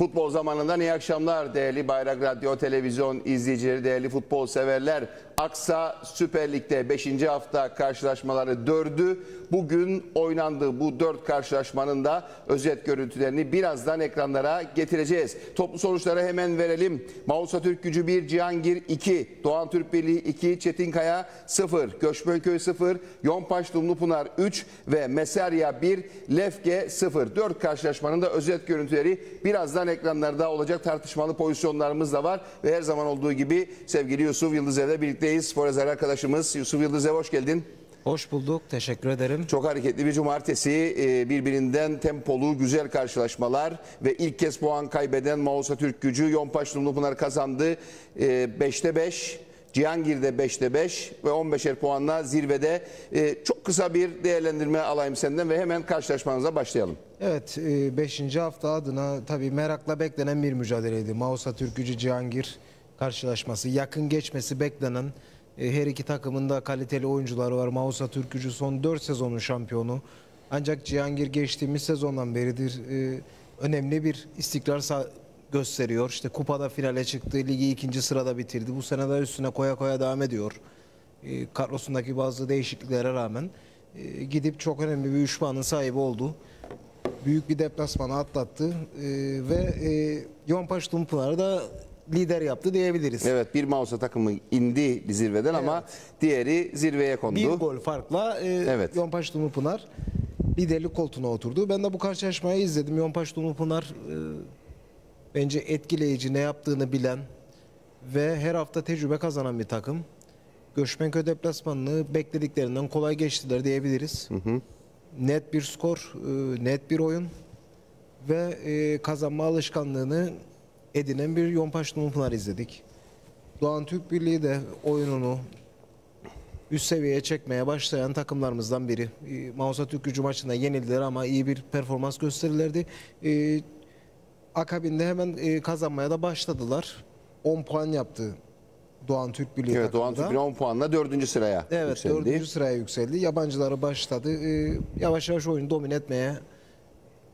Futbol zamanından iyi akşamlar değerli Bayrak Radyo Televizyon izleyicileri, değerli futbol severler. Aksa Süper Lig'de 5. hafta karşılaşmaları 4'ü bugün oynandı. Bu 4 karşılaşmanın da özet görüntülerini birazdan ekranlara getireceğiz. Toplu sonuçları hemen verelim. Mausa Türk Gücü 1, Cihangir 2, Doğan Türk Birliği 2, Çetinkaya 0, Göçmenköy 0, Yonpaş Dumlupınar 3 ve Meserya 1, Lefke 0. 4 karşılaşmanın da özet görüntüleri birazdan ekranlarda olacak tartışmalı pozisyonlarımız da var. Ve her zaman olduğu gibi sevgili Yusuf Yıldızev'le birlikteyiz. Spor yazarı arkadaşımız Yusuf Yıldızev hoş geldin. Hoş bulduk. Teşekkür ederim. Çok hareketli bir cumartesi. Ee, Birbirinden tempolu, güzel karşılaşmalar ve ilk kez puan kaybeden Mausa Türk gücü Yonpaş Dumlupınar kazandı. 5'te 5. Cihangir'de 5'te 5 ve 15'er puanla zirvede. Ee, Çok kısa bir değerlendirme alayım senden ve hemen karşılaşmanıza başlayalım. Evet 5. hafta adına tabii merakla beklenen bir mücadeleydi. Mausa Türkücü Cihangir karşılaşması. Yakın geçmesi beklenen e, her iki takımın da kaliteli oyuncuları var. Mausa Türkücü son 4 sezonun şampiyonu. Ancak Cihangir geçtiğimiz sezondan beridir e, önemli bir istikrar gösteriyor. İşte kupada finale çıktı, ligi ikinci sırada bitirdi. Bu sene de üstüne koya koya devam ediyor. E, kadrosundaki bazı değişikliklere rağmen gidip çok önemli bir 3 puanın sahibi oldu. Büyük bir deplasmanı atlattı ve Yonpaş Dumpınar da lider yaptı diyebiliriz. Evet bir Mausa takımı indi zirveden ama diğeri zirveye kondu. Bir gol farkla e, Evet. Yonpaş Dumlupınar liderlik koltuğuna oturdu. Ben de bu karşılaşmayı izledim. Yonpaş Dumlupınar e, bence etkileyici, ne yaptığını bilen ve her hafta tecrübe kazanan bir takım. Göçmenköy deplasmanını beklediklerinden kolay geçtiler diyebiliriz. Net bir skor, e, net bir oyun ve e, kazanma alışkanlığını edinen bir Yonpaş Dumlupınar izledik. Doğan Türk Birliği de oyununu üst seviyeye çekmeye başlayan takımlarımızdan biri. E, Mausa Türk gücü maçında yenildiler ama iyi bir performans gösterirlerdi. E, akabinde hemen e, kazanmaya da başladılar. 10 puan yaptı Doğan Türk Birliği Evet Doğan takımı da. Türk 10 puanla 4. sıraya Evet yükseldi. dördüncü sıraya yükseldi. Yabancıları başladı. Ee, yavaş yavaş oyunu domine etmeye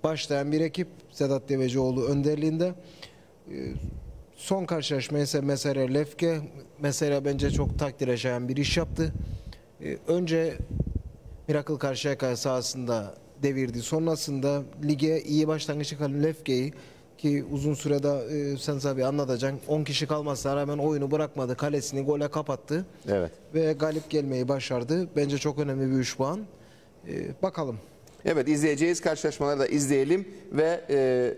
başlayan bir ekip Sedat Devecioğlu önderliğinde. Ee, son karşılaşma ise Mesere Lefke. Mesere bence çok takdire şayan bir iş yaptı. Ee, önce Miracle Karşıyaka sahasında devirdi. Sonrasında lige iyi başlangıç yapan Lefke'yi ki uzun sürede e, sen tabii anlatacaksın 10 kişi kalmasına rağmen oyunu bırakmadı. Kalesini gole kapattı Evet. ve galip gelmeyi başardı. Bence çok önemli bir 3 puan. Ee, bakalım. Evet izleyeceğiz karşılaşmaları da izleyelim ve e,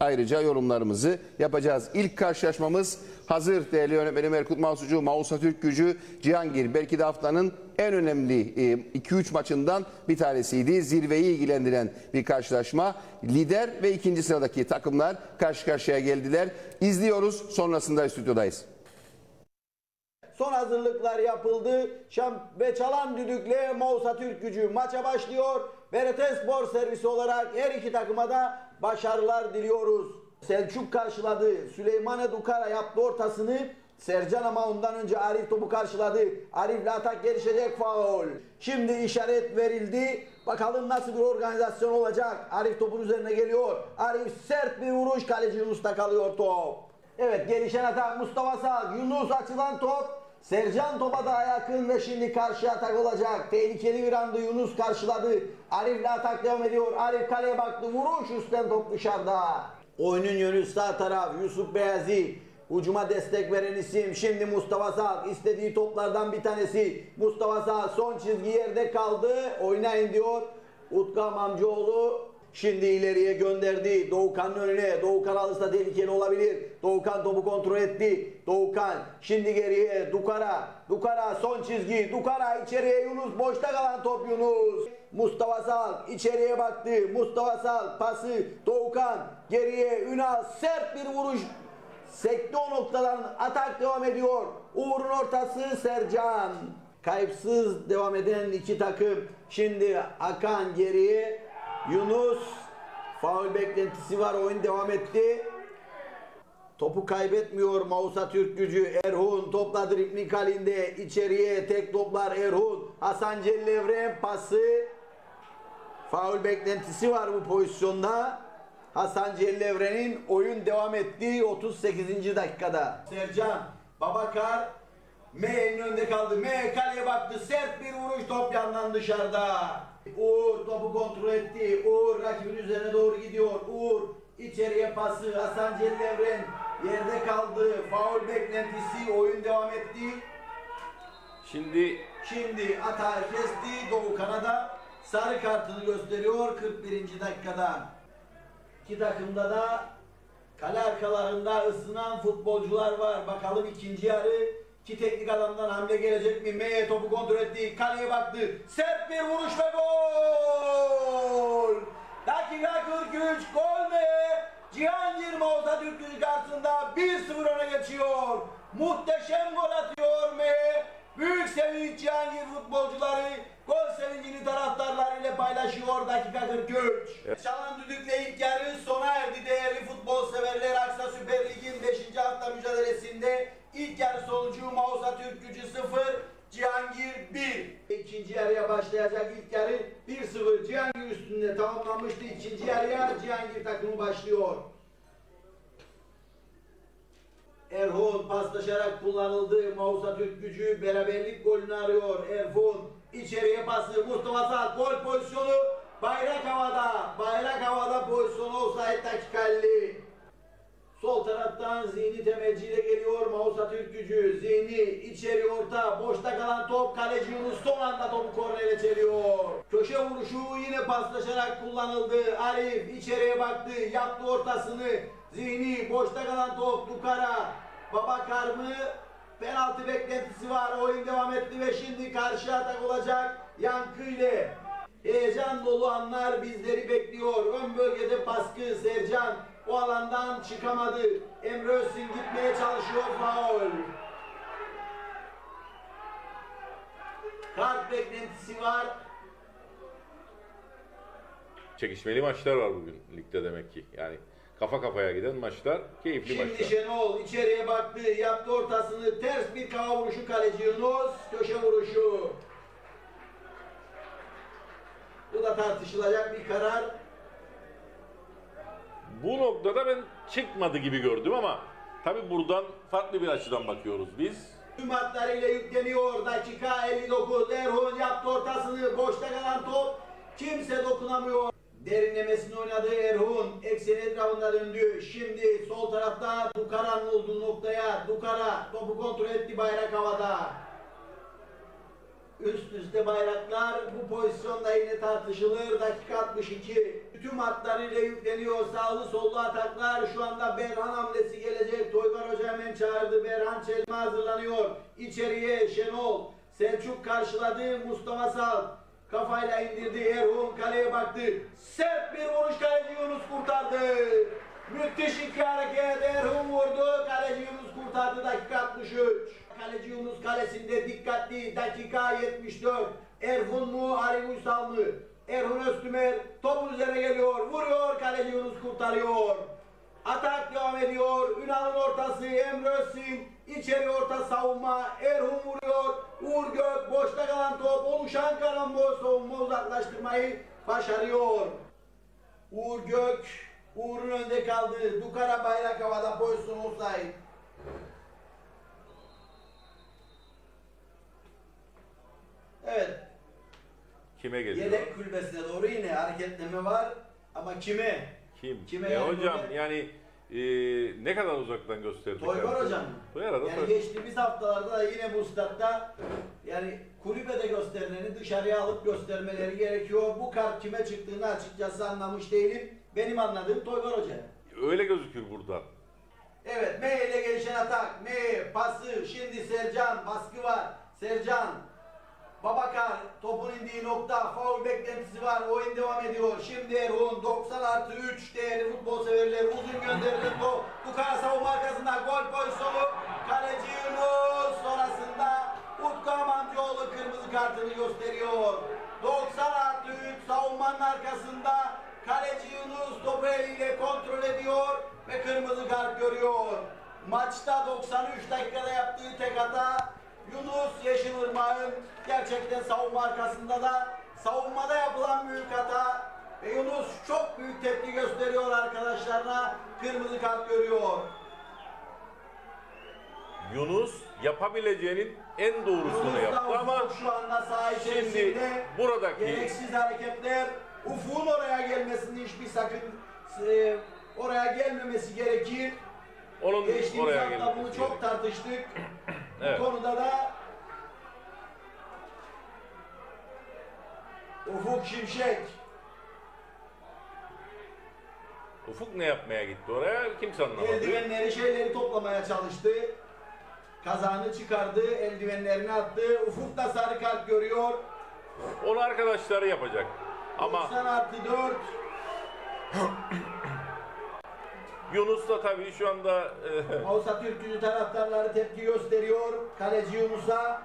ayrıca yorumlarımızı yapacağız. İlk karşılaşmamız hazır değerli yönetmenim Erkut Masucu, Mausa Türk Gücü, Cihangir. Belki de haftanın en önemli 2-3 maçından bir tanesiydi. Zirveyi ilgilendiren bir karşılaşma. Lider ve ikinci sıradaki takımlar karşı karşıya geldiler. İzliyoruz sonrasında stüdyodayız. Son hazırlıklar yapıldı. Şam ve çalan düdükle Mausa Türk gücü maça başlıyor. BRT Spor servisi olarak her iki takıma da başarılar diliyoruz. Selçuk karşıladı. Süleyman Dukara yaptı ortasını. Sercan ama ondan önce Arif topu karşıladı. Arif'le atak gelişecek faul. Şimdi işaret verildi. Bakalım nasıl bir organizasyon olacak. Arif topun üzerine geliyor. Arif sert bir vuruş. Kaleci Yunus'ta kalıyor top. Evet gelişen atak Mustafa Sağ. Yunus açılan top. Sercan topa daha yakın ve şimdi karşı atak olacak. Tehlikeli bir anda Yunus karşıladı. Arif'le atak devam ediyor. Arif kaleye baktı. Vuruş üstten top dışarıda. Oyunun yönü sağ taraf. Yusuf Beyazi. Ucuma destek veren isim. Şimdi Mustafa Sağ. istediği toplardan bir tanesi. Mustafa Sağ son çizgi yerde kaldı. Oynayın diyor. Utkam Amcaoğlu Şimdi ileriye gönderdi. Doğukan'ın önüne. Doğukan alırsa tehlikeli olabilir. Doğukan topu kontrol etti. Doğukan şimdi geriye. Dukara. Dukara son çizgi. Dukara içeriye Yunus. Boşta kalan top Yunus. Mustafa Sal içeriye baktı. Mustafa Sal pası. Doğukan geriye. Ünal sert bir vuruş. Sekte o noktadan atak devam ediyor. Uğur'un ortası Sercan. Kayıpsız devam eden iki takım. Şimdi Akan geriye. Yunus faul beklentisi var. Oyun devam etti. Topu kaybetmiyor Mausa Türk gücü. Erhun topladı Ripnik halinde. içeriye tek toplar Erhun. Hasan Cellevren pası. Faul beklentisi var bu pozisyonda. Hasan Cellevren'in oyun devam ettiği 38. dakikada. Sercan Babakar M'nin önünde kaldı. M kaleye baktı. Sert bir vuruş top yandan dışarıda. Uğur topu kontrol etti. Uğur rakibin üzerine doğru gidiyor. Uğur içeriye pası. Hasan Cellevren yerde kaldı. Faul beklentisi. Oyun devam etti. Şimdi Şimdi Atay kesti. Doğu Kanada sarı kartını gösteriyor 41. dakikada. İki takımda da kale arkalarında ısınan futbolcular var. Bakalım ikinci yarı iki teknik adamdan hamle gelecek mi? Meye topu kontrol etti. Kaleye baktı. Sert bir vuruş ve gol! Dakika 43 gol Meye. Cihangir Mausa Türk'ün karşısında 1-0 öne geçiyor. Muhteşem gol atıyor Meye. Büyük sevinç Cihangir futbolcuları gol sevincini taraftarlarıyla paylaşıyor dakika 43. Çalan düdükle ilk yarı sona erdi değerli futbol severler. Aksa Süper Lig'in 5. hafta mücadelesinde ilk yarı sonucu Mausa Türk gücü 0, Cihangir 1. İkinci yarıya başlayacak ilk yarı 1-0 Cihangir üstünde tamamlanmıştı. İkinci yarıya Cihangir takımı başlıyor. Erhun paslaşarak kullanıldı. Mausa Türk gücü beraberlik golünü arıyor. Erhun içeriye pası. Mustafa Sağ gol pozisyonu. Bayrak havada. Bayrak havada pozisyonu olsaydı dakika 50. Sol taraftan Zihni temelciyle geliyor Mausa Türk gücü. Zihni içeri orta. Boşta kalan top. Kaleci Yunus son anda topu kornere çeliyor. Köşe vuruşu yine paslaşarak kullanıldı. Arif içeriye baktı. Yaptı ortasını. Zihni boşta kalan top. Dukara. Babakar mı? Penaltı beklentisi var. Oyun devam etti ve şimdi karşı atak olacak. Yankı ile. Heyecan dolu anlar bizleri bekliyor. Ön bölgede baskı Sercan o alandan çıkamadı. Emre Özsin gitmeye çalışıyor faul. Kart beklentisi var. çekişmeli maçlar var bugün ligde demek ki. Yani kafa kafaya giden maçlar, keyifli Şimdi maçlar. Şenol içeriye baktı. Yaptı ortasını. Ters bir kafa vuruşu kaleci Yunus. Köşe vuruşu. Bu da tartışılacak bir karar. Bu noktada ben çıkmadı gibi gördüm ama tabi buradan farklı bir açıdan bakıyoruz biz. Tüm hatlarıyla yükleniyor. Dakika 59. Erhun yaptı ortasını. Boşta kalan top. Kimse dokunamıyor. Derinlemesine oynadı Erhun. Eksen etrafında döndü. Şimdi sol tarafta Dukara'nın olduğu noktaya. Dukara topu kontrol etti bayrak havada. Üst üste bayraklar bu pozisyonda yine tartışılır. Dakika 62. Tüm hatlarıyla yükleniyor. Sağlı sollu ataklar. Şu anda Berhan hamlesi gelecek. Toygar Hoca hemen çağırdı. Berhan Çelme hazırlanıyor. İçeriye Şenol. Selçuk karşıladı. Mustafa Sal. Kafayla indirdi. Erhun kaleye baktı. Sert bir vuruş kaleci Yunus kurtardı. Müthiş iki hareket. Erhun vurdu. Kaleci Yunus kurtardı. Dakika 63. Kaleci Yunus kalesinde dikkatli. Dakika 74. Erhun mu? Ali Uysal mı? Erhun Öztümer topun üzerine geliyor. Vuruyor. Kaleci Yunus kurtarıyor. Atak devam ediyor. Ünal'ın ortası Emre Özsin. İçeri orta savunma. Erhun vuruyor. Uğur Gök boşta kalan top. Oluşan karambol savunma uzaklaştırmayı başarıyor. Uğur Gök Uğur'un önde kaldı. Dukara bayrak havada pozisyon olsaydı. Evet. Kime geliyor? Yedek kulübesine doğru yine hareketleme var. Ama kime? Kim? Kime e yani hocam böyle? yani e, ne kadar uzaktan gösterdik? Toygar hocam. Toygar Yani Toy- geçtiğimiz haftalarda da yine bu statta yani kulübede gösterileni dışarıya alıp göstermeleri gerekiyor. Bu kart kime çıktığını açıkçası anlamış değilim. Benim anladığım Toygar Hoca. Öyle gözükür buradan. Evet M ile gelişen atak. M pası. Şimdi Sercan baskı var. Sercan. Babakar topun indiği nokta. Faul beklentisi var. Oyun devam ediyor. Şimdi Erhun 90 artı 3 değerli futbol severler. Uzun gönderilen top. Dukara savunma arkasında gol pozisyonu. Kaleci Yunus sonrasında Utku Amancıoğlu kırmızı kartını gösteriyor. 90 artı 3 savunmanın arkasında kaleci Yunus topu eliyle kontrol ediyor ve kırmızı kart görüyor. Maçta 93 dakikada yaptığı tek hata Yunus Yeşilırmak'ın gerçekten savunma arkasında da savunmada yapılan büyük hata Ve Yunus çok büyük tepki gösteriyor arkadaşlarına. Kırmızı kart görüyor. Yunus yapabileceğinin en doğrusunu Yunus yaptı ama şu anda saha şimdi buradaki Gereksiz hareketler. Ufuk'un oraya gelmesini hiçbir sakın e, oraya gelmemesi gerekir. onun Geçtiğimiz oraya hafta bunu çok tartıştık. Evet. Bu konuda da Ufuk Şimşek Ufuk ne yapmaya gitti oraya kimse anlamadı. eldivenleri şeyleri toplamaya çalıştı. Kazağını çıkardı, eldivenlerini attı. Ufuk da sarı kart görüyor. Onu arkadaşları yapacak. Ama 90 artı 4. Yunus da tabii şu anda e, Türk'ücü taraftarları tepki gösteriyor. Kaleci Yunus'a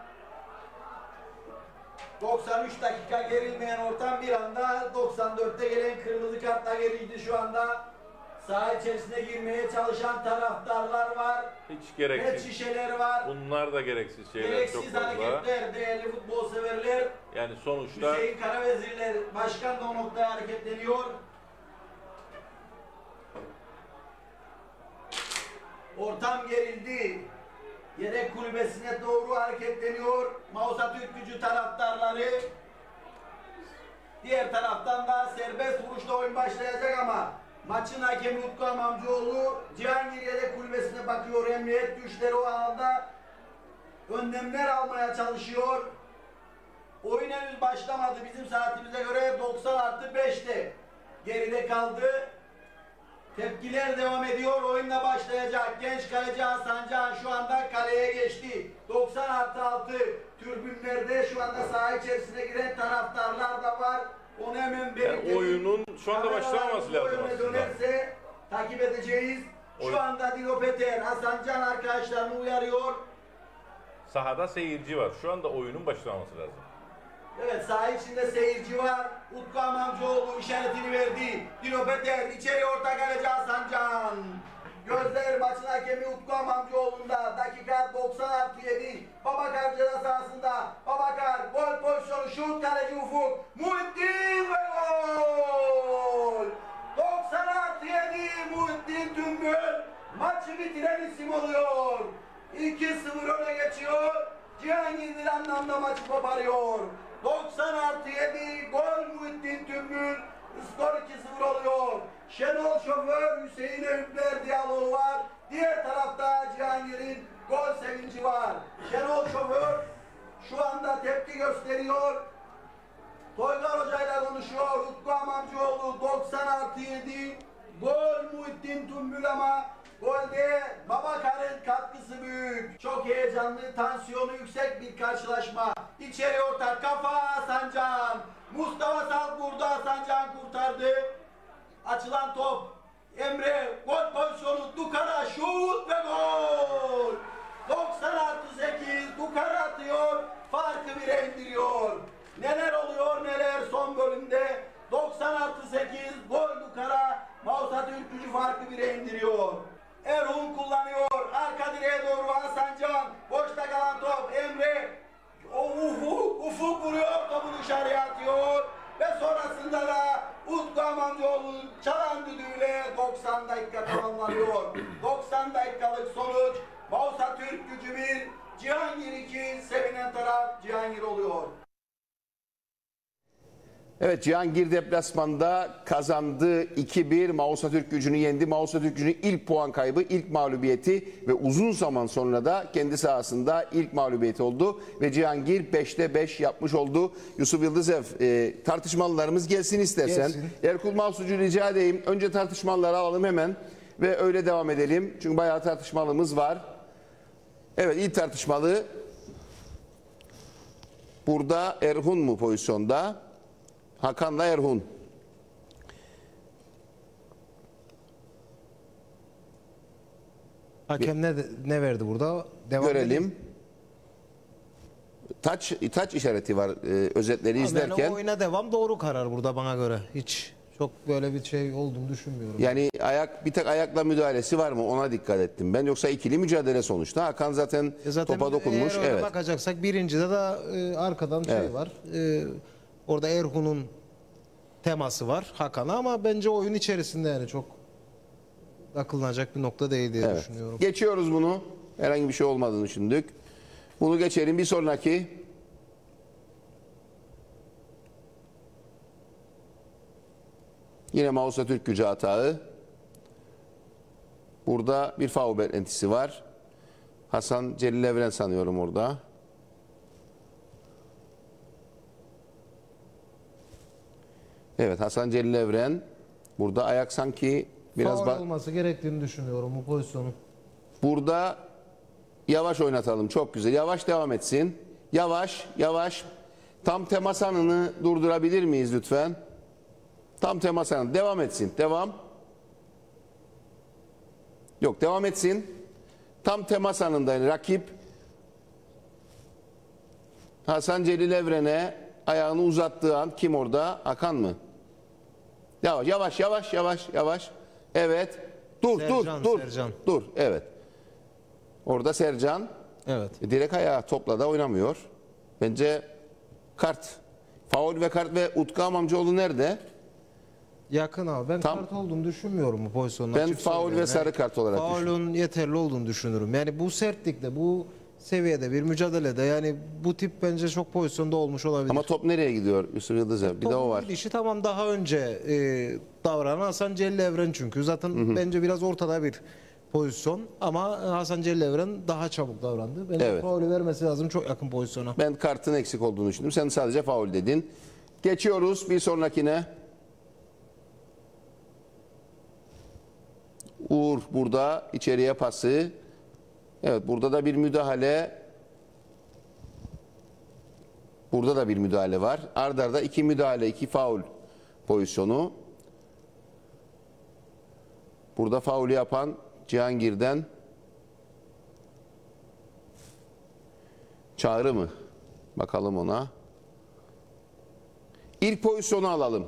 93 dakika gerilmeyen ortam bir anda 94'te gelen kırmızı kartla gerildi şu anda. Saha içerisine girmeye çalışan taraftarlar var. hiç gereksiz. şişeler var. Bunlar da gereksiz şeyler çok Gereksiz fazla. hareketler değerli futbol severler. Yani sonuçta Hüseyin Karavezirler başkan da o noktaya hareketleniyor. Ortam gerildi. Yedek kulübesine doğru hareketleniyor. Mausa Türk gücü taraftarları. Diğer taraftan da serbest vuruşla oyun başlayacak ama maçın hakemi Utku Amamcıoğlu Cihangir yedek kulübesine bakıyor. Emniyet güçleri o anda önlemler almaya çalışıyor. Oyun henüz başlamadı. Bizim saatimize göre 90 artı 5'te geride kaldı. Tepkiler devam ediyor. Oyunla başlayacak. Genç kaleci Hasan Can şu anda kaleye geçti. 90 artı 6 türbünlerde şu anda saha içerisine giren taraftarlar da var. Onu hemen belirtelim. yani oyunun şu anda başlamaması lazım aslında. dönerse takip edeceğiz. Şu Oyun- anda Dino Peter, Hasan Can arkadaşlarını uyarıyor. Sahada seyirci var. Şu anda oyunun başlaması lazım. Evet saha içinde seyirci var. Utku Amamcıoğlu işaretini verdi. Dino Peter içeri orta kaleci Hasan Can. Gözler maçın hakemi Utku Amamcıoğlu'nda. Dakika 90 artı 7. Babakar ceza sahasında. Babakar gol pozisyonu şut kaleci Ufuk. Muhittin ve gol. 90 artı 7 Muhittin Tümbül. Maçı bitiren isim oluyor. 2-0 öne geçiyor. Cihangir bir anlamda maçı koparıyor. 90 artı 7 gol Muhittin Tümbül. Skor 2-0 oluyor. Şenol Şoför Hüseyin Eyüpler diyaloğu var. Diğer tarafta Cihangir'in gol sevinci var. Şenol Şoför şu anda tepki gösteriyor. Toygar Hoca'yla konuşuyor. Utku Amamcıoğlu 90 artı 7. Gol Muhittin Tumbül ama golde Babakar'ın katkısı büyük. Çok heyecanlı, tansiyonu yüksek bir karşılaşma. İçeri orta kafa Sancan. Mustafa Salt burada Sancan kurtardı. Açılan top. Emre gol pozisyonu Dukara şut ve gol. 90 artı 8 Dukara atıyor. Farkı bire indiriyor. Neler oluyor neler son bölümde. 90 artı 8 gol Dukara. Mausa Türk gücü farkı bire indiriyor. Erhun kullanıyor. Arka direğe doğru Hasan Can. Boşta kalan top Emre. O ufuk, ufuk vuruyor topu dışarıya atıyor. Ve sonrasında da Utku Amamcıoğlu çalan düdüğüyle 90 dakika tamamlanıyor. 90 dakikalık sonuç Mausa Türk gücü 1, Cihangir 2, sevinen taraf Cihangir oluyor. Evet Cihangir deplasmanda kazandı 2-1 Mausa Türk gücünü yendi. Mausa Türk gücünün ilk puan kaybı, ilk mağlubiyeti ve uzun zaman sonra da kendi sahasında ilk mağlubiyeti oldu. Ve Cihangir 5'te 5 yapmış oldu. Yusuf Yıldızev e, tartışmalılarımız gelsin istersen. Gelsin. Erkul Mahsucu rica edeyim. Önce tartışmaları alalım hemen ve öyle devam edelim. Çünkü bayağı tartışmalımız var. Evet ilk tartışmalı burada Erhun mu pozisyonda? Hakan'la Erhun. Hakem ne ne verdi burada? Devam edelim. Görelim. Taç taç işareti var e, özetleri Ama izlerken. Yani oyuna devam doğru karar burada bana göre. Hiç çok böyle bir şey olduğunu düşünmüyorum. Yani ayak bir tek ayakla müdahalesi var mı ona dikkat ettim. Ben yoksa ikili mücadele sonuçta. Hakan zaten, E zaten topa dokunmuş. Eğer Evet. bakacaksak birincide de e, arkadan şey Evet. var. E, orada Erhun'un teması var Hakan'a ama bence oyun içerisinde yani çok akıllanacak bir nokta değil diye Evet. düşünüyorum. Geçiyoruz bunu. Herhangi bir şey olmadığını düşündük. Bunu geçelim. Bir sonraki. Yine Mausa Türk gücü hatağı. Burada bir faul beklentisi var. Hasan Celil Evren sanıyorum orada. Evet Hasan Celil Evren. Burada ayak sanki biraz Faul olması gerektiğini düşünüyorum bu pozisyonun. Burada yavaş oynatalım. Çok güzel. Yavaş devam etsin. Yavaş, yavaş. Tam temas anını durdurabilir miyiz lütfen? Tam temas anı. Devam etsin. Devam. Yok devam etsin. Tam temas anında rakip Hasan Celil Evren'e ayağını uzattığı an kim orada? Hakan mı? Yavaş yavaş yavaş yavaş yavaş. Evet. Dur Sercan, dur dur. Sercan. Dur. Evet. Orada Sercan Evet. e, direkt ayağı topla da oynamıyor. Bence kart. Faul ve kart ve Utku Amamcıoğlu nerede? Yakın abi. Ben Tam- kart olduğunu düşünmüyorum bu pozisyonda. Ben açık faul ve sarı kart olarak Faulün yeterli olduğunu düşünürüm. Yani bu sertlikte, bu seviyede bir mücadelede yani bu tip bence çok pozisyonda olmuş olabilir. Ama top nereye gidiyor Yusuf Yıldız'a? Bir de o var. İşi tamam daha önce e, davranan Hasan Celil Evren çünkü. Zaten bence biraz ortada bir pozisyon ama Hasan Celil Evren daha çabuk davrandı. Bence Evet. faulü vermesi lazım çok yakın pozisyona. Ben kartın eksik olduğunu düşündüm. Sen sadece faul dedin. Geçiyoruz bir sonrakine. Uğur burada içeriye pası. Evet burada da bir müdahale. Burada da bir müdahale var. Arda arda iki müdahale, iki faul pozisyonu. Burada faulü yapan Cihangir'den Çağrı mı? Bakalım ona. İlk pozisyonu alalım.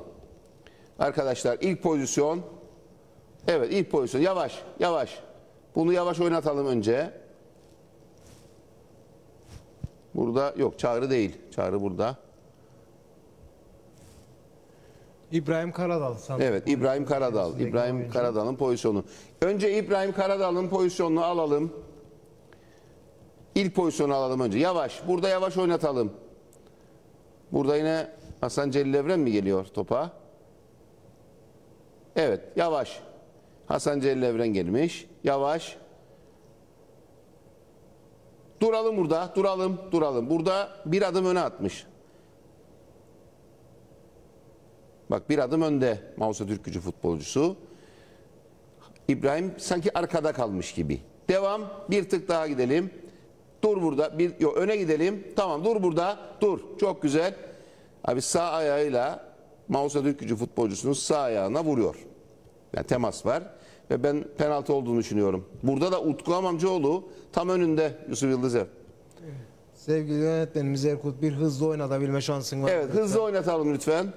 Arkadaşlar ilk pozisyon. Evet ilk pozisyon. Yavaş yavaş. Bunu yavaş oynatalım önce. Burada yok Çağrı değil. Çağrı burada. İbrahim Karadal sanırım. Evet İbrahim Karadal. İbrahim. Karadal'ın pozisyonu. Önce İbrahim Karadal'ın pozisyonunu alalım. İlk pozisyonu alalım önce. Yavaş. Burada yavaş oynatalım. Burada yine Hasan Celil Evren mi geliyor topa? Evet. Yavaş. Hasan Celil Evren gelmiş. Yavaş. Duralım burada. Duralım. Duralım. Burada bir adım öne atmış. Bak bir adım önde Mausa Türk gücü futbolcusu. İbrahim sanki arkada kalmış gibi. Devam. Bir tık daha gidelim. Dur burada. Bir yok öne gidelim. Tamam dur burada. Dur. Çok güzel. Abi sağ ayağıyla Mausa Türk gücü futbolcusunun sağ ayağına vuruyor. Yani temas var ve ben penaltı olduğunu düşünüyorum. Burada da Utku Amamcıoğlu tam önünde Yusuf Yıldız'ı. Sevgili yönetmenimiz Erkut bir hızlı oynatabilme şansın var. Evet hızlı oynatalım lütfen.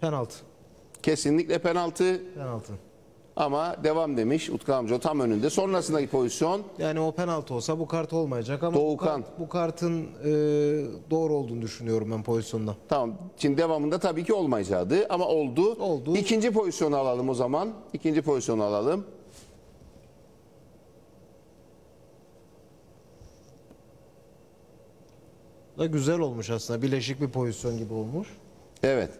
Penaltı. Kesinlikle penaltı Penaltı. Ama devam demiş Utku Amcaoğlu tam önünde. Sonrasındaki pozisyon Yani o penaltı olsa bu kart olmayacak ama bu, Doğukan. kart- bu kartın e, doğru olduğunu düşünüyorum ben pozisyonda. Tamam. Şimdi devamında tabii ki olmayacaktı ama oldu. Oldu. İkinci pozisyonu alalım o zaman. İkinci pozisyonu alalım. Da güzel olmuş aslında. Bileşik bir pozisyon gibi olmuş. Evet.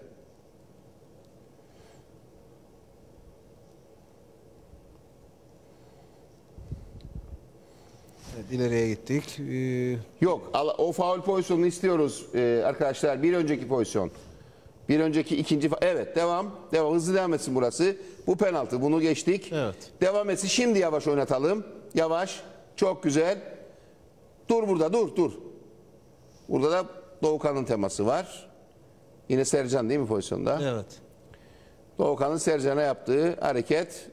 Evet, ileriye gittik. Ee, Yok o faul pozisyonunu istiyoruz ee, arkadaşlar. Bir önceki pozisyon. Bir önceki ikinci Evet devam. Devam. Hızlı devam etsin burası. Bu penaltı. Bunu geçtik. Evet. Devam etsin. Şimdi yavaş oynatalım. Yavaş. Çok güzel. Dur burada dur dur. Burada da Doğukan'ın teması var. Yine Sercan değil mi pozisyonda? evet. Doğukan'ın Sercan'a yaptığı hareket.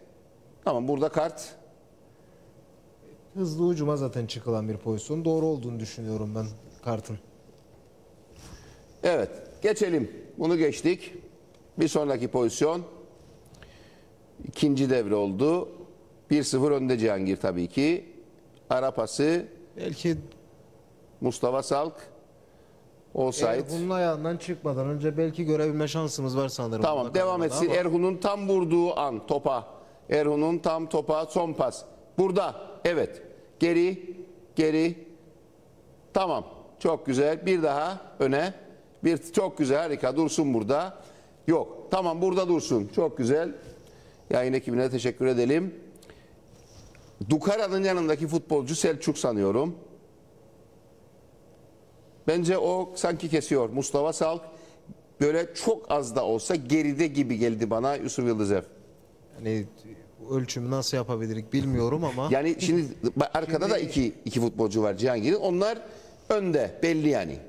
Tamam burada kart. Hızlı ucuma zaten çıkılan bir pozisyon. Doğru olduğunu düşünüyorum ben kartın. Evet geçelim. Bunu geçtik. Bir sonraki pozisyon. ikinci devre oldu. 1-0 önde Cihangir tabii ki. Ara pası Belki Mustafa Salk. Offside. Erhun'un ayağından çıkmadan önce belki görebilme şansımız var sanırım. Tamam devam etsin. ama Erhun'un tam vurduğu an topa. Erhun'un tam topa son pas. Burada. Evet. Geri. Geri. Tamam. Çok güzel. Bir daha öne. Bir çok güzel harika dursun burada. Yok. Tamam burada dursun. Çok güzel. Yayın ekibine teşekkür edelim. Dukara'nın yanındaki futbolcu Selçuk sanıyorum. Bence o sanki kesiyor. Mustafa Salk böyle çok az da olsa geride gibi geldi bana Yusuf Yıldızev. hani ölçümü nasıl yapabilirik bilmiyorum ama Yani şimdi arkada da iki, iki futbolcu var Cihangir'in. Onlar önde belli yani.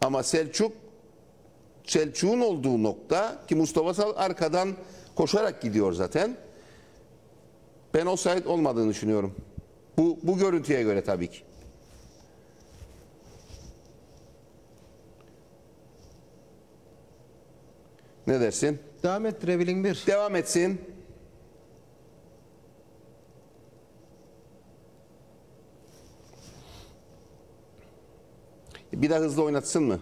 Ama Selçuk Selçuk'un olduğu nokta ki Mustafa Sal arkadan koşarak gidiyor zaten. Ben o sahip olmadığını düşünüyorum. Bu, bu görüntüye göre tabii ki. Ne dersin? devam et dribbling bir. Devam etsin. Bir daha hızlı oynatsın mı?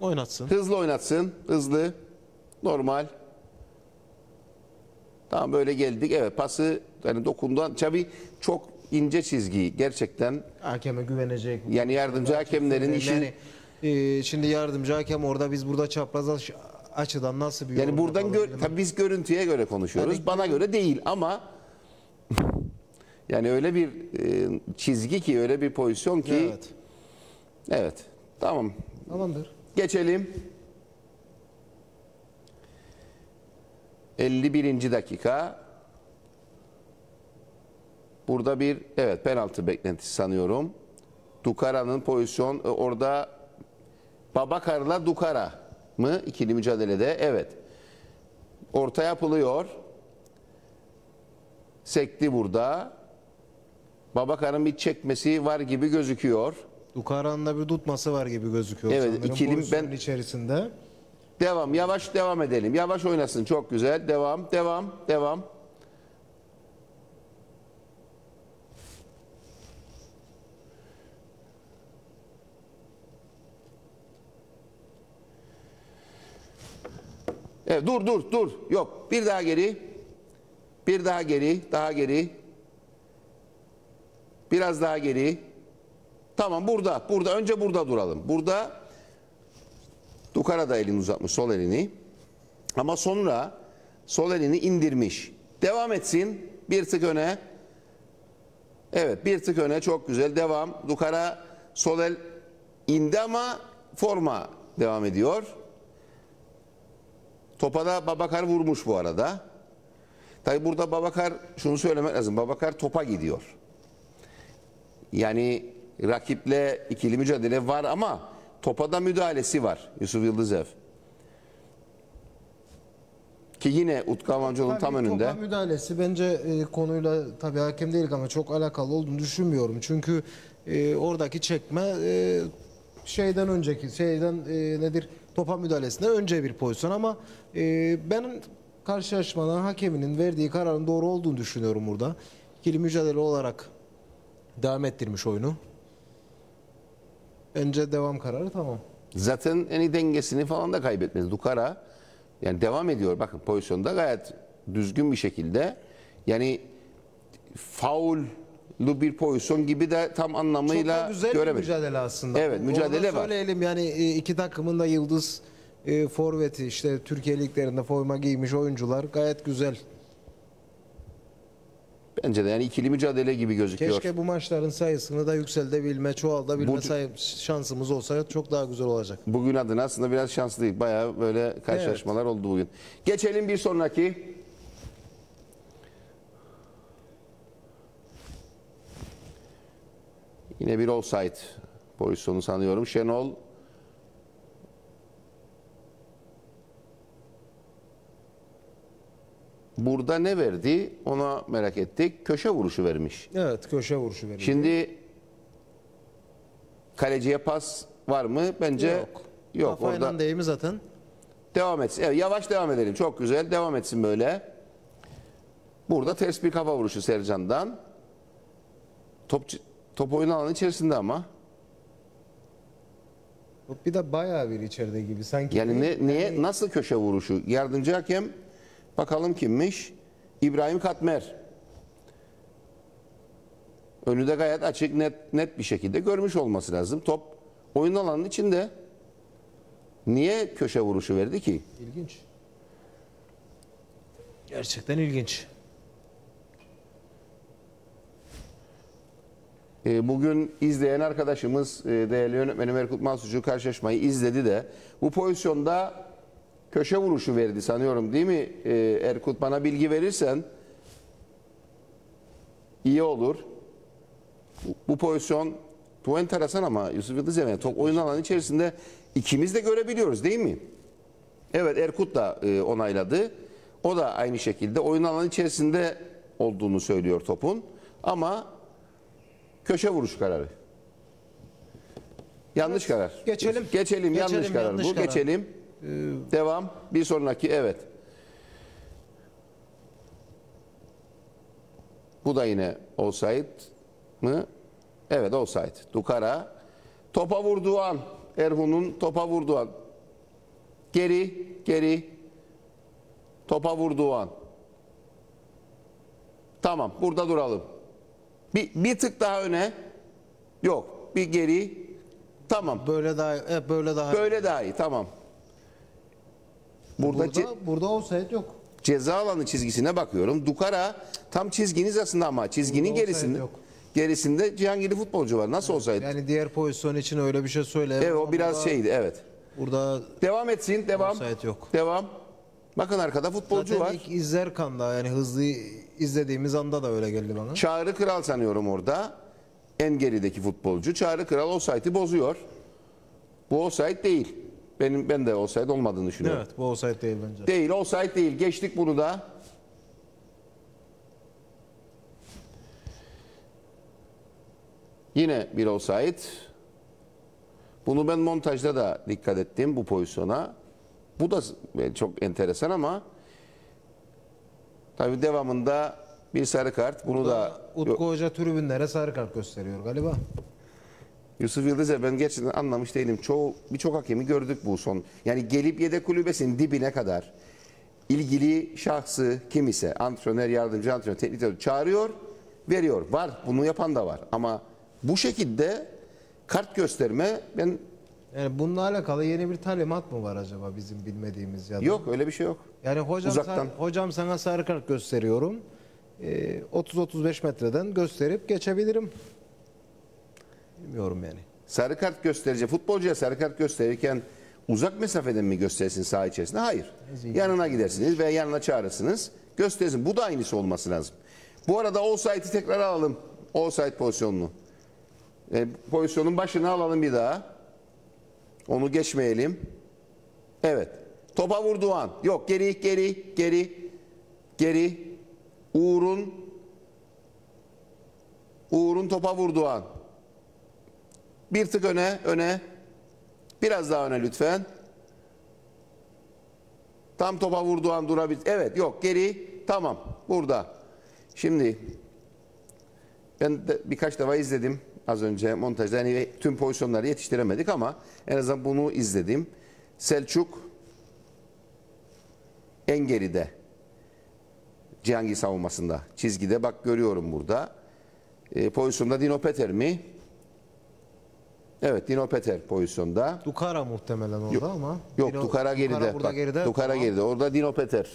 Oynatsın. Hızlı oynatsın. Hızlı. Normal. Tamam böyle geldik. Evet pası hani dokundan. Tabii çok ince çizgi gerçekten. Hakeme güvenecek. Yani yardımcı hakemlerin işi Yani e, şimdi yardımcı hakem orada biz burada çapraz aç- açıdan nasıl bir yani yorum buradan yapalım gör, tabii biz görüntüye göre konuşuyoruz. Bana göre değil ama yani öyle bir e, çizgi ki öyle bir pozisyon ki Evet. Evet. Tamam. Tamamdır. Geçelim. 51. dakika. Burada bir evet penaltı beklentisi sanıyorum. Dukara'nın pozisyon e, orada Babakar'la Dukara mı ikili mücadelede? Evet. Orta yapılıyor. Sekti burada. Babakar'ın bir çekmesi var gibi gözüküyor. Dukaran'ın da bir tutması var gibi gözüküyor. Evet, sanırım ben- içerisinde. Devam. Yavaş devam edelim. Yavaş oynasın. Çok güzel. Devam. Devam. Devam. Evet, dur dur dur. Yok. Bir daha geri. Bir daha geri. Daha geri. Biraz daha geri. Tamam burada. Burada. Önce burada duralım. Burada Dukara da elini uzatmış sol elini. Ama sonra sol elini indirmiş. Devam etsin. Bir tık öne. Evet bir tık öne çok güzel. Devam. Dukara sol el indi ama forma devam ediyor. Topa da Babakar vurmuş bu arada. Tabi burada Babakar şunu söylemek lazım. Babakar topa gidiyor. Yani rakiple ikili mücadele var ama topa da müdahalesi var Yusuf Yıldızev. Ki yine Utku Avancıoğlu'nun tam önünde. Topa müdahalesi bence e, konuyla tabii hakem değil ama çok alakalı olduğunu düşünmüyorum. Çünkü e, oradaki çekme e, şeyden önceki şeyden e, nedir topa müdahalesine önce bir pozisyon ama e, ben karşılaşmadan hakeminin verdiği kararın doğru olduğunu düşünüyorum burada. İkili mücadele olarak devam ettirmiş oyunu. Bence devam kararı tamam. Zaten en iyi dengesini falan da kaybetmedi. Dukara yani devam ediyor. Bakın pozisyonda gayet düzgün bir şekilde. Yani faullü bir pozisyon gibi de tam Çok da anlamıyla güzel bir göremedim. mücadele aslında. Evet, mücadele var. Söyleyelim yani e, iki takımın da yıldız e, forveti işte Türkiye liglerinde forma giymiş oyuncular gayet güzel. Bence de yani ikili mücadele gibi gözüküyor. Keşke bu maçların sayısını da yükseltebilme, çoğaltabilme Bu- say- şansımız olsa çok daha güzel olacak. Bugün adına aslında biraz şanslıydık. Bayağı böyle karşılaşmalar oldu bugün. Geçelim bir sonraki. Yine bir offside pozisyonu sanıyorum. Şenol Burada ne verdi? Ona merak ettik. Köşe vuruşu vermiş. Evet, köşe vuruşu veriyor. Şimdi kaleciye pas var mı? Bence yok. Yok, Kafayla orada değil mi zaten? devam etsin. Evet, yavaş devam edelim. Çok güzel. Devam etsin böyle. Burada ters bir kafa vuruşu Sercan'dan. Top, top oyun alanı içerisinde ama. Bir de bayağı bir içeride gibi sanki. Yani ne, niye nasıl köşe vuruşu? Yardımcı hakem bakalım kimmiş? İbrahim Katmer. Önü de gayet açık net net bir şekilde görmüş olması lazım. Top oyun alanının içinde. Niye köşe vuruşu verdi ki? İlginç. Gerçekten ilginç. E, Bugün izleyen arkadaşımız e, değerli yönetmenim Erkut Mansurcu karşılaşmayı izledi de bu pozisyonda köşe vuruşu verdi sanıyorum değil mi E, Erkut bana bilgi verirsen iyi olur. Bu, pozisyon bu enteresan ama Yusuf Yıldız yani top oyun alanı içerisinde ikimiz de görebiliyoruz değil mi? Evet Erkut da e, onayladı. O da aynı şekilde oyun alanı içerisinde olduğunu söylüyor topun. Ama köşe vuruş kararı. Yanlış karar. Geçelim. Geçelim, yanlış Geçelim, karar. yanlış Bu karar. geçelim. Devam. Bir sonraki evet. Bu da yine offside mı? Evet offside. Dukara topa vurduğu an Erhun'un topa vurduğu an geri geri topa vurduğu an Tamam burada duralım. Bir, bir tık daha öne. Yok. Bir geri. Tamam. Böyle daha böyle daha Böyle daha iyi. Tamam. Burada, burada ce- burada offside yok. ceza alanı çizgisine bakıyorum. Dukara tam çizginin hizasında ama çizginin Burada offside gerisinde yok. gerisinde Cihangirli futbolcu var. Nasıl olsaydı? Yani diğer pozisyon için öyle bir şey söyle. evet o biraz şeydi evet. Burada Devam etsin. Devam. Offside yok. Devam. Bakın arkada futbolcu zaten var. ilk izlerken da yani hızlı izlediğimiz anda da öyle geldi bana. Çağrı Kral sanıyorum orada. En gerideki futbolcu. Çağrı Kral offside'i bozuyor. Bu offside değil. Benim ben de offside olmadığını düşünüyorum. Evet bu offside değil bence. Değil, offside değil. Geçtik bunu da. Yine bir offside. Bunu ben montajda da dikkat ettim bu pozisyona. Bu da çok enteresan ama tabii devamında bir sarı kart. Bunu da Utku Hoca tribünlere sarı kart gösteriyor galiba. Yusuf Yıldız'a ben gerçekten anlamış değilim. Çoğu birçok hakemi gördük bu son. Yani gelip yedek kulübesinin dibine kadar ilgili şahsı kim ise antrenör, yardımcı antrenör, teknik direktör çağırıyor, veriyor. Var. Bunu yapan da var. Ama bu şekilde kart gösterme ben Yani bununla alakalı yeni bir talimat mı var acaba bizim bilmediğimiz ya da? yok öyle bir şey yok. Yani hocam Uzaktan. sen- hocam sana sarı kart gösteriyorum. Ee, 30-35 metreden gösterip geçebilirim. Bilmiyorum yani. Sarı kart gösterici futbolcuya sarı kart gösterirken uzak mesafeden mi göstersin saha içerisinde? Hayır. Yanına gidersiniz ve yanına çağırırsınız. Göstersin. Bu da aynısı olması lazım. Bu arada offside'i tekrar alalım. Offside pozisyonunu. E, pozisyonun başına alalım bir daha. Onu geçmeyelim. Evet. Topa vurduğu an. Yok geri geri geri geri. Uğur'un Uğur'un topa vurduğu an. Bir tık öne, öne. Biraz daha öne lütfen. Tam topa vurduğu an durabilir. Evet, yok geri. Tamam, burada. Şimdi ben de birkaç defa izledim az önce montajda. Yani tüm pozisyonları yetiştiremedik ama en azından bunu izledim. Selçuk en geride. Cihangir savunmasında. Çizgide bak görüyorum burada. E, pozisyonda Dino Peter mi? Evet Dino Peter pozisyonda. Dukara muhtemelen orada Yok, ama. Yok Dino- Dukara geride. burada Bak, geride. Dukara Tamam. geride. Orada Dino Peter.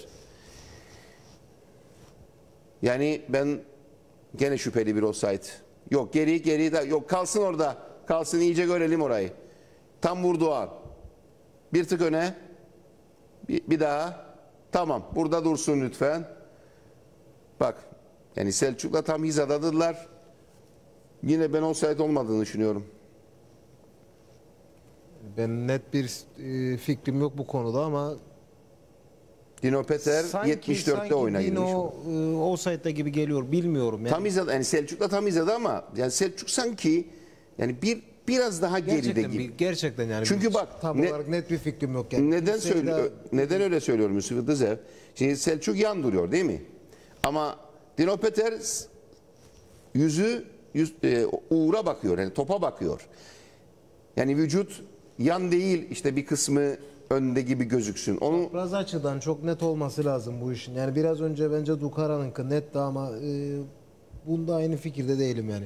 Yani ben gene şüpheli bir offside. Yok geri geri de yok kalsın orada. Kalsın iyice görelim orayı. Tam vurduğu an. Bir tık öne. Bir, bir daha. Tamam. Burada dursun lütfen. Bak. Yani Selçuk'la tam hizadadılar. Yine ben offside olmadığını düşünüyorum. Ben net bir e, fikrim yok bu konuda ama Dino Peter 74'te oyuna girmiş. Dino e, gibi geliyor bilmiyorum yani. Tam izledi. Yani Selçuk'la tam izledi ama yani Selçuk sanki yani bir biraz daha geride gerçekten, gibi. bir- gerçekten yani. Çünkü bak, tam ne- olarak net bir fikrim yok yani. Neden de- neden öyle söylüyorum Yusuf Yıldız'ev? Şimdi Selçuk yan duruyor değil mi? Ama Dino Peters yüzü yüz, e, Uğur'a bakıyor. Yani topa bakıyor. Yani vücut yan değil işte bir kısmı önde gibi gözüksün. Onu Biraz açıdan çok net olması lazım bu işin. Yani biraz önce bence Dukara'nınki netti ama e, bunda aynı fikirde değilim yani.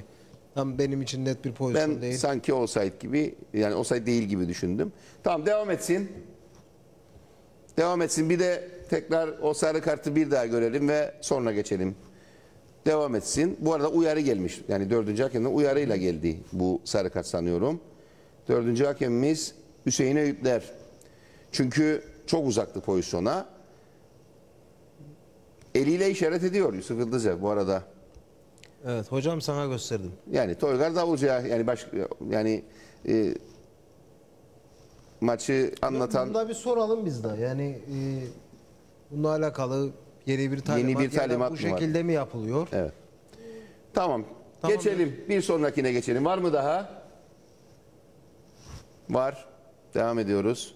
Tam benim için net bir pozisyon ben değil. sanki offside gibi yani offside değil gibi düşündüm. Tamam devam etsin. Devam etsin. Bir de tekrar o sarı kartı bir daha görelim ve sonra geçelim. Devam etsin. Bu arada uyarı gelmiş. Yani dördüncü hakemden uyarıyla geldi bu sarı kart sanıyorum. Dördüncü hakemimiz Hüseyin Eyüpler. Çünkü çok uzaktı pozisyona. Eliyle işaret ediyor Yusuf Yıldız'a bu arada. Evet hocam sana gösterdim. Yani Toygar Davulcu'ya yani baş yani e, maçı anlatan Bunda bir soralım biz de. Yani e, bununla alakalı yeni bir talimat, bir ya da talimat bu mı var? şekilde mi yapılıyor? evet. Tamam. Tamam. Geçelim. Bir sonrakine geçelim. Var mı daha? Var. Devam ediyoruz.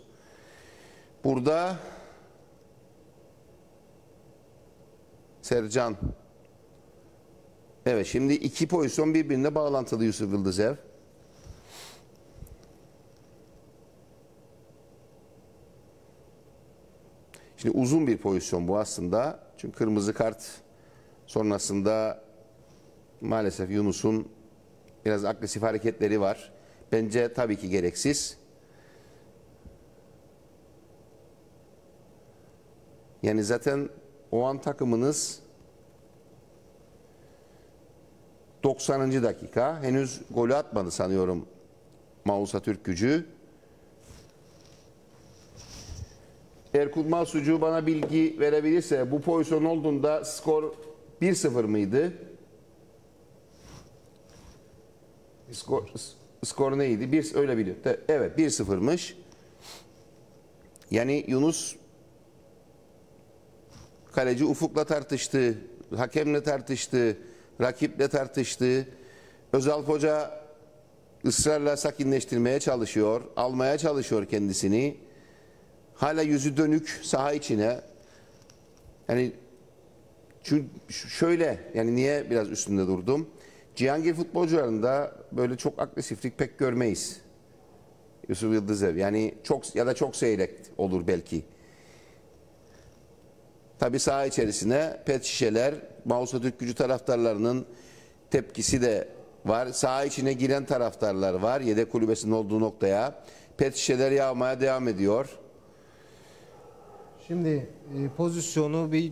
Burada Sercan. Evet şimdi iki pozisyon birbirine bağlantılı Yusuf Yıldızev. Şimdi uzun bir pozisyon bu aslında. Çünkü kırmızı kart sonrasında maalesef Yunus'un biraz agresif hareketleri var. Bence tabii ki gereksiz. Yani zaten o an takımınız 90. dakika henüz golü atmadı sanıyorum Mausa Türk gücü. Erkut Masucu bana bilgi verebilirse bu pozisyon olduğunda skor 1-0 mıydı? Skor, skor neydi? Bir, öyle biliyor. Evet 1-0'mış. Yani Yunus kaleci Ufuk'la tartıştı, hakemle tartıştı, rakiple tartıştı. Özal Hoca ısrarla sakinleştirmeye çalışıyor, almaya çalışıyor kendisini. Hala yüzü dönük saha içine. Yani şu- şöyle yani niye biraz üstünde durdum? Cihangir futbolcularında böyle çok agresiflik pek görmeyiz. Yusuf Yıldızev yani çok ya da çok seyrek olur belki. Tabi saha içerisine pet şişeler, Mausa Türk gücü taraftarlarının tepkisi de var. Saha içine giren taraftarlar var. Yedek kulübesinin olduğu noktaya. Pet şişeler yağmaya devam ediyor. Şimdi e, pozisyonu bir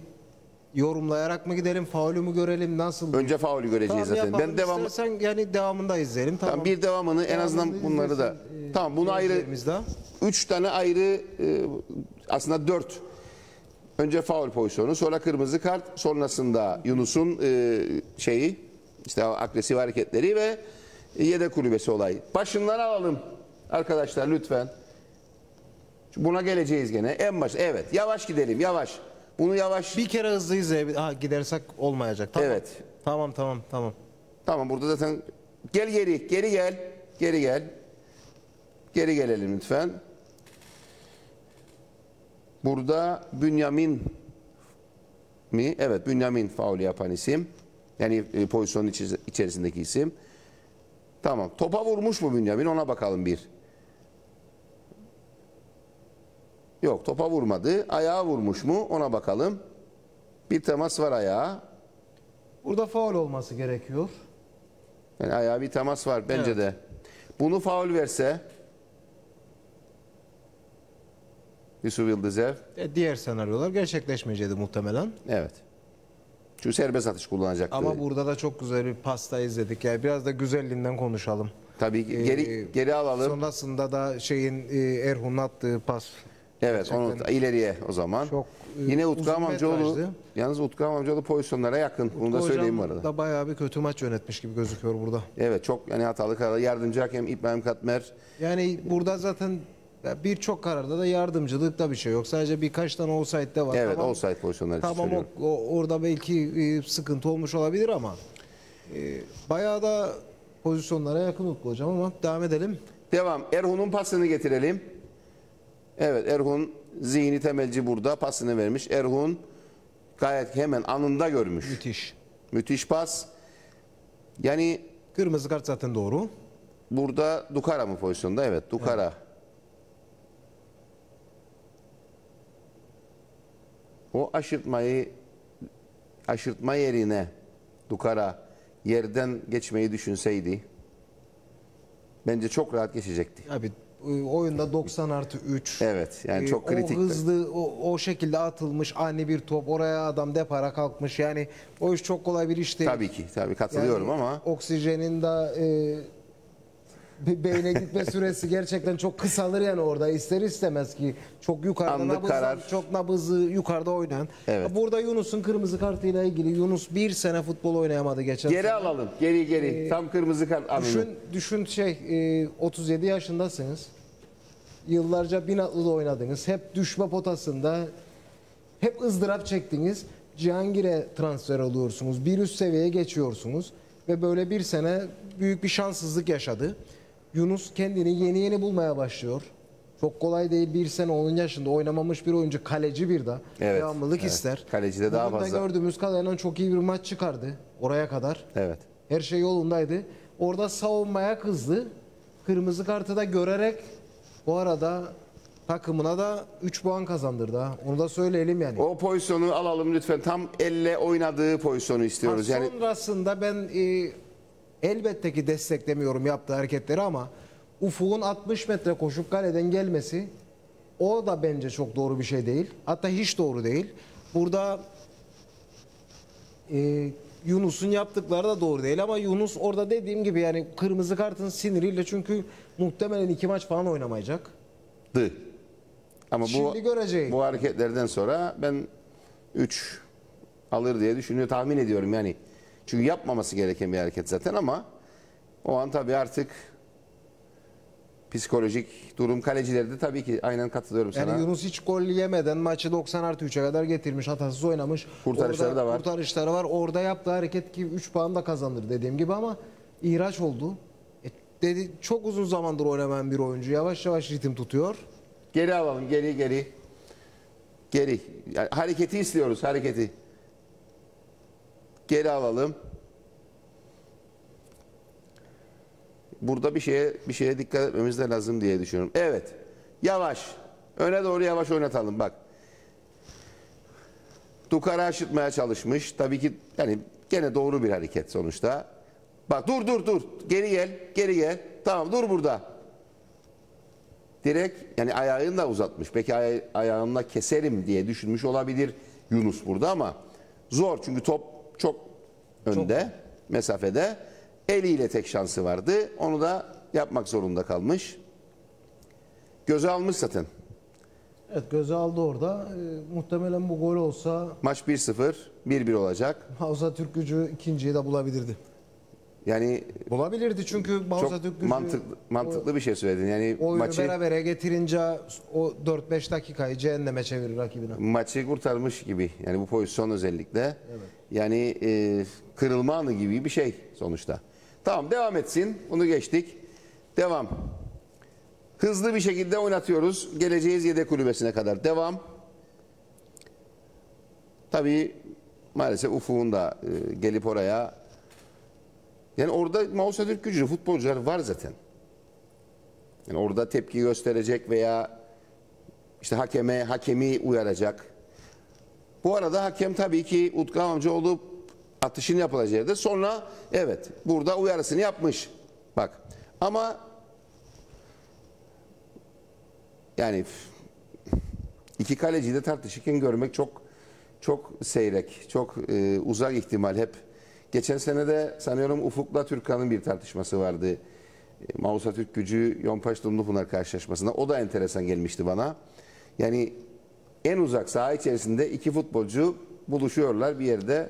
yorumlayarak mı gidelim, faulü mü görelim, nasıl? Önce faulü göreceğiz zaten. yapalım. Ben devam İstersen yani devamında izleyelim. Tamam. Tamam, bir devamını en azından Devamında bunları da. e, Tamam bunu ayrı üç tane ayrı e, aslında dört. Önce faul pozisyonu, sonra kırmızı kart, sonrasında Yunus'un e, şeyi işte agresif hareketleri ve yedek kulübesi olayı. Başından alalım arkadaşlar lütfen. Buna geleceğiz gene. En baş. Evet, yavaş gidelim, yavaş. Bunu yavaş. Bir kere hızlı izleyelim. Ha, gidersek olmayacak. Tamam. Evet. Tamam tamam tamam. Tamam burada zaten gel geri, geri gel. Geri gel. Geri gelelim lütfen. Burada Bünyamin mi? Evet Bünyamin faul yapan isim. Yani e, pozisyonun içerisindeki isim. Tamam. Topa vurmuş mu Bünyamin? Ona bakalım bir. Yok topa vurmadı. Ayağa vurmuş mu? Ona bakalım. Bir temas var ayağa. Burada faul olması gerekiyor. Yani ayağa bir temas var bence Evet. de. Bunu faul verse Yusuf Yıldızev E, diğer senaryolar gerçekleşmeyecekti muhtemelen. evet. Çünkü serbest atış kullanacaktı. Ama burada da çok güzel bir pasta izledik. Yani biraz da güzelliğinden konuşalım. Tabii geri Ee, geri alalım. Sonrasında da şeyin e, Erhun'un attığı pas. Evet onu ileriye o zaman. çok, e, Yine uzun Utku Amamcıoğlu metrajlı. yalnız Utku Amamcıoğlu pozisyonlara yakın. Bunu da Hocam söyleyeyim bu arada. da bayağı bir kötü maç yönetmiş gibi gözüküyor burada. Evet çok yani hatalı karar. Yardımcı hakem İbrahim Katmer Yani burada zaten ya birçok kararda da yardımcılıkta bir şey yok. Sadece birkaç tane offside'de var. evet tamam, offside pozisyonları için Tamam o, söylüyorum. o- orada belki e, sıkıntı olmuş olabilir ama e, bayağı da pozisyonlara yakın Utku hocam ama devam edelim. Devam. Erhun'un pasını getirelim. Evet Erhun zihni temelci burada pasını vermiş. Erhun Gayet hemen anında görmüş. Müthiş. Müthiş pas. Yani Kırmızı kart zaten doğru. burada Dukara mı pozisyonda? Evet Dukara. O aşırtmayı aşırtma yerine Dukara yerden geçmeyi düşünseydi bence çok rahat geçecekti. Abi oyunda 90 artı 3. Evet yani E, çok kritik. O hızlı o, o şekilde atılmış ani bir top oraya adam depara kalkmış yani o iş çok kolay bir iş değil. Tabii ki tabii katılıyorum Yani ama oksijenin de e, be- beyne gitme süresi gerçekten çok kısalır yani orada ister istemez ki çok yukarıda Anlık karar. çok nabızı yukarıda oynayan. Evet. Burada Yunus'un kırmızı kartıyla ilgili Yunus bir sene futbol oynayamadı geçen geri sene. alalım. Geri geri. Tam kırmızı kart anını. Düşün, düşün şey e, 37 yaşındasınız. Yıllarca Binatlı'da oynadınız. Hep düşme potasında hep ızdırap çektiniz. Cihangir'e transfer oluyorsunuz. Bir üst seviyeye geçiyorsunuz. Ve böyle bir sene büyük bir şanssızlık yaşadı. Yunus kendini yeni yeni bulmaya başlıyor. Çok kolay değil bir sene 10 yaşında oynamamış bir oyuncu kaleci bir de Evet, devamlılık evet. ister. Kalecide daha Bugün de fazla. gördüğümüz kadarıyla çok iyi bir maç çıkardı oraya kadar. Evet. Her şey yolundaydı. Orada savunmaya kızdı. Kırmızı kartı da görerek bu arada takımına da 3 puan kazandırdı. ha. Onu da söyleyelim yani. O pozisyonu alalım lütfen. Tam elle oynadığı pozisyonu istiyoruz. Yani Sonrasında ben e, elbette ki desteklemiyorum yaptığı hareketleri ama Ufuk'un 60 metre koşup kaleden gelmesi o da bence çok doğru bir şey değil. Hatta hiç doğru değil. Burada e, Yunus'un yaptıkları da doğru değil ama Yunus orada dediğim gibi yani kırmızı kartın siniriyle çünkü muhtemelen iki maç falan oynamayacak. dı. Ama bu Şimdi göreceğiz. bu hareketlerden sonra ben 3 alır diye düşünüyor tahmin ediyorum yani. Çünkü yapmaması gereken bir hareket zaten ama o an tabii artık psikolojik durum kalecilerde tabii ki aynen katılıyorum Yani sana. Yunus hiç gol yemeden maçı 90 artı 3'e kadar getirmiş. Hatasız oynamış. Kurtarışları Orada da var. Kurtarışları var. Orada yaptığı hareket ki 3 puan da kazandır dediğim gibi ama ihraç oldu. E, dedi çok uzun zamandır oynamayan bir oyuncu. Yavaş yavaş ritim tutuyor. Geri alalım geri geri. Geri. Yani hareketi istiyoruz hareketi. Geri alalım. Burada bir şeye bir şeye dikkat etmemiz de lazım diye düşünüyorum. Evet. Yavaş. Öne doğru yavaş oynatalım bak. Dukara aşırtmaya çalışmış. Tabii ki yani gene doğru bir hareket sonuçta. Bak dur dur dur. Geri gel. Geri gel. Tamam dur burada. Direkt yani ayağını da uzatmış. Peki aya- ayağımla keserim diye düşünmüş olabilir Yunus burada ama zor çünkü top çok önde mesafede. Eliyle tek şansı vardı. Onu da yapmak zorunda kalmış. Göze almış zaten. Evet göze aldı orada. E, muhtemelen bu gol olsa Maç 1-0, 1-1 olacak. Havza Türk gücü ikinciyi de bulabilirdi. Yani Bulabilirdi çünkü Havza çok mantıklı mantıklı bir şey söyledin. Yani oyunu maçı berabere getirince o 4-5 dakikayı cehenneme çevirir rakibine. maçı kurtarmış gibi. Yani bu pozisyon özellikle. Yani e, kırılma anı gibi bir şey sonuçta. Tamam devam etsin. Bunu geçtik. Devam. Hızlı bir şekilde oynatıyoruz. Geleceğiz yedek kulübesine kadar. Devam. Tabii maalesef Ufuk'un da e, gelip oraya yani orada Mausa Türk gücü futbolcular var zaten. Yani orada tepki gösterecek veya işte hakeme, hakemi uyaracak. Bu arada hakem tabii ki Utku Amcaoğlu atışın yapılacağı yerde sonra evet burada uyarısını yapmış. Bak ama yani iki kaleciyi de tartışırken görmek çok çok seyrek, çok e, uzak ihtimal hep. Geçen sene de sanıyorum Ufuk'la Türkan'ın bir tartışması vardı. E, Mausa Türk Gücü Yonpaş Dumlupınar karşılaşmasında. O da enteresan gelmişti bana. Yani en uzak saha içerisinde iki futbolcu buluşuyorlar bir yerde.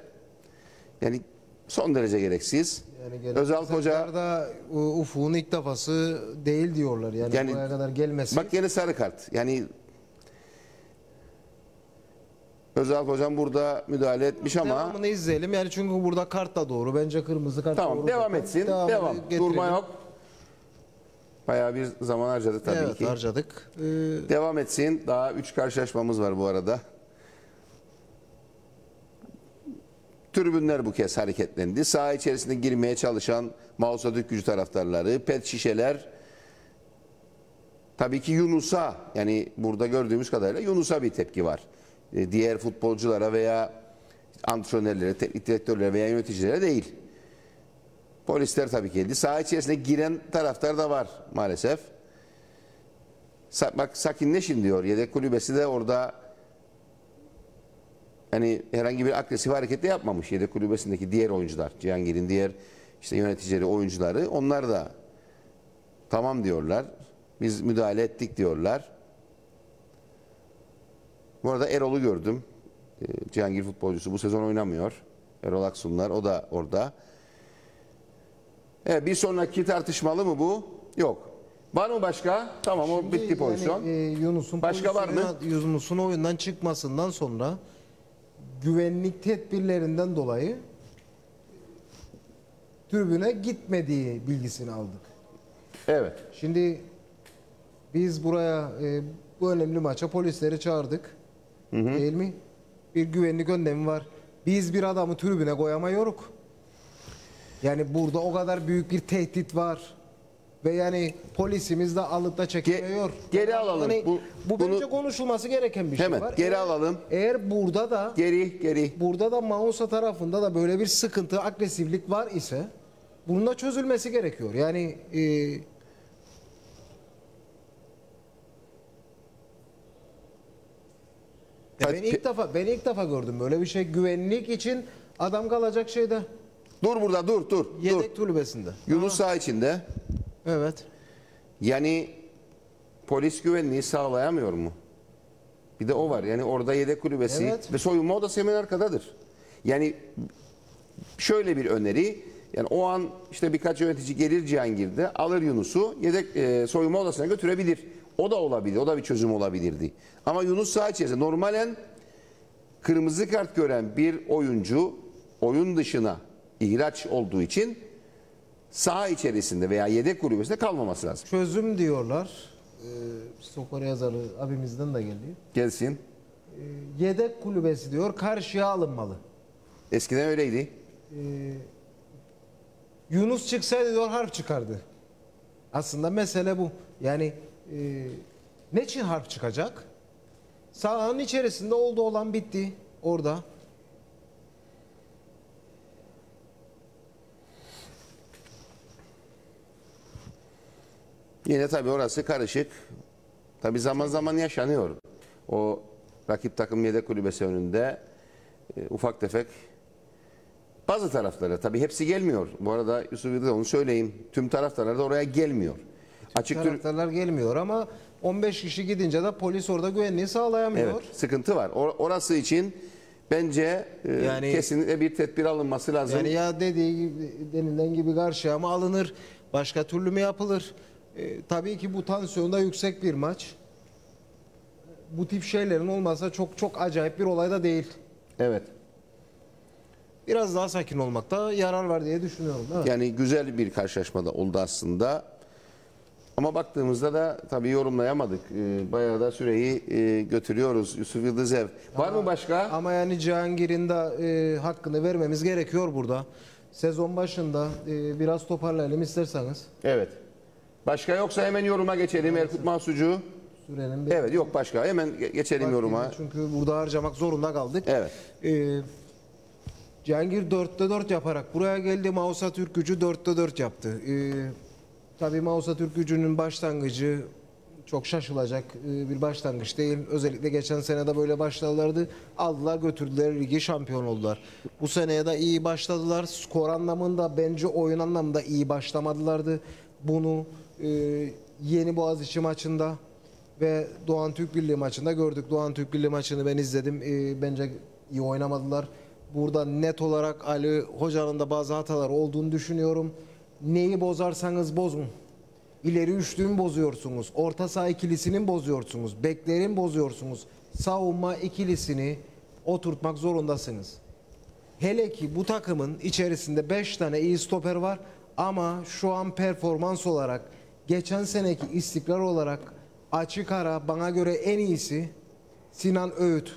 Yani son derece gereksiz. Yani Özal Koca da Ufuk'un ilk defası değil diyorlar. Yani, Yani- buraya kadar gelmesi. Bak yine sarı kart. Yani Özal Hocam burada müdahale etmiş ama Devamını izleyelim. Yani çünkü burada kart da doğru. Bence kırmızı kart tamam doğru. devam etsin. Devamını devam. getirelim. Durma yok. Bayağı bir zaman harcadık tabii evet ki. harcadık. Ee, Devam etsin. Daha 3 karşılaşmamız var bu arada. Tribünler bu kez hareketlendi. Saha içerisinde girmeye çalışan Mausa gücü taraftarları, pet şişeler, tabii ki Yunus'a yani burada gördüğümüz kadarıyla Yunus'a bir tepki var. E, Diğer futbolculara veya antrenörlere, teknik direktörlere veya yöneticilere değil. Polisler tabii ki geldi. Saha içerisine giren taraftar da var maalesef. Bak sakinleşin diyor. Yedek kulübesi de orada hani herhangi bir agresif hareket de yapmamış. Yedek kulübesindeki diğer oyuncular, Cihangir'in diğer işte yöneticileri, oyuncuları onlar da tamam diyorlar. Biz müdahale ettik diyorlar. Bu arada Erol'u gördüm. Ee, Cihangir futbolcusu bu sezon oynamıyor. Erol Aksunlar o da orada. Evet, bir sonraki tartışmalı mı bu? Yok. Var mı başka? Tamam o bitti Yani, pozisyon. e, Yunus'un Başka var mı? Yunus'un oyundan çıkmasından sonra güvenlik tedbirlerinden dolayı tribüne gitmediği bilgisini aldık. Evet. Şimdi biz buraya e, bu önemli maça polisleri çağırdık. Değil mi? Bir güvenlik önlemi var. Biz bir adamı tribüne koyamıyoruz. Yani burada o kadar büyük bir tehdit var. Ve yani polisimiz de alıp da çekemiyor. geri alalım. Yani Bu- bu, bunu- bence konuşulması gereken bir şey Hemen var. geri Eğer- alalım. Eğer burada da Geri geri. burada da Mausa tarafında da böyle bir sıkıntı, agresiflik var ise bunun da çözülmesi gerekiyor. Yani e, Ya ben ilk defa ben ilk defa gördüm böyle bir şey güvenlik için adam kalacak şeyde Dur burada dur dur. dur. yedek kulübesinde. Yunus saha içinde. Evet. Yani polis güvenliği sağlayamıyor mu? Bir de o var. Yani orada yedek kulübesi Evet. ve soyunma odası hemen arkadadır. Yani şöyle bir öneri. Yani o an işte birkaç yönetici gelir Cihangir'de alır Yunus'u yedek e, soyunma odasına götürebilir. O da olabilir. O da bir çözüm olabilirdi. Ama Yunus saha içerisinde normalen kırmızı kart gören bir oyuncu oyun dışına ihraç olduğu için saha içerisinde veya yedek kulübesinde kalmaması lazım. Çözüm diyorlar. Ee, Stokor yazarı abimizden de geliyor. Gelsin. Ee, yedek kulübesi diyor karşıya alınmalı. Eskiden öyleydi. Yunus çıksaydı diyor harp çıkardı. Aslında mesele bu. Yani e, ne için harp çıkacak? Sahanın içerisinde oldu olan bitti orada. Yine tabii orası karışık. Tabii zaman zaman yaşanıyor. O rakip takım yedek kulübesi önünde e, ufak tefek bazı taraflara tabii hepsi gelmiyor. Bu arada Yusuf Yıldız onu söyleyeyim. Tüm taraftarlar da oraya gelmiyor. Açık Taraftarlar gelmiyor ama 15 kişi gidince de polis orada güvenliği sağlayamıyor. evet, sıkıntı var. Or- orası için bence e, Yani- kesinlikle bir tedbir alınması lazım. Yani ya dediği gibi, denilen gibi karşıya mı alınır? Başka türlü mü yapılır? E, tabii ki bu tansiyonda yüksek bir maç. Bu tip şeylerin olmasa çok çok acayip bir olay da değil. Evet. Biraz daha sakin olmakta yarar var diye düşünüyorum. Yani güzel bir karşılaşmada oldu aslında. Ama baktığımızda da tabii yorumlayamadık. Ee, bayağı da süreyi e, götürüyoruz. Yusuf Yıldızev. Var mı başka? Ama yani Cihangir'in de e, hakkını vermemiz gerekiyor burada. Sezon başında e, biraz toparlayalım isterseniz. Evet. Başka yoksa hemen yoruma geçelim. Erkut Mansucu. Sürenin bir Evet yok başka. Hemen ge- geçelim yoruma. Çünkü burada harcamak zorunda kaldık. Evet. Ee, Cihangir 4'te 4 yaparak buraya geldi. Mausa Türk gücü 4'te 4 yaptı. Ee, tabii Mausa Türk gücünün başlangıcı çok şaşılacak e, bir başlangıç değil. Özellikle geçen sene de böyle başladılardı. Aldılar götürdüler ligi şampiyon oldular. Bu seneye de iyi başladılar. Skor anlamında bence oyun anlamında iyi başlamadılardı. Bunu e, Yeni Boğaziçi maçında ve Doğan Türk Birliği maçında gördük. Doğan Türk Birliği maçını ben izledim. Ee, bence iyi oynamadılar. Burada net olarak Ali Hoca'nın da bazı hatalar olduğunu düşünüyorum. Neyi bozarsanız bozun. İleri üçlüğün bozuyorsunuz. Orta saha ikilisinin bozuyorsunuz. Beklerin bozuyorsunuz. Savunma ikilisini oturtmak zorundasınız. Hele ki bu takımın içerisinde 5 tane iyi stoper var ama şu an performans olarak geçen seneki istikrar olarak açık ara bana göre en iyisi Sinan Öğüt.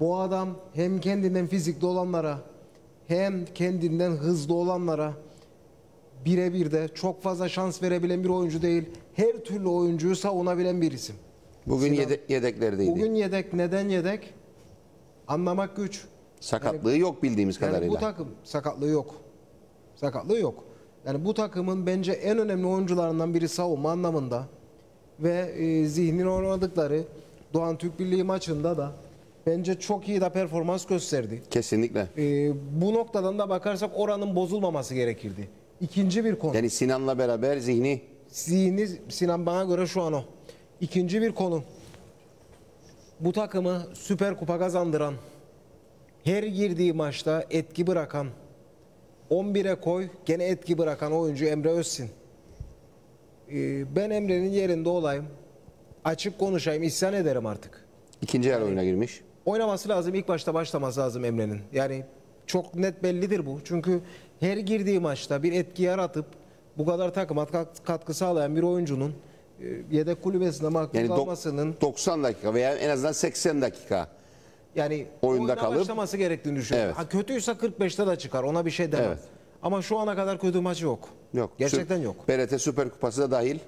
Bu adam hem kendinden fizikli olanlara hem kendinden hızlı olanlara birebir de çok fazla şans verebilen bir oyuncu değil. Her türlü oyuncuyu savunabilen bir isim. Bugün Sinan- yede- yedeklerdeydi. Bugün yedek neden yedek? Anlamak güç. Sakatlığı yok bildiğimiz Yani kadarıyla. bu takım sakatlığı yok. Sakatlığı yok. Yani bu takımın bence en önemli oyuncularından biri savunma anlamında ve e, zihnin oynadıkları Doğan Türk Birliği maçında da bence çok iyi de performans gösterdi. Kesinlikle. E, bu noktadan da bakarsak oranın bozulmaması gerekirdi. İkinci bir konu. Yani Sinan'la beraber zihni Zihni Sinan bana göre şu an o. İkinci bir konu. Bu takımı Süper Kupa kazandıran, her girdiği maçta etki bırakan, 11'e koy gene etki bırakan oyuncu Emre Özsin. Ee, ben Emre'nin yerinde olayım. Açık konuşayım, isyan ederim artık. ikinci yarı oyuna girmiş. Oynaması lazım, ilk başta başlaması lazım Emre'nin. Yani çok net bellidir bu. Çünkü her girdiği maçta bir etki yaratıp bu kadar takıma kat- katkı sağlayan bir oyuncunun e, yedek kulübesinde mahkum Yani kalmasının 90 dakika veya en azından 80 dakika. yani oyunda kalıp- başlaması gerektiğini düşünüyorum. Evet. Ha, kötüyse 45'te de çıkar. Ona bir şey demem. Evet. Ama şu ana kadar kötü maçı yok. Yok. Gerçekten Sü- yok. BRT Süper Kupası da dahil.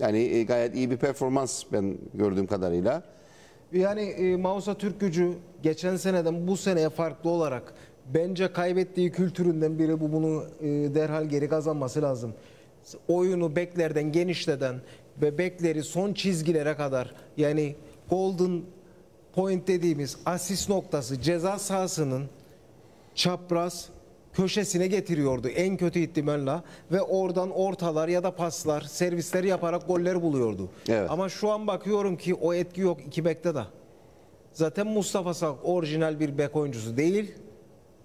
Yani e, gayet iyi bir performans ben gördüğüm kadarıyla. Yani e, Mausa Türk gücü geçen seneden bu seneye farklı olarak bence kaybettiği kültüründen biri bu bunu e, derhal geri kazanması lazım. Oyunu beklerden genişleden ve bekleri son çizgilere kadar yani golden point dediğimiz asist noktası ceza sahasının çapraz köşesine getiriyordu en kötü ihtimalle ve oradan ortalar ya da paslar servisler yaparak goller buluyordu. Evet. Ama şu an bakıyorum ki o etki yok iki bekte de. Zaten Mustafa Sak orijinal bir bek oyuncusu değil.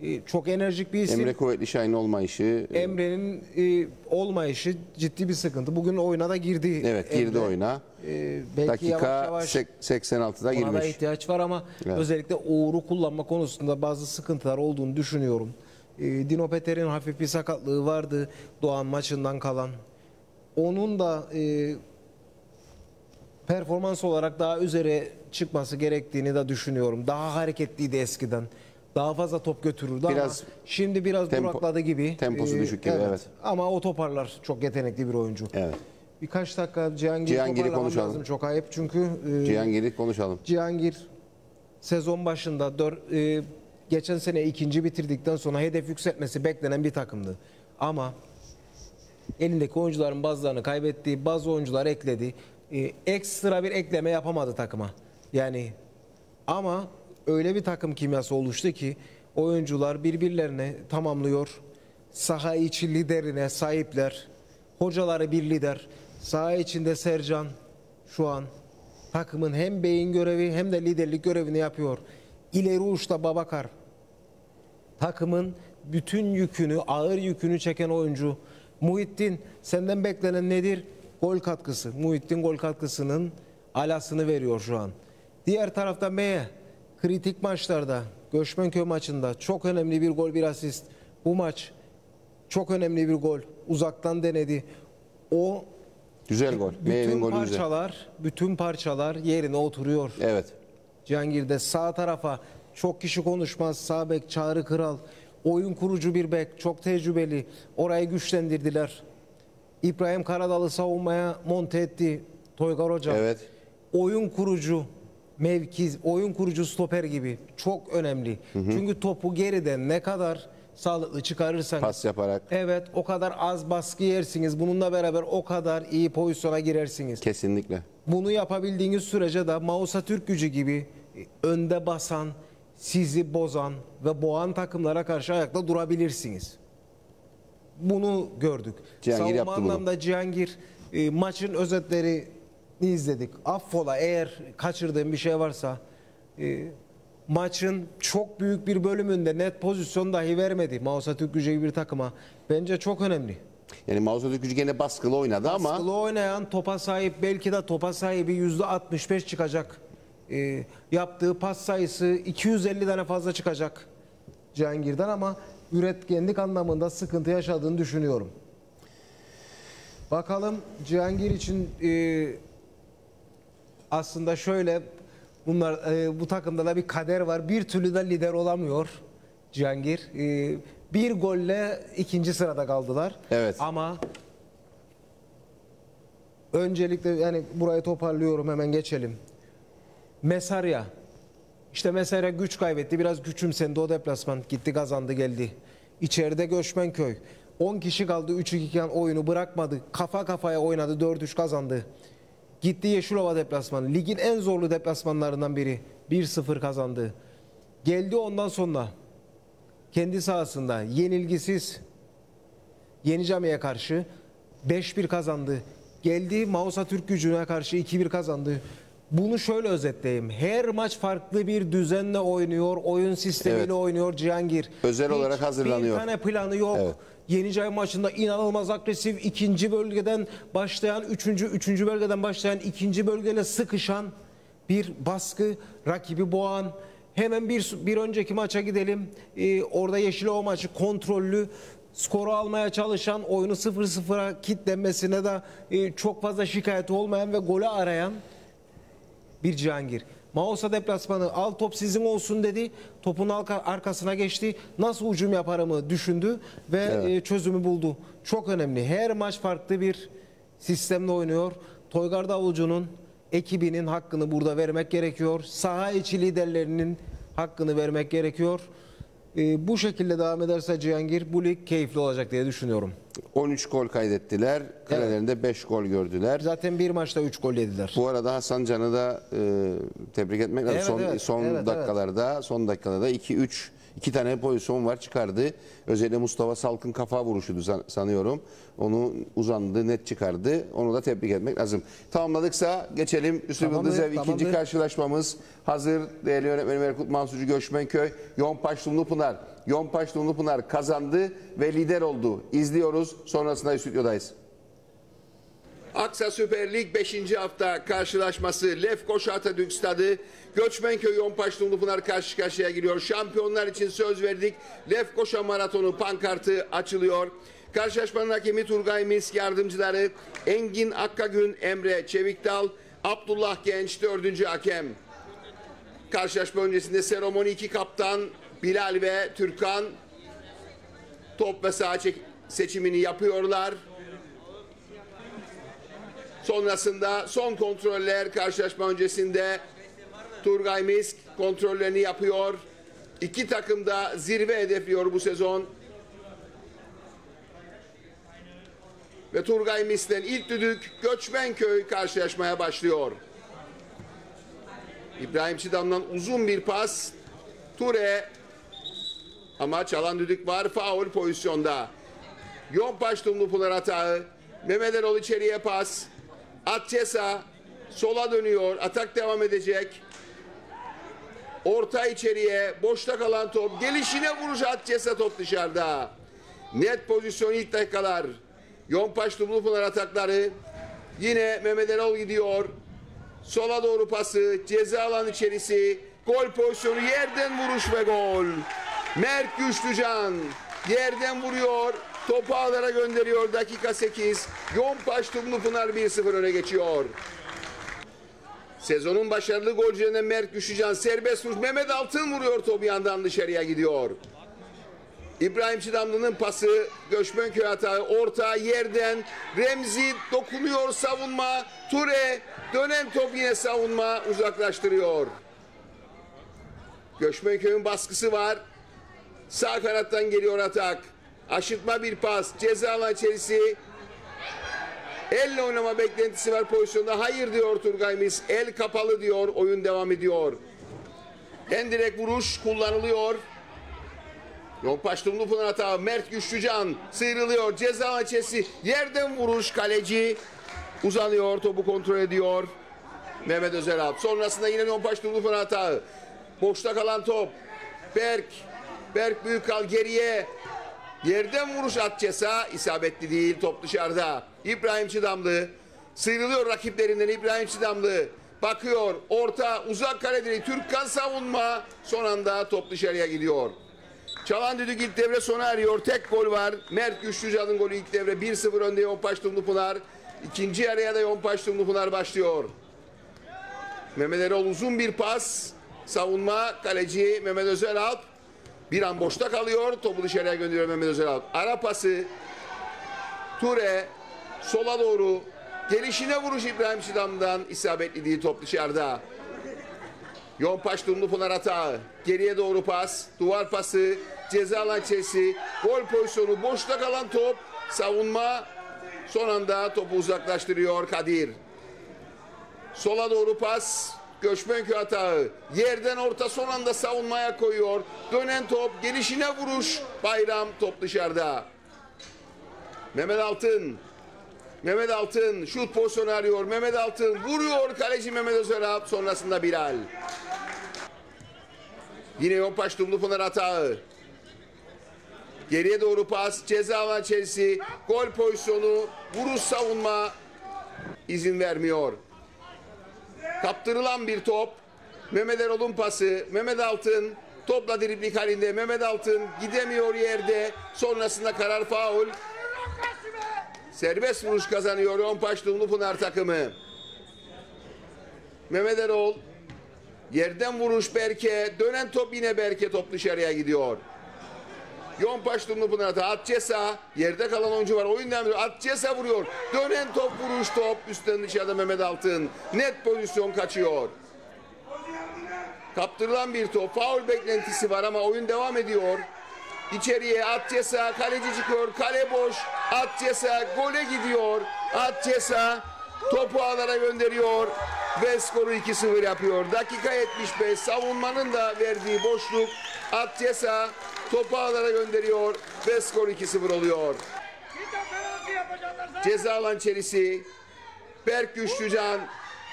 Ee, Çok enerjik bir isim. Emre Kuvvetli Şahin olmayışı. e, Emre'nin e, olmayışı ciddi bir sıkıntı. Bugün oyuna da girdi. Evet girdi Emre. oyuna. Ee, belki Dakika yavaş yavaş sek- 86'da ona da girmiş. ihtiyaç var ama Evet. özellikle Uğur'u kullanma konusunda bazı sıkıntılar olduğunu düşünüyorum. Ee, Dino Peter'in hafif bir sakatlığı vardı Doğan maçından kalan. Onun da e, performans olarak daha üzere çıkması gerektiğini de düşünüyorum. Daha hareketliydi eskiden. Daha fazla top götürürdü Biraz ama şimdi biraz tempo- durakladı gibi. Ee, temposu düşük gibi, evet. Ama o toparlar çok yetenekli bir oyuncu. Evet. Birkaç dakika Cihangir'i toparlamam konuşalım. lazım. Çok ayıp çünkü e, Cihangir'i konuşalım. Cihangir sezon başında dör, e, geçen sene ikinci bitirdikten sonra hedef yükseltmesi beklenen bir takımdı. Ama elindeki oyuncuların bazılarını kaybetti, bazı oyuncular ekledi. E, ekstra bir ekleme yapamadı takıma. Yani ama öyle bir takım kimyası oluştu ki oyuncular birbirlerini tamamlıyor. Saha içi liderine sahipler. Hocaları bir lider. Saha içinde Sercan şu an takımın hem beyin görevi hem de liderlik görevini yapıyor. İleri uçta Babakar takımın bütün yükünü, ağır yükünü çeken oyuncu. Muhittin senden beklenen nedir? Gol katkısı. Muhittin gol katkısının alasını veriyor şu an. Diğer tarafta M'ye kritik maçlarda Göçmenköy maçında çok önemli bir gol bir asist. Bu maç çok önemli bir gol. Uzaktan denedi. O Güzel gol. Bütün golü güzel. parçalar, bütün parçalar yerine oturuyor. Evet. Cihangir'de sağ tarafa çok kişi konuşmaz. Sağ bek Çağrı Kral. Oyun kurucu bir bek. Çok tecrübeli. Orayı güçlendirdiler. İbrahim Karadal'ı savunmaya monte etti. Toygar Hoca. Evet. Oyun kurucu mevki, oyun kurucu stoper gibi. Çok önemli. Çünkü topu geriden ne kadar sağlıklı çıkarırsanız Pas yaparak. Evet o kadar az baskı yersiniz. Bununla beraber o kadar iyi pozisyona girersiniz. Kesinlikle. Bunu yapabildiğiniz sürece de Mausa Türk gücü gibi e, önde basan, sizi bozan ve boğan takımlara karşı ayakta durabilirsiniz. Bunu gördük. Cihangir Savunma yaptı bunu. anlamda Cihangir e, maçın özetlerini izledik. Affola eğer kaçırdığım bir şey varsa e, maçın çok büyük bir bölümünde net pozisyon dahi vermedi. Mausa Türk gücü gibi bir takıma. Bence çok önemli. Yani Mausa Gücü gene baskılı oynadı ama Baskılı oynayan topa sahip belki de topa sahibi yüzde 65 çıkacak. Ee, yaptığı pas sayısı 250 tane fazla çıkacak Cihangir'den ama üretkenlik anlamında sıkıntı yaşadığını düşünüyorum. Bakalım Cihangir için e, aslında şöyle bunlar e, bu takımda da bir kader var. Bir türlü de lider olamıyor. Cihangir. Ee, bir golle ikinci sırada kaldılar. Evet. Ama öncelikle yani burayı toparlıyorum hemen geçelim. Mesarya. İşte Mesarya güç kaybetti. Biraz güçümsendi o deplasman. Gitti kazandı geldi. İçeride Göçmenköy. 10 kişi kaldı 3-2 iken oyunu bırakmadı. Kafa kafaya oynadı 4-3 kazandı. Gitti Yeşilova deplasmanı. Ligin en zorlu deplasmanlarından biri. 1-0 kazandı. Geldi ondan sonra kendi sahasında yenilgisiz Yeni Cami'ye karşı 5-1 kazandı. Geldi Mausa Türk gücüne karşı 2-1 kazandı. Bunu şöyle özetleyeyim. Her maç farklı bir düzenle oynuyor. Oyun sistemiyle Evet. oynuyor Cihangir. Özel olarak hazırlanıyor. Bir tane planı yok. Evet. Yenicay maçında inanılmaz agresif ikinci bölgeden başlayan üçüncü üçüncü bölgeden başlayan ikinci bölgeyle sıkışan bir baskı rakibi boğan hemen bir bir önceki maça gidelim Ee, orada Yeşilova maçı kontrollü skoru almaya çalışan oyunu 0-0'a kitlenmesine de e, çok fazla şikayeti olmayan ve golü arayan bir Cihangir. Mausa deplasmanı al top sizin olsun dedi. Topun arka- arkasına geçti. Nasıl hücum yaparımı düşündü ve e, çözümü buldu. Çok önemli. Her maç farklı bir sistemle oynuyor. Toygar Davulcu'nun ekibinin hakkını burada vermek gerekiyor. Saha içi liderlerinin hakkını vermek gerekiyor. E, bu şekilde devam ederse Cihangir bu lig keyifli olacak diye düşünüyorum. 13 gol kaydettiler. Kalelerinde 5 gol gördüler. Zaten bir maçta 3 gol yediler. Bu arada Hasan Can'ı da e, tebrik etmek lazım. Evet, son evet, son evet, evet. dakikalarda, son dakikalarda 2 3 iki tane pozisyon var çıkardı. Özellikle Mustafa Salkın kafa vuruşuydu san- sanıyorum. Onu uzandı, net çıkardı. Onu da tebrik etmek lazım. Tamamladıksa geçelim Yusuf Tamamdır, Yıldız'ev ikinci tamamdır. karşılaşmamız hazır. Değerli yönetmenim Erkut Mansurcu Göçmenköy, Yonpaş Dumlupınar. Yonpaş Dumlupınar kazandı ve lider oldu. İzliyoruz. Sonrasında stüdyodayız. Aksa Süper Lig 5. hafta karşılaşması Lefkoşa Atatürk Stadı Göçmenköy Yonpaş Dumlupınar karşı karşıya giriyor. Şampiyonlar için söz verdik. Lefkoşa Maratonu pankartı açılıyor. Karşılaşmanın hakemi Turgay Misk yardımcıları Engin Akkagün, Emre Çevikdal, Abdullah Genç dördüncü hakem. Karşılaşma öncesinde seremoni iki kaptan Bilal ve Türkan top ve saha seçimini yapıyorlar. Sonrasında son kontroller karşılaşma öncesinde Turgay Misk kontrollerini yapıyor. İki takım da zirve hedefliyor bu sezon. Ve Turgay Misk'ten ilk düdük Göçmenköy karşılaşmaya başlıyor. İbrahim Çidam'dan uzun bir pas. Ture ama çalan düdük var. Faul pozisyonda. Yonpaş Dumlupınar hatağı. Mehmet Erol içeriye pas. Atçesa sola dönüyor. Atak devam edecek. Orta içeriye. Boşta kalan top. Gelişine vuruş Atçesa top dışarıda. Net pozisyon ilk dakikalar. Yonpaş Dumlupınar atakları. Yine Mehmet Erol gidiyor. Sola doğru pası. Ceza alan içerisi. Gol pozisyonu. Yerden vuruş ve gol. Mert Güçlücan yerden vuruyor. Topu ağlara gönderiyor. Dakika 8. Yonpaş Dumlupınar 1-0 öne geçiyor. Sezonun başarılı golcülerinden Mert Güçlücan serbest vuruş. Mehmet Altın vuruyor topu yandan dışarıya gidiyor. İbrahim Çidamlı'nın pası Göçmenköy hatağı orta yerden Remzi dokunuyor savunma Ture dönen top yine savunma uzaklaştırıyor. Göçmenköy'ün baskısı var. Sağ kanattan geliyor atak. Aşırtma bir pas. Ceza alan içerisi. Elle oynama beklentisi var pozisyonda. Hayır diyor Turgay. El kapalı diyor. Oyun devam ediyor. En direkt vuruş kullanılıyor. Yonpaş Dumlupınar hata. Mert Güçlücan sıyrılıyor. Ceza içerisi. Yerden vuruş kaleci. Uzanıyor. Topu kontrol ediyor. Mehmet Özeralp. Sonrasında yine Yonpaş Dumlupınar hata. Boşta kalan top. Berk. Berk Büyükal geriye. Yerden vuruş Atçesa isabetli değil top dışarıda. İbrahim Çidamlı sıyrılıyor rakiplerinden İbrahim Çidamlı. Bakıyor orta uzak kale direği Türkkan savunma son anda top dışarıya gidiyor. Çalan düdük ilk devre sona eriyor. Tek gol var. Mert Güçlücan'ın golü ilk devre 1-0 önde Yonpaş Dumlupınar. İkinci yarıya da Yonpaş Dumlupınar başlıyor. Mehmet Erol uzun bir pas. Savunma kaleci Mehmet Özeralp. Bir an boşta kalıyor. Topu dışarıya gönderiyor Mehmet Özel. Ara pası. Ture sola doğru. Gelişine vuruş İbrahim Şidam'dan isabetli değil top dışarıda. Yonpaş Dumlu Pınar hata. Geriye doğru pas. Duvar pası. Ceza alan içerisi. Gol pozisyonu. Boşta kalan top. Savunma son anda topu uzaklaştırıyor Kadir. Sola doğru pas. Göçmenköy hatağı. Yerden orta son anda savunmaya koyuyor. Dönen top. Gelişine vuruş. Bayram top dışarıda. Mehmet Altın. Mehmet Altın şut pozisyonu arıyor. Mehmet Altın vuruyor. Kaleci Mehmet Özerap. Sonrasında Bilal. Yine Yonpaş Dumlupınar hatağı. Geriye doğru pas. Ceza alan. Gol pozisyonu. Vuruş savunma. izin vermiyor. Kaptırılan bir top. Mehmet Erol'un pası. Mehmet Altın topla driblik halinde. Mehmet Altın gidemiyor yerde. Sonrasında karar faul. Serbest vuruş kazanıyor Yonpaş Dumlupınar takımı. Mehmet Erol yerden vuruş Berke. Dönen top yine Berke top dışarıya gidiyor. Yonpaş Dumlupınar hata. Atcesa yerde kalan oyuncu var. Oyun devam ediyor. Atcesa vuruyor. Dönen top vuruş top. Üstten dışarıda Mehmet Altın. Net pozisyon kaçıyor. Kaptırılan bir top. Faul beklentisi var ama oyun devam ediyor. İçeriye Atcesa kaleci çıkıyor. Kale boş. Atcesa gole gidiyor. Atcesa topu ağlara gönderiyor ve skoru 2-0 yapıyor. Dakika 75 savunmanın da verdiği boşluk. Atcesa topu ağlara gönderiyor ve skor 2-0 oluyor. Ceza alan çelisi. Berk Güçlücan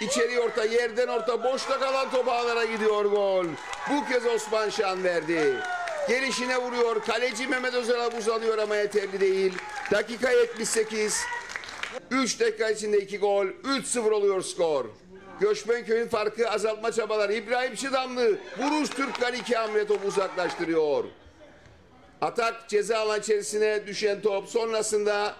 içeri orta yerden orta boşta kalan top ağlara gidiyor gol. Bu kez Osman Şan verdi. Gelişine vuruyor. Kaleci Mehmet Özel uzanıyor ama yeterli değil. Dakika 78. 3 dakika içinde 2 gol. 3-0 oluyor skor. Göçmenköy'ün farkı azaltma çabaları. İbrahim Şidamlı vuruş Türkler 2 hamle topu uzaklaştırıyor. Atak ceza alan içerisine düşen top. Sonrasında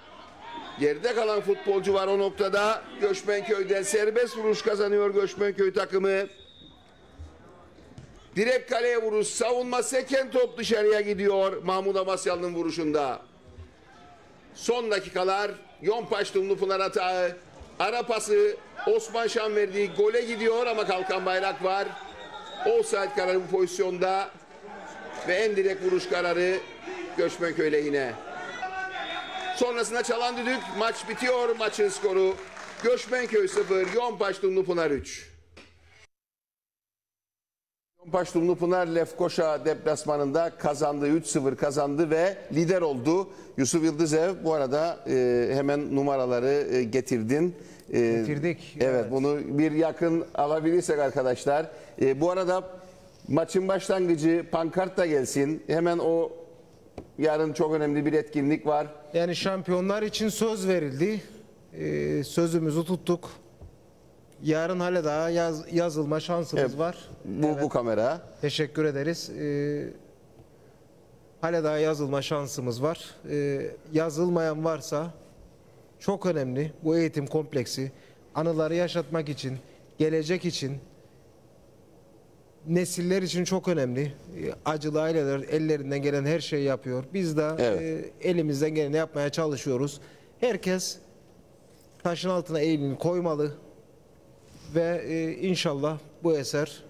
Geride kalan futbolcu var o noktada. Göçmenköy'den serbest vuruş kazanıyor Göçmenköy takımı. Direkt kaleye vuruş. Savunma seken top dışarıya gidiyor Mahmut Amasyalı'nın vuruşunda. Son dakikalar Yonpaş Dumlupınar hatağı. Ara pası Osman Şan verdiği gole gidiyor ama kalkan bayrak var. Offside kararı bu pozisyonda. Ve en direkt vuruş kararı Göçmenköy lehine. Sonrasında çalan düdük maç bitiyor maçın skoru. Göçmenköy 0, Yonpaş Dumlupınar 3. Yonpaş Dumlupınar Lefkoşa deplasmanında kazandı 3-0 kazandı ve lider oldu. Yusuf Yıldızev bu arada e, hemen numaraları e, getirdin. E, Getirdik, Evet, evet. bunu bir yakın alabilirsek arkadaşlar. E, bu arada maçın başlangıcı pankart da gelsin. Hemen o yarın çok önemli bir etkinlik var. Yani şampiyonlar için söz verildi. Ee, sözümüzü tuttuk. Yarın hala daha yaz- yazılma şansımız Evet. var. Bu, bu kamera. Teşekkür ederiz. Ee, hala daha yazılma şansımız var. Ee, yazılmayan varsa çok önemli bu eğitim kompleksi anıları yaşatmak için, gelecek için nesiller için çok önemli. Ee, Acılı aileler ellerinden gelen her şeyi yapıyor. Biz de Evet. e, elimizden geleni yapmaya çalışıyoruz. Herkes taşın altına elini koymalı ve e, inşallah bu eser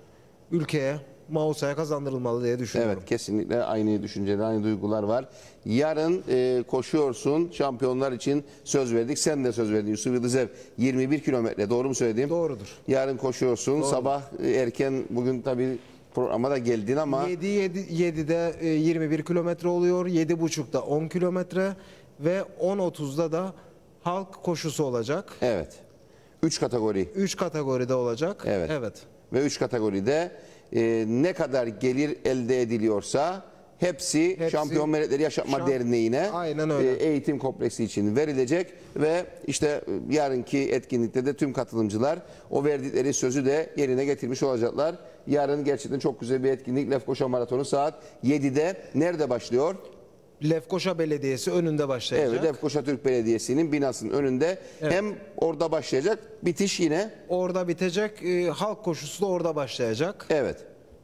ülkeye, Mausa'ya kazandırılmalı diye düşünüyorum. Evet kesinlikle aynı düşünceler, aynı duygular var. Yarın e, koşuyorsun şampiyonlar için söz verdik. Sen de söz verdin Yusuf Yıldızev. 21 kilometre doğru mu söyledim? Doğrudur. Yarın koşuyorsun. Sabah e, erken bugün tabii programa da geldin ama 7 7 7'de e, 21 kilometre oluyor. 7.30'da 10 kilometre ve 10.30'da da halk koşusu olacak. evet. 3 kategori 3 kategoride olacak. Evet. Evet. ve 3 kategoride e, ne kadar gelir elde ediliyorsa hepsi, Hepsi Şampiyon Melekleri Yaşatma şam- Derneği'ne e, eğitim kompleksi için verilecek ve işte e, yarınki etkinlikte de tüm katılımcılar o verdikleri sözü de yerine getirmiş olacaklar. Yarın gerçekten çok güzel bir etkinlik Lefkoşa Maratonu saat 7'de nerede başlıyor? Lefkoşa Belediyesi önünde başlayacak. Evet, Lefkoşa Türk Belediyesi'nin binasının önünde hem orada başlayacak bitiş yine Orada bitecek. e, halk koşusu da orada başlayacak. evet.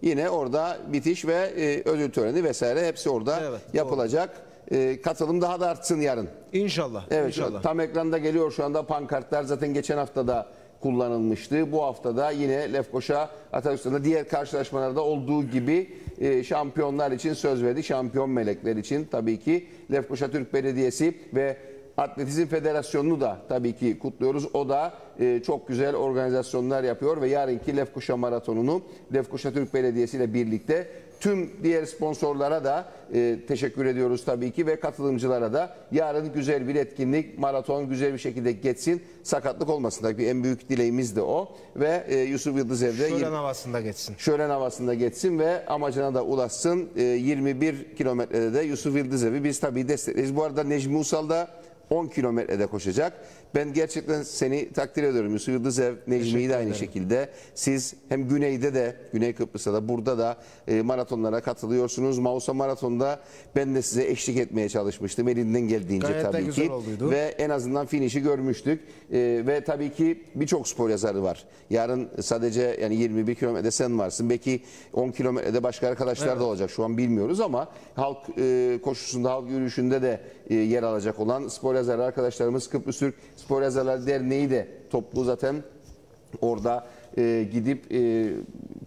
Yine orada bitiş ve e, ödül töreni vesaire hepsi orada Evet, doğru. yapılacak. E, katılım daha da artsın yarın. İnşallah. Evet inşallah. tam ekranda geliyor şu anda pankartlar zaten geçen hafta da kullanılmıştı. Bu hafta da yine Lefkoşa Atatürk'te diğer karşılaşmalarda olduğu gibi e, şampiyonlar için söz verdi. Şampiyon melekler için tabii ki Lefkoşa Türk Belediyesi ve Atletizm Federasyonu'nu da tabii ki kutluyoruz. O da e, çok güzel organizasyonlar yapıyor ve yarınki Lefkoşa Maratonu'nu Lefkoşa Türk Belediyesi ile birlikte tüm diğer sponsorlara da e, teşekkür ediyoruz tabii ki ve katılımcılara da yarın güzel bir etkinlik, maraton güzel bir şekilde geçsin. Sakatlık olmasın tabii en büyük dileğimiz de o ve e, Yusuf Yıldız Evde Şölen havasında geçsin. şölen havasında geçsin ve amacına da ulaşsın. E, 21 kilometrede de Yusuf Yıldızev'i biz tabii destekleyiz. Bu arada Necmi Usal da 10 kilometrede koşacak. Ben gerçekten seni takdir ediyorum Yusuf Yıldızev, Necmi'yi de aynı şekilde. Siz hem Güney'de de, Güney Kıbrıs'ta da burada da e, maratonlara katılıyorsunuz. Mausa Maraton'da ben de size eşlik etmeye çalışmıştım elinden geldiğince Gayet de tabii güzel ki. olduydu. Ve en azından finişi görmüştük. E, ve tabii ki birçok spor yazarı var. Yarın sadece yani 21 kilometrede sen varsın. Belki 10 kilometrede başka arkadaşlar da olacak. Şu an bilmiyoruz ama halk e, koşusunda, halk yürüyüşünde de e, yer alacak olan spor yazarı arkadaşlarımız Kıbrıs Türk Spor Yazarlar Derneği de toplu zaten orada e, gidip e,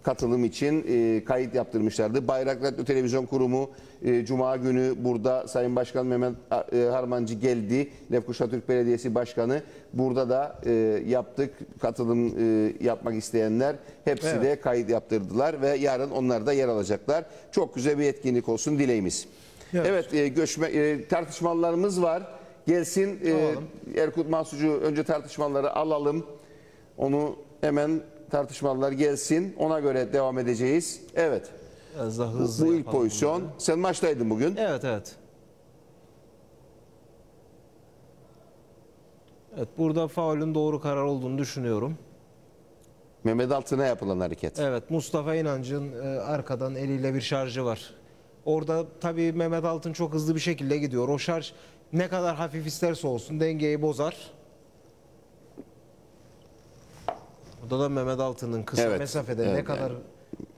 katılım için e, kayıt yaptırmışlardı. Bayrak Radyo Televizyon Kurumu e, Cuma günü burada Sayın Başkan Mehmet e, Harmancı geldi. Lefkoşa Türk Belediyesi Başkanı. Burada da e, yaptık. Katılım e, yapmak isteyenler hepsi de kayıt yaptırdılar ve yarın onlar da yer alacaklar. Çok güzel bir etkinlik olsun dileğimiz. Evet. Evet, e, göçme e, tartışmalarımız var. Gelsin e. Erkut Mahsucu önce tartışmaları alalım. Onu hemen tartışmalar gelsin. Ona göre devam edeceğiz. Evet. Biraz daha Bu, hızlı bu ilk yapalım pozisyon. bunları. Sen maçtaydın bugün. Evet evet. Evet burada faulün doğru karar olduğunu düşünüyorum. Mehmet Altın'a yapılan hareket. Evet Mustafa İnancı'nın e, arkadan eliyle bir şarjı var. Orada tabii Mehmet Altın çok hızlı bir şekilde gidiyor. O şarj ne kadar hafif isterse olsun dengeyi bozar. Burada da Mehmet Altın'ın kısa Evet, mesafede evet, ne kadar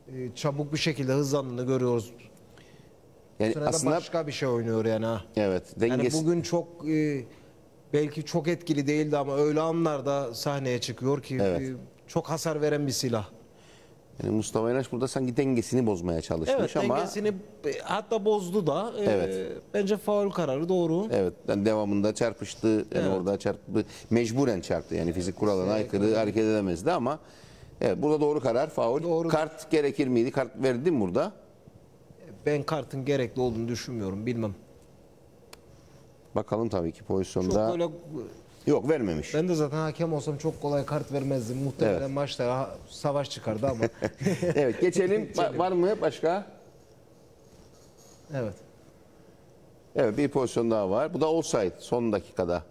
e, çabuk bir şekilde hızlandığını görüyoruz. Yani Sırada aslında başka bir şey oynuyor yani ha. evet Yani dengesi bugün çok e, belki çok etkili değildi ama öyle anlarda sahneye çıkıyor ki Evet. e, çok hasar veren bir silah. Yani Mustafa İnaç burada sanki dengesini bozmaya çalışmış Evet ama dengesini e, hatta bozdu da. E, Evet. Bence faul kararı doğru. Evet, yani devamında çarpıştı. Yani Evet. orada çarptı. Mecburen çarptı. Yani fizik kuralına aykırı hareket edemezdi ama evet burada doğru karar, faul. Doğru. Kart gerekir miydi? Kart verdi mi burada? Ben kartın gerekli olduğunu düşünmüyorum. Bilmem. Bakalım tabii ki Çok pozisyonda. Yok vermemiş. ben de zaten hakem olsam çok kolay kart vermezdim. Muhtemelen Evet. maçta savaş çıkardı ama. evet geçelim. Va- var mı başka? evet. Evet bir pozisyon daha var. Bu da offside son dakikada.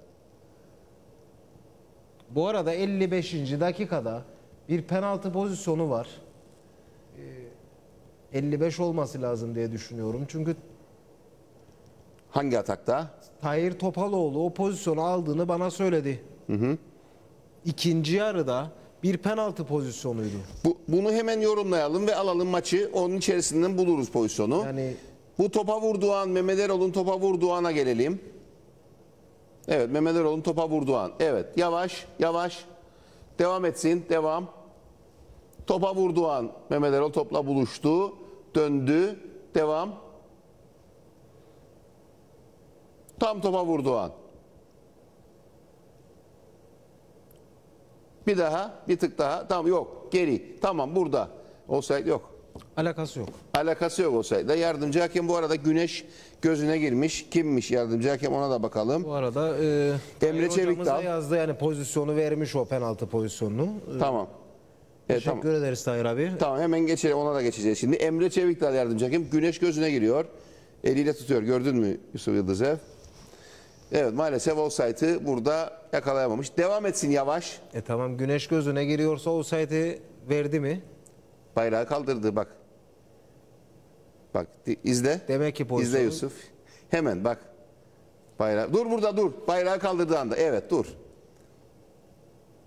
Bu arada 55. dakikada bir penaltı pozisyonu var. Ee, 55 olması lazım diye düşünüyorum. Çünkü Hangi atakta? Tahir Topaloğlu o pozisyonu aldığını bana söyledi. İkinci yarıda bir penaltı pozisyonuydu. Bu, bunu hemen yorumlayalım ve alalım maçı. Onun içerisinden buluruz pozisyonu. Yani Bu topa vurduğu an Mehmet Erol'un topa vurduğu ana gelelim. Evet Mehmet Erol'un topa vurduğu an. Evet yavaş yavaş. Devam etsin. Devam. Topa vurduğu an Mehmet Erol topla buluştu. Döndü. Devam. Tam topa vurduğu an. Bir daha, bir tık daha. Tamam yok. Geri. Tamam burada. Offside yok. alakası yok. Alakası yok olsaydı. Yardımcı hakem bu arada güneş gözüne girmiş. Kimmiş yardımcı hakem ona da bakalım. Bu arada e, hocamız Çevikdal. da yazdı yani pozisyonu vermiş o penaltı pozisyonunu. Ee, Tamam. Evet, Teşekkür tamam. ederiz Tahir abi. Tamam hemen geçelim ona da geçeceğiz şimdi. Emre Çevikdal yardımcı hakem. Güneş gözüne giriyor. Eliyle tutuyor. Gördün mü Yusuf Yıldız'ı? Evet maalesef offside'ı burada yakalayamamış. Devam etsin yavaş. E tamam güneş gözüne giriyorsa o sayede verdi mi? Bayrağı kaldırdı bak. Bak izle. Demek ki İzle pozisyonu Yusuf. Hemen bak. Bayrağı. Dur burada dur. Bayrağı kaldırdığı anda. Evet dur.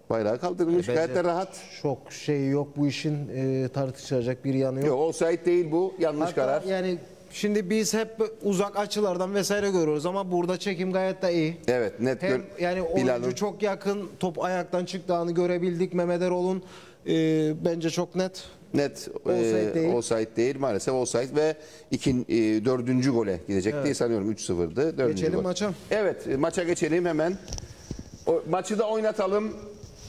Bayrağı kaldırılmış. Bence Gayet de rahat. Çok şey yok bu işin e, tartışılacak bir yanı yok. Yok offside değil bu. Yanlış Hatta karar. Yani şimdi biz hep uzak açılardan vesaire görüyoruz ama burada çekim gayet de iyi. Evet net Hem yani oyuncu çok yakın top ayaktan çıktığını görebildik. Mehmet Erol'un e, bence çok net. Net Offside e, değil. offside değil maalesef offside ve ikin, e, dördüncü gole gidecek diye sanıyorum 3-0'dı. Dördüncü Geçelim gol. maça. Evet e, maça geçelim hemen. O, maçı da oynatalım.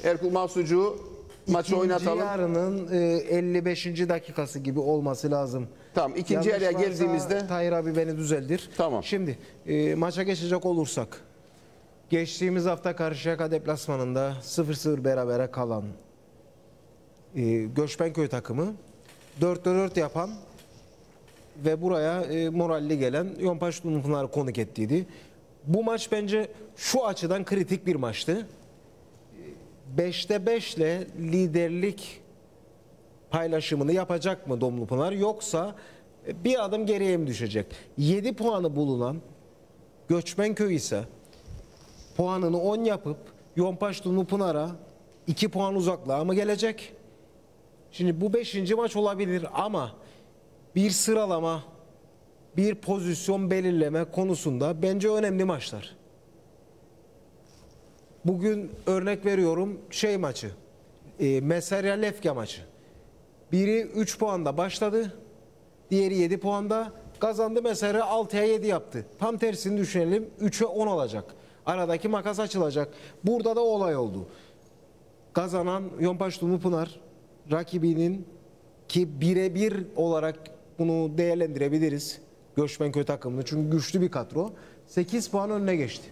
Erkul Mahsucu maçı İkinci oynatalım. yarının e, 55. dakikası gibi olması lazım. Tamam, ikinci yarıya geldiğimizde- Tahir abi beni düzeldir. Tamam. Şimdi e, maça geçecek olursak geçtiğimiz hafta Karşıyaka deplasmanında 0-0 berabere kalan e, Göçmenköy takımı 4'te 4 yapan ve buraya e, moralli gelen Yompaş Pınar'ı konuk ettiydi. Bu maç bence şu açıdan kritik bir maçtı. 5'te 5 ile liderlik paylaşımını yapacak mı Domlupınar yoksa e, bir adım geriye mi düşecek? 7 puanı bulunan Göçmenköy ise puanını 10 yapıp Yompaş Dumlupınar'a 2 puan uzaklığa mı gelecek? Şimdi bu 5. maç olabilir ama bir sıralama, bir pozisyon belirleme konusunda bence önemli maçlar. Bugün örnek veriyorum şey maçı. E, Meserya Lefke maçı. Biri 3 puanda başladı. Diğeri 7 puanda. Kazandı Meserya 6'ya 7 yaptı. Tam tersini düşünelim 3'e 10 olacak. Aradaki makas açılacak. Burada da olay oldu. Kazanan Yompaş Dumlupınar rakibinin ki birebir olarak bunu değerlendirebiliriz. Göçmenköy takımını çünkü güçlü bir kadro. 8 puan önüne geçti.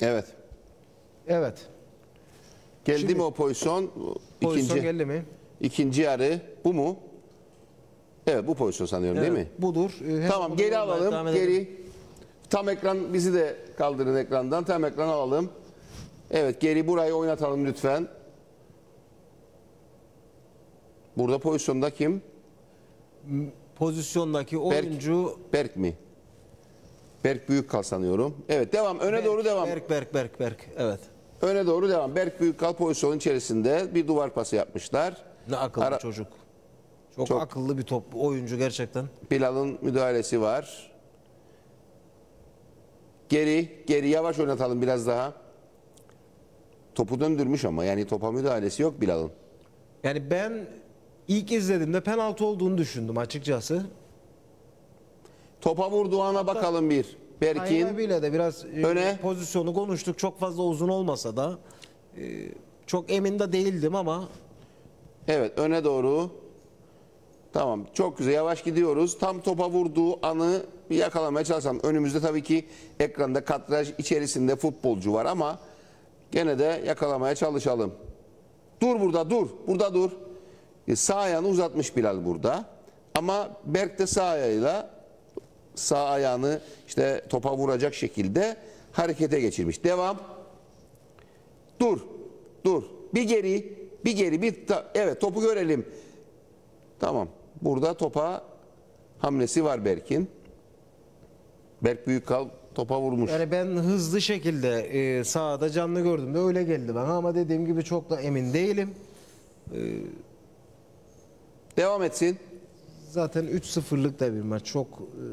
Evet. Evet. Geldi Şimdi- mi o pozisyon? Pozisyon İkinci, geldi mi? İkinci yarı bu mu? Evet bu pozisyon sanıyorum değil mi? Evet, Budur. Ee, hem Tamam geri devam alalım. edelim. Geri. Tam ekran bizi de kaldırın ekrandan. Tam ekran alalım. Evet geri burayı oynatalım lütfen. Burada pozisyonda kim? Pozisyondaki oyuncu Berk mi? Berk Büyükkal sanıyorum. Evet devam. Öne doğru devam. Berk Berk Berk Berk. Evet. Öne doğru devam. Berk Büyükkal pozisyonun içerisinde bir duvar pası yapmışlar. Ne akıllı Ara- çocuk. Çok, Çok. akıllı bir top oyuncu gerçekten. Bilal'ın müdahalesi var. Geri, geri yavaş oynatalım biraz daha. Topu döndürmüş ama yani topa müdahalesi yok Bilal'ın. Yani ben ilk izlediğimde penaltı olduğunu düşündüm açıkçası. Topa vurduğu ana bakalım bir. Berkin bile de biraz e, Öne. pozisyonu konuştuk. Çok fazla uzun olmasa da e, çok emin de değildim ama evet öne doğru. Tamam çok güzel yavaş gidiyoruz. Tam topa vurduğu anı bir yakalamaya çalışalım. Önümüzde tabii ki ekranda kadraj içerisinde futbolcu var ama gene de yakalamaya çalışalım. Dur burada dur. Burada dur. E, sağ ayağını uzatmış Bilal burada. Ama Berk de sağ ayağıyla sağ ayağını işte topa vuracak şekilde harekete geçirmiş. Devam. Dur. Dur. Bir geri. Bir geri. Bir ta- evet topu görelim. Tamam. Burada topa hamlesi var Berk'in. Berk Büyükkal topa vurmuş. yani ben hızlı şekilde e, sahada canlı gördüğümde öyle geldi bana ama dediğim gibi çok da emin değilim. Devam etsin. Zaten 3-0'lık da bir maç. Çok e,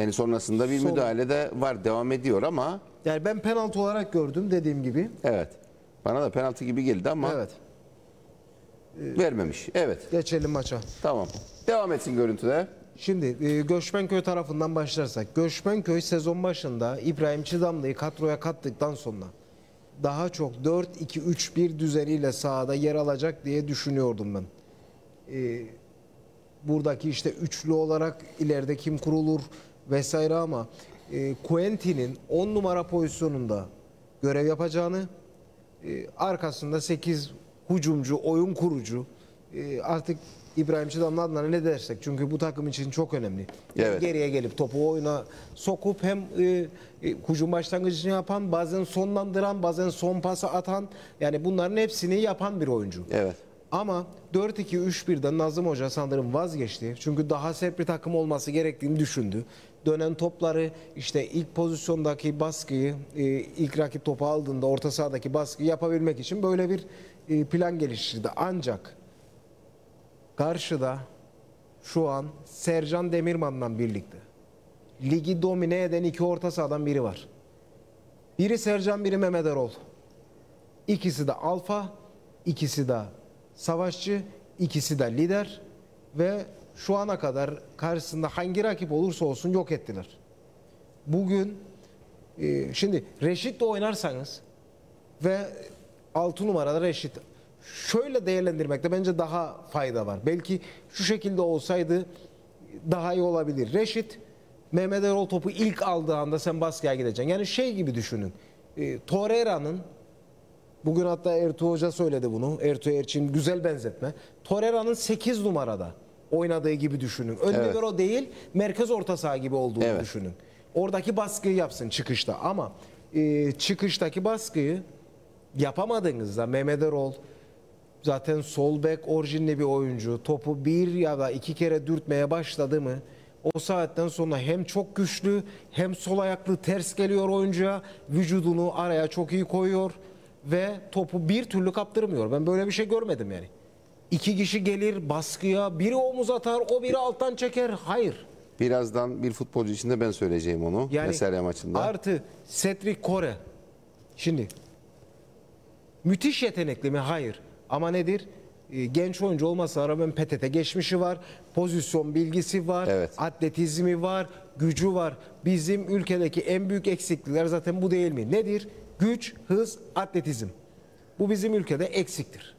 Yani sonrasında bir Son- müdahale de var. Devam ediyor ama yani ben penaltı olarak gördüm dediğim gibi. evet. Bana da penaltı gibi geldi ama Evet. vermemiş. Evet. Geçelim maça. Tamam. Devam etsin görüntüde. Şimdi e, Göçmenköy tarafından başlarsak. Göçmenköy sezon başında İbrahim Çidamlı'yı kadroya kattıktan sonra daha çok 4-2-3-1 düzeniyle sahada yer alacak diye düşünüyordum ben. E, buradaki işte üçlü olarak ileride kim kurulur vesaire ama e, Quentin'in 10 numara pozisyonunda görev yapacağını e, arkasında 8 hücumcu, oyun kurucu e, artık İbrahim Çiğdam'ın adına ne dersek çünkü bu takım için çok önemli. Evet. Geriye gelip topu oyuna sokup hem e, e, hücum başlangıcını yapan, bazen sonlandıran, bazen son pası atan yani bunların hepsini yapan bir oyuncu. Evet. Ama 4-2-3-1'den Nazım Hoca sanırım vazgeçti. Çünkü daha sert bir takım olması gerektiğini düşündü. Dönen topları işte ilk pozisyondaki baskıyı e, ilk rakip topu aldığında orta sahadaki baskıyı yapabilmek için böyle bir e, plan geliştirdi. Ancak karşıda şu an Sercan Demirman'la birlikte ligi domine eden iki orta sahadan biri var. Biri Sercan, biri Mehmet Erol. İkisi de alfa, ikisi de savaşçı, ikisi de lider ve şu ana kadar karşısında hangi rakip olursa olsun yok ettiler. Bugün e, şimdi Reşit'le oynarsanız ve 6 numarada Reşit şöyle değerlendirmekte bence daha fayda var. Belki şu şekilde olsaydı daha iyi olabilir. Reşit Mehmet Erol topu ilk aldığı anda sen baskıya gideceksin. Yani şey gibi düşünün. E, Torreira'nın Bugün hatta Ertuğ Hoca söyledi bunu. Ertuğ Erçin güzel benzetme. Torreira'nın 8 numarada oynadığı gibi düşünün. Ön Evet. libero değil, merkez orta saha gibi olduğunu Evet. düşünün. Oradaki baskıyı yapsın çıkışta ama e, çıkıştaki baskıyı yapamadığınızda Mehmet Erol zaten sol bek orijinli bir oyuncu. Topu bir ya da iki kere dürtmeye başladı mı o saatten sonra hem çok güçlü hem sol ayaklı ters geliyor oyuncuya. Vücudunu araya çok iyi koyuyor ve topu bir türlü kaptırmıyor. Ben böyle bir şey görmedim yani. İki kişi gelir baskıya, biri omuz atar, o biri alttan çeker. Hayır. Birazdan bir futbolcu için de ben söyleyeceğim onu. Yani Mesele maçında. Artı Cedric Kore. Şimdi müthiş yetenekli mi? Hayır. Ama nedir? Ee, Genç oyuncu olmasına rağmen PTT geçmişi var. Pozisyon bilgisi var. Evet. Atletizmi var. Gücü var. Bizim ülkedeki en büyük eksiklikler zaten bu değil mi? Nedir? Güç, hız, atletizm. Bu bizim ülkede eksiktir.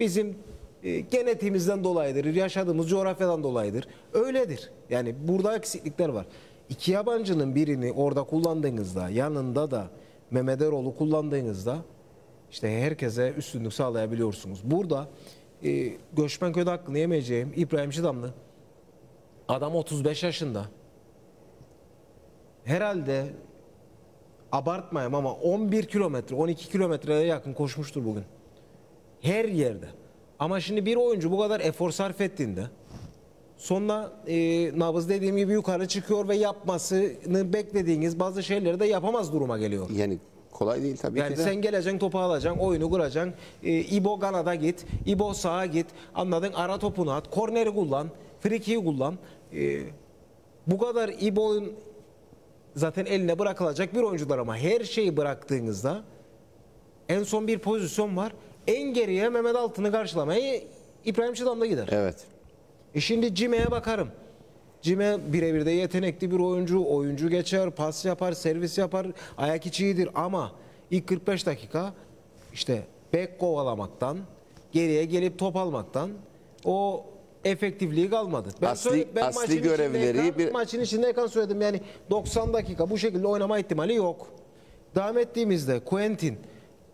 Bizim e, genetiğimizden dolayıdır, yaşadığımız coğrafyadan dolayıdır. Öyledir. Yani burada eksiklikler var. İki yabancının birini orada kullandığınızda, yanında da Mehmet Erol'u kullandığınızda işte herkese üstünlük sağlayabiliyorsunuz. Burada e, Göçmenköy'de hakkını yemeyeceğim İbrahim Çidamlı adam 35 yaşında. Herhalde abartmayayım ama 11 kilometre 12 kilometreye yakın koşmuştur bugün. Her yerde. Ama şimdi bir oyuncu bu kadar efor sarf ettiğinde sonra e, nabız dediğim gibi yukarı çıkıyor ve yapmasını beklediğiniz bazı şeyleri de yapamaz duruma geliyor. Yani kolay değil tabii Yani ki de. sen geleceksin topu alacaksın, oyunu kuracaksın. E, İbo Gana'da git, İbo sağa git. Anladın? Ara topunu at, korneri kullan, frikiyi kullan. E, bu kadar İbo'nun zaten eline bırakılacak bir oyuncular ama her şeyi bıraktığınızda en son bir pozisyon var. En geriye Mehmet Altın'ı karşılamaya İbrahim Çıdam da gider. Evet. E şimdi Cime'ye bakarım. Cime birebir de yetenekli bir oyuncu. Oyuncu geçer, pas yapar, servis yapar. Ayak içi iyidir ama ilk 45 dakika işte bek kovalamaktan, geriye gelip top almaktan o efektifliği kalmadı. Asli- söyle- asli maçın görevleri içindeyken- bir- maçın içindeyken söyledim yani 90 dakika bu şekilde oynama ihtimali yok. Devam ettiğimizde Quentin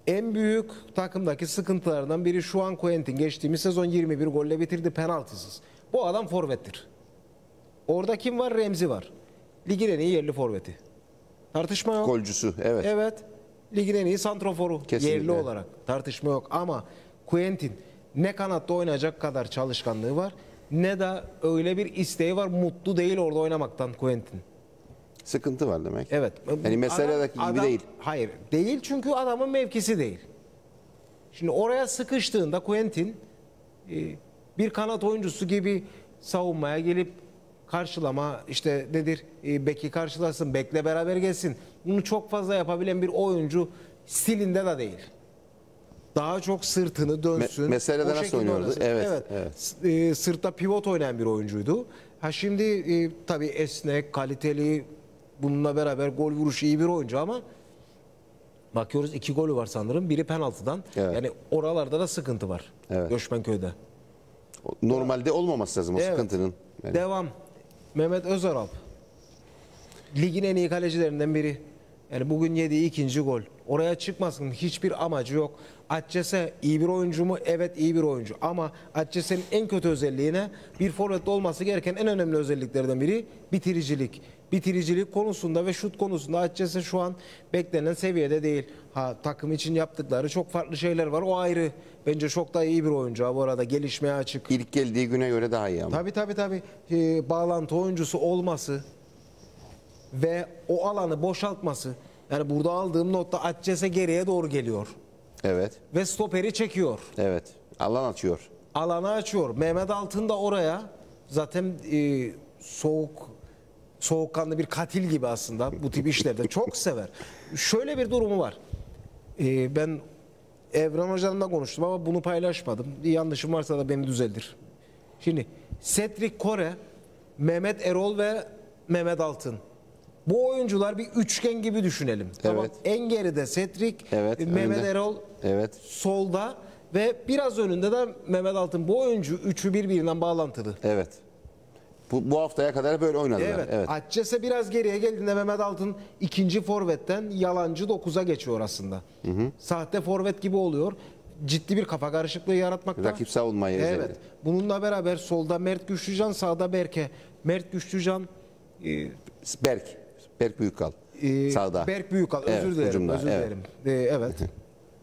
en büyük takımdaki sıkıntılardan biri şu an Quentin. Geçtiğimiz sezon 21 golle bitirdi penaltısız. Bu adam forvettir. Orada kim var? Remzi var. Ligin en iyi yerli forveti. Tartışma yok. Golcüsü. Evet. Evet. Ligin en iyi santroforu Kesinlikle. yerli olarak. Tartışma yok ama Quentin ne kanatta oynayacak kadar çalışkanlığı var ne de öyle bir isteği var. Mutlu değil orada oynamaktan Quentin. Sıkıntı var demek. Evet. Yani meseledeki gibi değil. Hayır. Değil çünkü adamın mevkisi değil. Şimdi oraya sıkıştığında Quentin e, bir kanat oyuncusu gibi savunmaya gelip karşılama işte nedir e, beki karşılasın bekle beraber gelsin. Bunu çok fazla yapabilen bir oyuncu stilinde de değil. Daha çok sırtını dönsün. Me- meselede nasıl oynuyordu? oynasın. Evet, S- e, sırtta pivot oynayan bir oyuncuydu. Ha şimdi e, tabii esnek, kaliteli bununla beraber gol vuruşu iyi bir oyuncu ama bakıyoruz iki golü var sanırım. Biri penaltıdan. Evet. Yani oralarda da sıkıntı var. Evet. Göçmenköy'de. Normalde olmaması lazım o Evet. sıkıntının. Yani Devam. Mehmet Özaralp. Ligin en iyi kalecilerinden biri. Yani bugün yediği ikinci gol. Oraya çıkmasının hiçbir amacı yok. Atçese iyi bir oyuncu mu? Evet iyi bir oyuncu. Ama Atçese'nin en kötü özelliğine bir forvette olması gereken en önemli özelliklerden biri bitiricilik. Bitiricilik konusunda ve şut konusunda Atçese şu an beklenen seviyede değil. Ha takım için yaptıkları çok farklı şeyler var. O ayrı. Bence çok daha iyi bir oyuncu. Ha, bu arada gelişmeye açık. ilk geldiği güne göre daha iyi ama. Tabii tabii tabii. Ee, bağlantı oyuncusu olması ve o alanı boşaltması. Yani burada aldığım notta Atcese geriye doğru geliyor Evet. ve stoperi çekiyor. Evet. Alan açıyor. alanı açıyor. Mehmet Altın da oraya zaten e, soğuk soğukkanlı bir katil gibi aslında bu tip işlerde çok sever. Şöyle bir durumu var. E, ben Evren Hoca'nınla konuştum ama bunu paylaşmadım. Yanlışım varsa da beni düzeldir. Şimdi Cedric Kore, Mehmet Erol ve Mehmet Altın. Bu oyuncular bir üçgen gibi düşünelim. Tamam. Evet. En geride Cedric, Evet, Mehmet önde. Erol Evet. solda ve biraz önünde de Mehmet Altın. Bu oyuncu üçü birbirinden bağlantılı. Evet. Bu, bu haftaya kadar böyle oynadılar. Evet. Evet. Atcese biraz geriye geldiğinde Mehmet Altın ikinci forvetten yalancı 9'a geçiyor aslında. Sahte forvet gibi oluyor. Ciddi bir kafa karışıklığı yaratmakta. Rakip savunmayı Evet. üzerinde. Bununla beraber solda Mert Güçlücan, sağda Berke. Mert Güçlücan e, Berk. Berk Büyükkal. e, Sağda. Berk Büyükal. Özür Evet, dilerim. hücumda, Özür evet. dilerim. E, evet.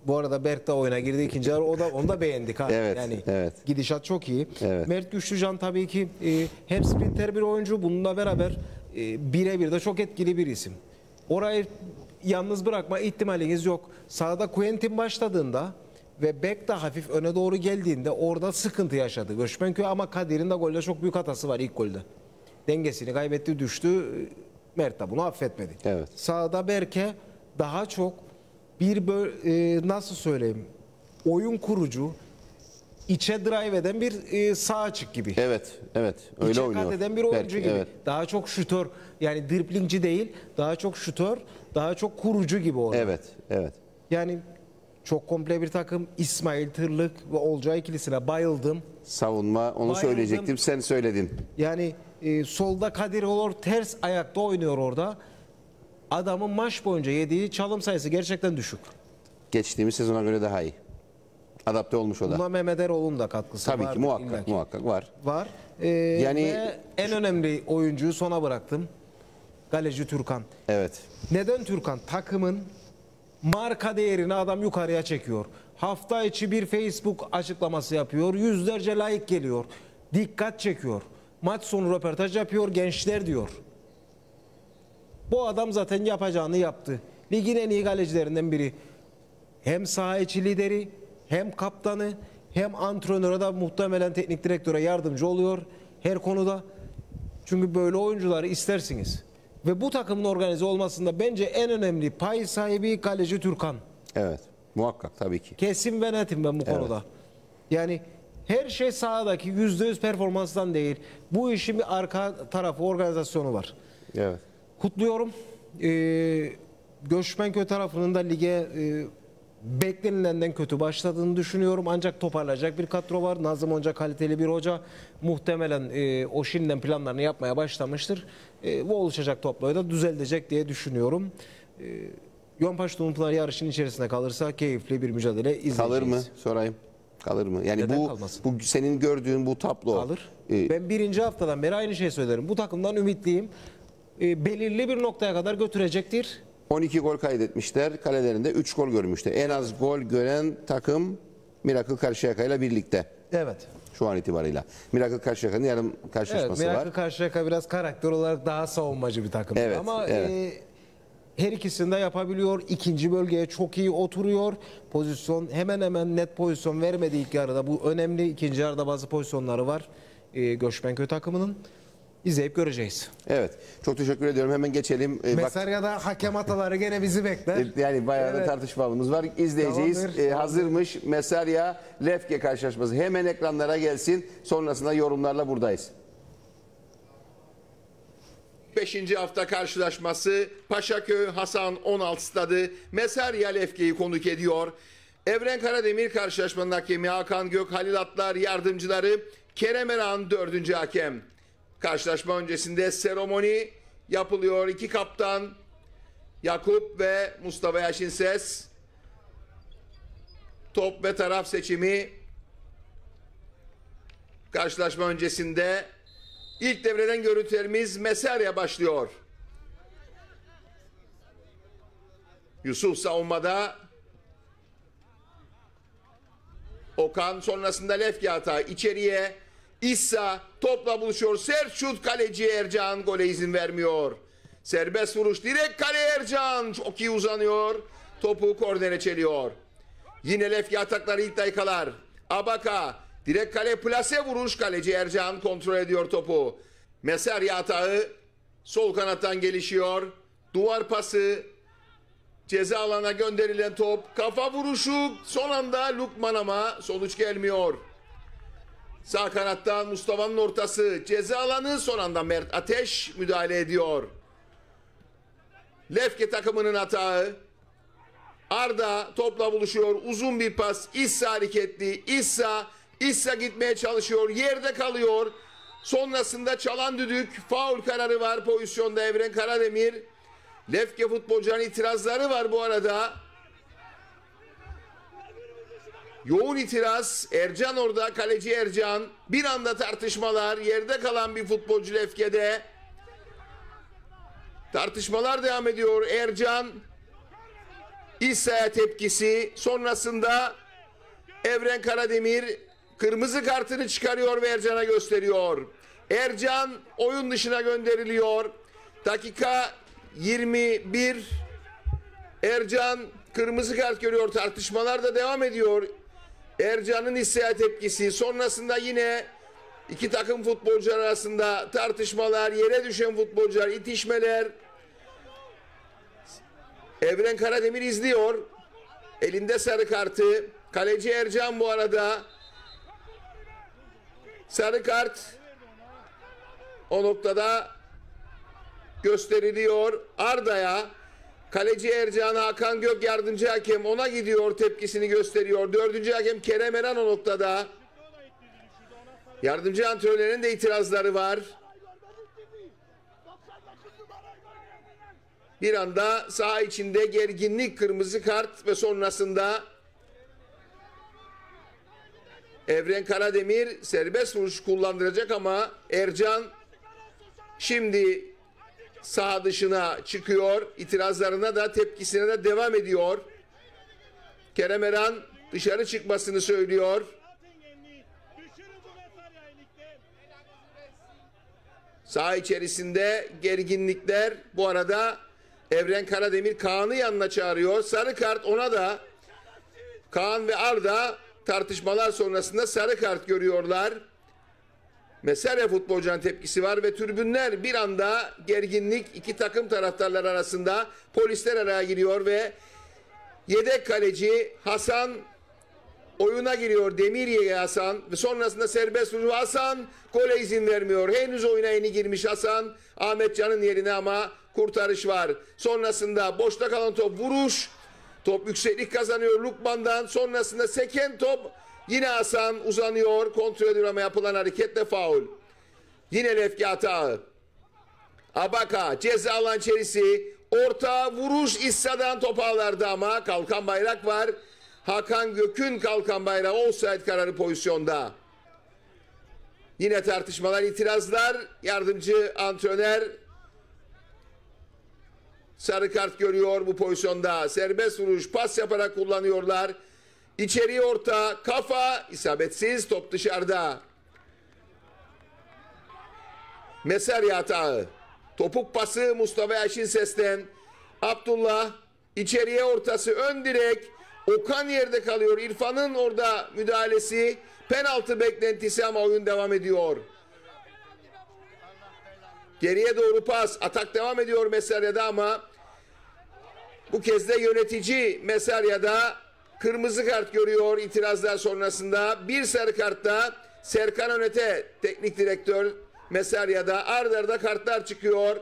Bu arada Berk de oyuna girdi ikinci yarı. O da onu da beğendik ha. Evet, Yani evet. gidişat çok iyi. Evet. Mert Güçlücan tabii ki e, hem sprinter bir oyuncu. Bununla beraber e, birebir de çok etkili bir isim. Orayı yalnız bırakma ihtimaliniz yok. Sağda Quentin başladığında ve Beck de hafif öne doğru geldiğinde orada sıkıntı yaşadı. Göçmenköy ama Kadir'in de golde çok büyük hatası var ilk golde. Dengesini kaybetti düştü. Mert de bunu affetmedi. Evet. Sağda Berke daha çok bir bö- e, nasıl söyleyeyim oyun kurucu içe drive eden bir e, sağ açık gibi. Evet. Evet. Öyle İçe oynuyor. kat eden bir oyuncu Berk, gibi. Evet. Daha çok şutör yani driplingci değil daha çok şutör daha çok kurucu gibi orada. Evet. Evet. Yani çok komple bir takım İsmail Tırlık ve Olcay ikilisine bayıldım. Savunma onu Bayıldım. söyleyecektim. Sen söyledin. Yani e, solda Kadir Olur ters ayakta oynuyor orada. Adamın maç boyunca yediği çalım sayısı gerçekten düşük. Geçtiğimiz sezona göre daha iyi. Adapte olmuş o da. Buna Mehmet Eroğlu'nun da katkısı Tabii var. ki muhakkak illaki. muhakkak var. Var. Ee, Yani- ve en önemli oyuncuyu sona bıraktım. Galeci Türkan. Evet. Neden Türkan? Takımın marka değerini adam yukarıya çekiyor. Hafta içi bir Facebook açıklaması yapıyor. Yüzlerce like geliyor. Dikkat çekiyor. Maç sonu röportaj yapıyor. Gençler diyor. Bu adam zaten yapacağını yaptı. Ligin en iyi galecilerinden biri. Hem saha içi lideri, hem kaptanı, hem antrenöre de muhtemelen teknik direktöre yardımcı oluyor her konuda. Çünkü böyle oyuncuları istersiniz. Ve bu takımın organize olmasında bence en önemli pay sahibi kaleci Türkan. Evet. Muhakkak tabii ki. Kesin ve netim ben bu konuda. Yani her şey sahadaki %100 performanstan değil. Bu işin bir arka tarafı organizasyonu var. Evet. Kutluyorum. Ee, Göçmenköy tarafının da lige e, beklenilenden kötü başladığını düşünüyorum. Ancak toparlayacak bir kadro var. Nazım Hoca kaliteli bir hoca. Muhtemelen e, o şimdiden planlarını yapmaya başlamıştır. E, bu oluşacak tabloyu da düzelecek diye düşünüyorum. E, Yonpaş Dumlupınar yarışın içerisinde kalırsa keyifli bir mücadele izleyeceğiz. Kalır mı? Sorayım. Kalır mı? Yani Neden bu kalmasın? bu senin gördüğün bu tablo. Kalır. e, Ben birinci haftadan beri aynı şeyi söylerim. Bu takımdan ümitliyim. E, belirli bir noktaya kadar götürecektir. 12 gol kaydetmişler. Kalelerinde 3 gol görmüşler. En az gol gören takım Miracle Karşıyaka ile birlikte. Evet. Şu an itibarıyla. Miracle Karşıyaka'nın yarım Evet, karşılaşması Miracle var. Karşıyaka biraz karakter olarak daha savunmacı bir takım. Evet, Ama evet. e, her ikisini de yapabiliyor. İkinci bölgeye çok iyi oturuyor. Pozisyon hemen hemen net pozisyon vermedi ilk yarıda. Bu önemli. İkinci yarıda bazı pozisyonları var. E, Göçmenköy takımının. İzleyip göreceğiz. Evet. Çok teşekkür ediyorum. Hemen geçelim. Ee, bak- Mesarya'da hakem hataları gene bizi bekler. Yani bayağı da Evet. tartışmamız var. İzleyeceğiz. Tamamdır, Ee, tamamdır. hazırmış Mesarya Lefke karşılaşması. Hemen ekranlara gelsin. Sonrasında yorumlarla buradayız. 5. hafta karşılaşması Paşaköy Hasan 16 stadı Mesarya Lefke'yi konuk ediyor. Evren Karademir karşılaşmanın hakemi Hakan Gök Halil Atlar yardımcıları Kerem Erhan 4. hakem. Karşılaşma öncesinde seremoni yapılıyor. İki kaptan Yakup ve Mustafa Yaşin Ses. Top ve taraf seçimi karşılaşma öncesinde ilk devreden görüntülerimiz Mesarya başlıyor. Yusuf savunmada Okan sonrasında Lefke hata içeriye İssa topla buluşuyor. Sert şut kaleci Ercan gole izin vermiyor. Serbest vuruş direkt kale Ercan. Çok iyi uzanıyor. Topu kornere çeliyor. Yine Lefki atakları ilk dakikalar. Abaka direkt kale plase vuruş. Kaleci Ercan kontrol ediyor topu. Meserya atağı sol kanattan gelişiyor. Duvar pası. Ceza alana gönderilen top. Kafa vuruşu son anda Lukman ama sonuç gelmiyor. Sağ kanattan Mustafa'nın ortası. Ceza alanı son anda Mert Ateş müdahale ediyor. Lefke takımının hatağı. Arda topla buluşuyor. Uzun bir pas. İssa hareketli. İssa. İssa gitmeye çalışıyor. Yerde kalıyor. Sonrasında çalan düdük. Faul kararı var pozisyonda Evren Karademir. Lefke futbolcuların itirazları var bu arada. Yoğun itiraz. Ercan orada. Kaleci Ercan. Bir anda tartışmalar. Yerde kalan bir futbolcu Lefke'de. Tartışmalar devam ediyor. Ercan İsa'ya tepkisi sonrasında Evren Karademir kırmızı kartını çıkarıyor ve Ercan'a gösteriyor. Ercan oyun dışına gönderiliyor. Dakika 21 Ercan kırmızı kart görüyor. Tartışmalar da devam ediyor. Ercan'ın İsa'ya tepkisi sonrasında yine iki takım futbolcular arasında tartışmalar, yere düşen futbolcular, itişmeler. Evren Karademir izliyor. Elinde sarı kartı. Kaleci Ercan bu arada. Sarı kart o noktada gösteriliyor. Arda'ya kaleci Ercan Hakan Gök yardımcı hakem ona gidiyor tepkisini gösteriyor. Dördüncü hakem Kerem Eren o noktada. Yardımcı antrenörlerin de itirazları var. Bir anda saha içinde gerginlik, kırmızı kart ve sonrasında Evren Karademir serbest vuruş kullandıracak ama Ercan şimdi saha dışına çıkıyor. İtirazlarına da tepkisine de devam ediyor. Kerem Eren dışarı çıkmasını söylüyor. Saha içerisinde gerginlikler bu arada Evren Karademir Kaan'ı yanına çağırıyor. Sarı kart ona da Kaan ve Arda tartışmalar sonrasında sarı kart görüyorlar. Mesere futbolcunun tepkisi var ve tribünler bir anda gerginlik iki takım taraftarlar arasında polisler araya giriyor ve yedek kaleci Hasan oyuna giriyor Demiriye Hasan ve sonrasında serbest vuruş Hasan gole izin vermiyor. Henüz oyuna yeni girmiş Hasan Ahmet Can'ın yerine ama kurtarış var. Sonrasında boşta kalan top vuruş. Top yükseklik kazanıyor Lukman'dan. Sonrasında seken top yine Hasan uzanıyor. Kontrol ediyor ama yapılan hareketle faul. Yine Lefki hatağı. Abaka ceza alan içerisi. Orta vuruş İssa'dan top ağlardı ama kalkan bayrak var. Hakan Gök'ün kalkan bayrağı offside kararı pozisyonda. Yine tartışmalar, itirazlar. Yardımcı antrenör sarı kart görüyor bu pozisyonda. Serbest vuruş pas yaparak kullanıyorlar. İçeriye orta kafa isabetsiz top dışarıda. Meserya hatağı. Topuk pası Mustafa Yaşin sesten. Abdullah içeriye ortası ön direk. Okan yerde kalıyor. İrfan'ın orada müdahalesi. Penaltı beklentisi ama oyun devam ediyor. Geriye doğru pas. Atak devam ediyor Mesarya'da ama bu kez de yönetici Mesarya'da kırmızı kart görüyor itirazlar sonrasında. Bir sarı kartta Serkan Önete teknik direktör Mesarya'da ardarda arda kartlar çıkıyor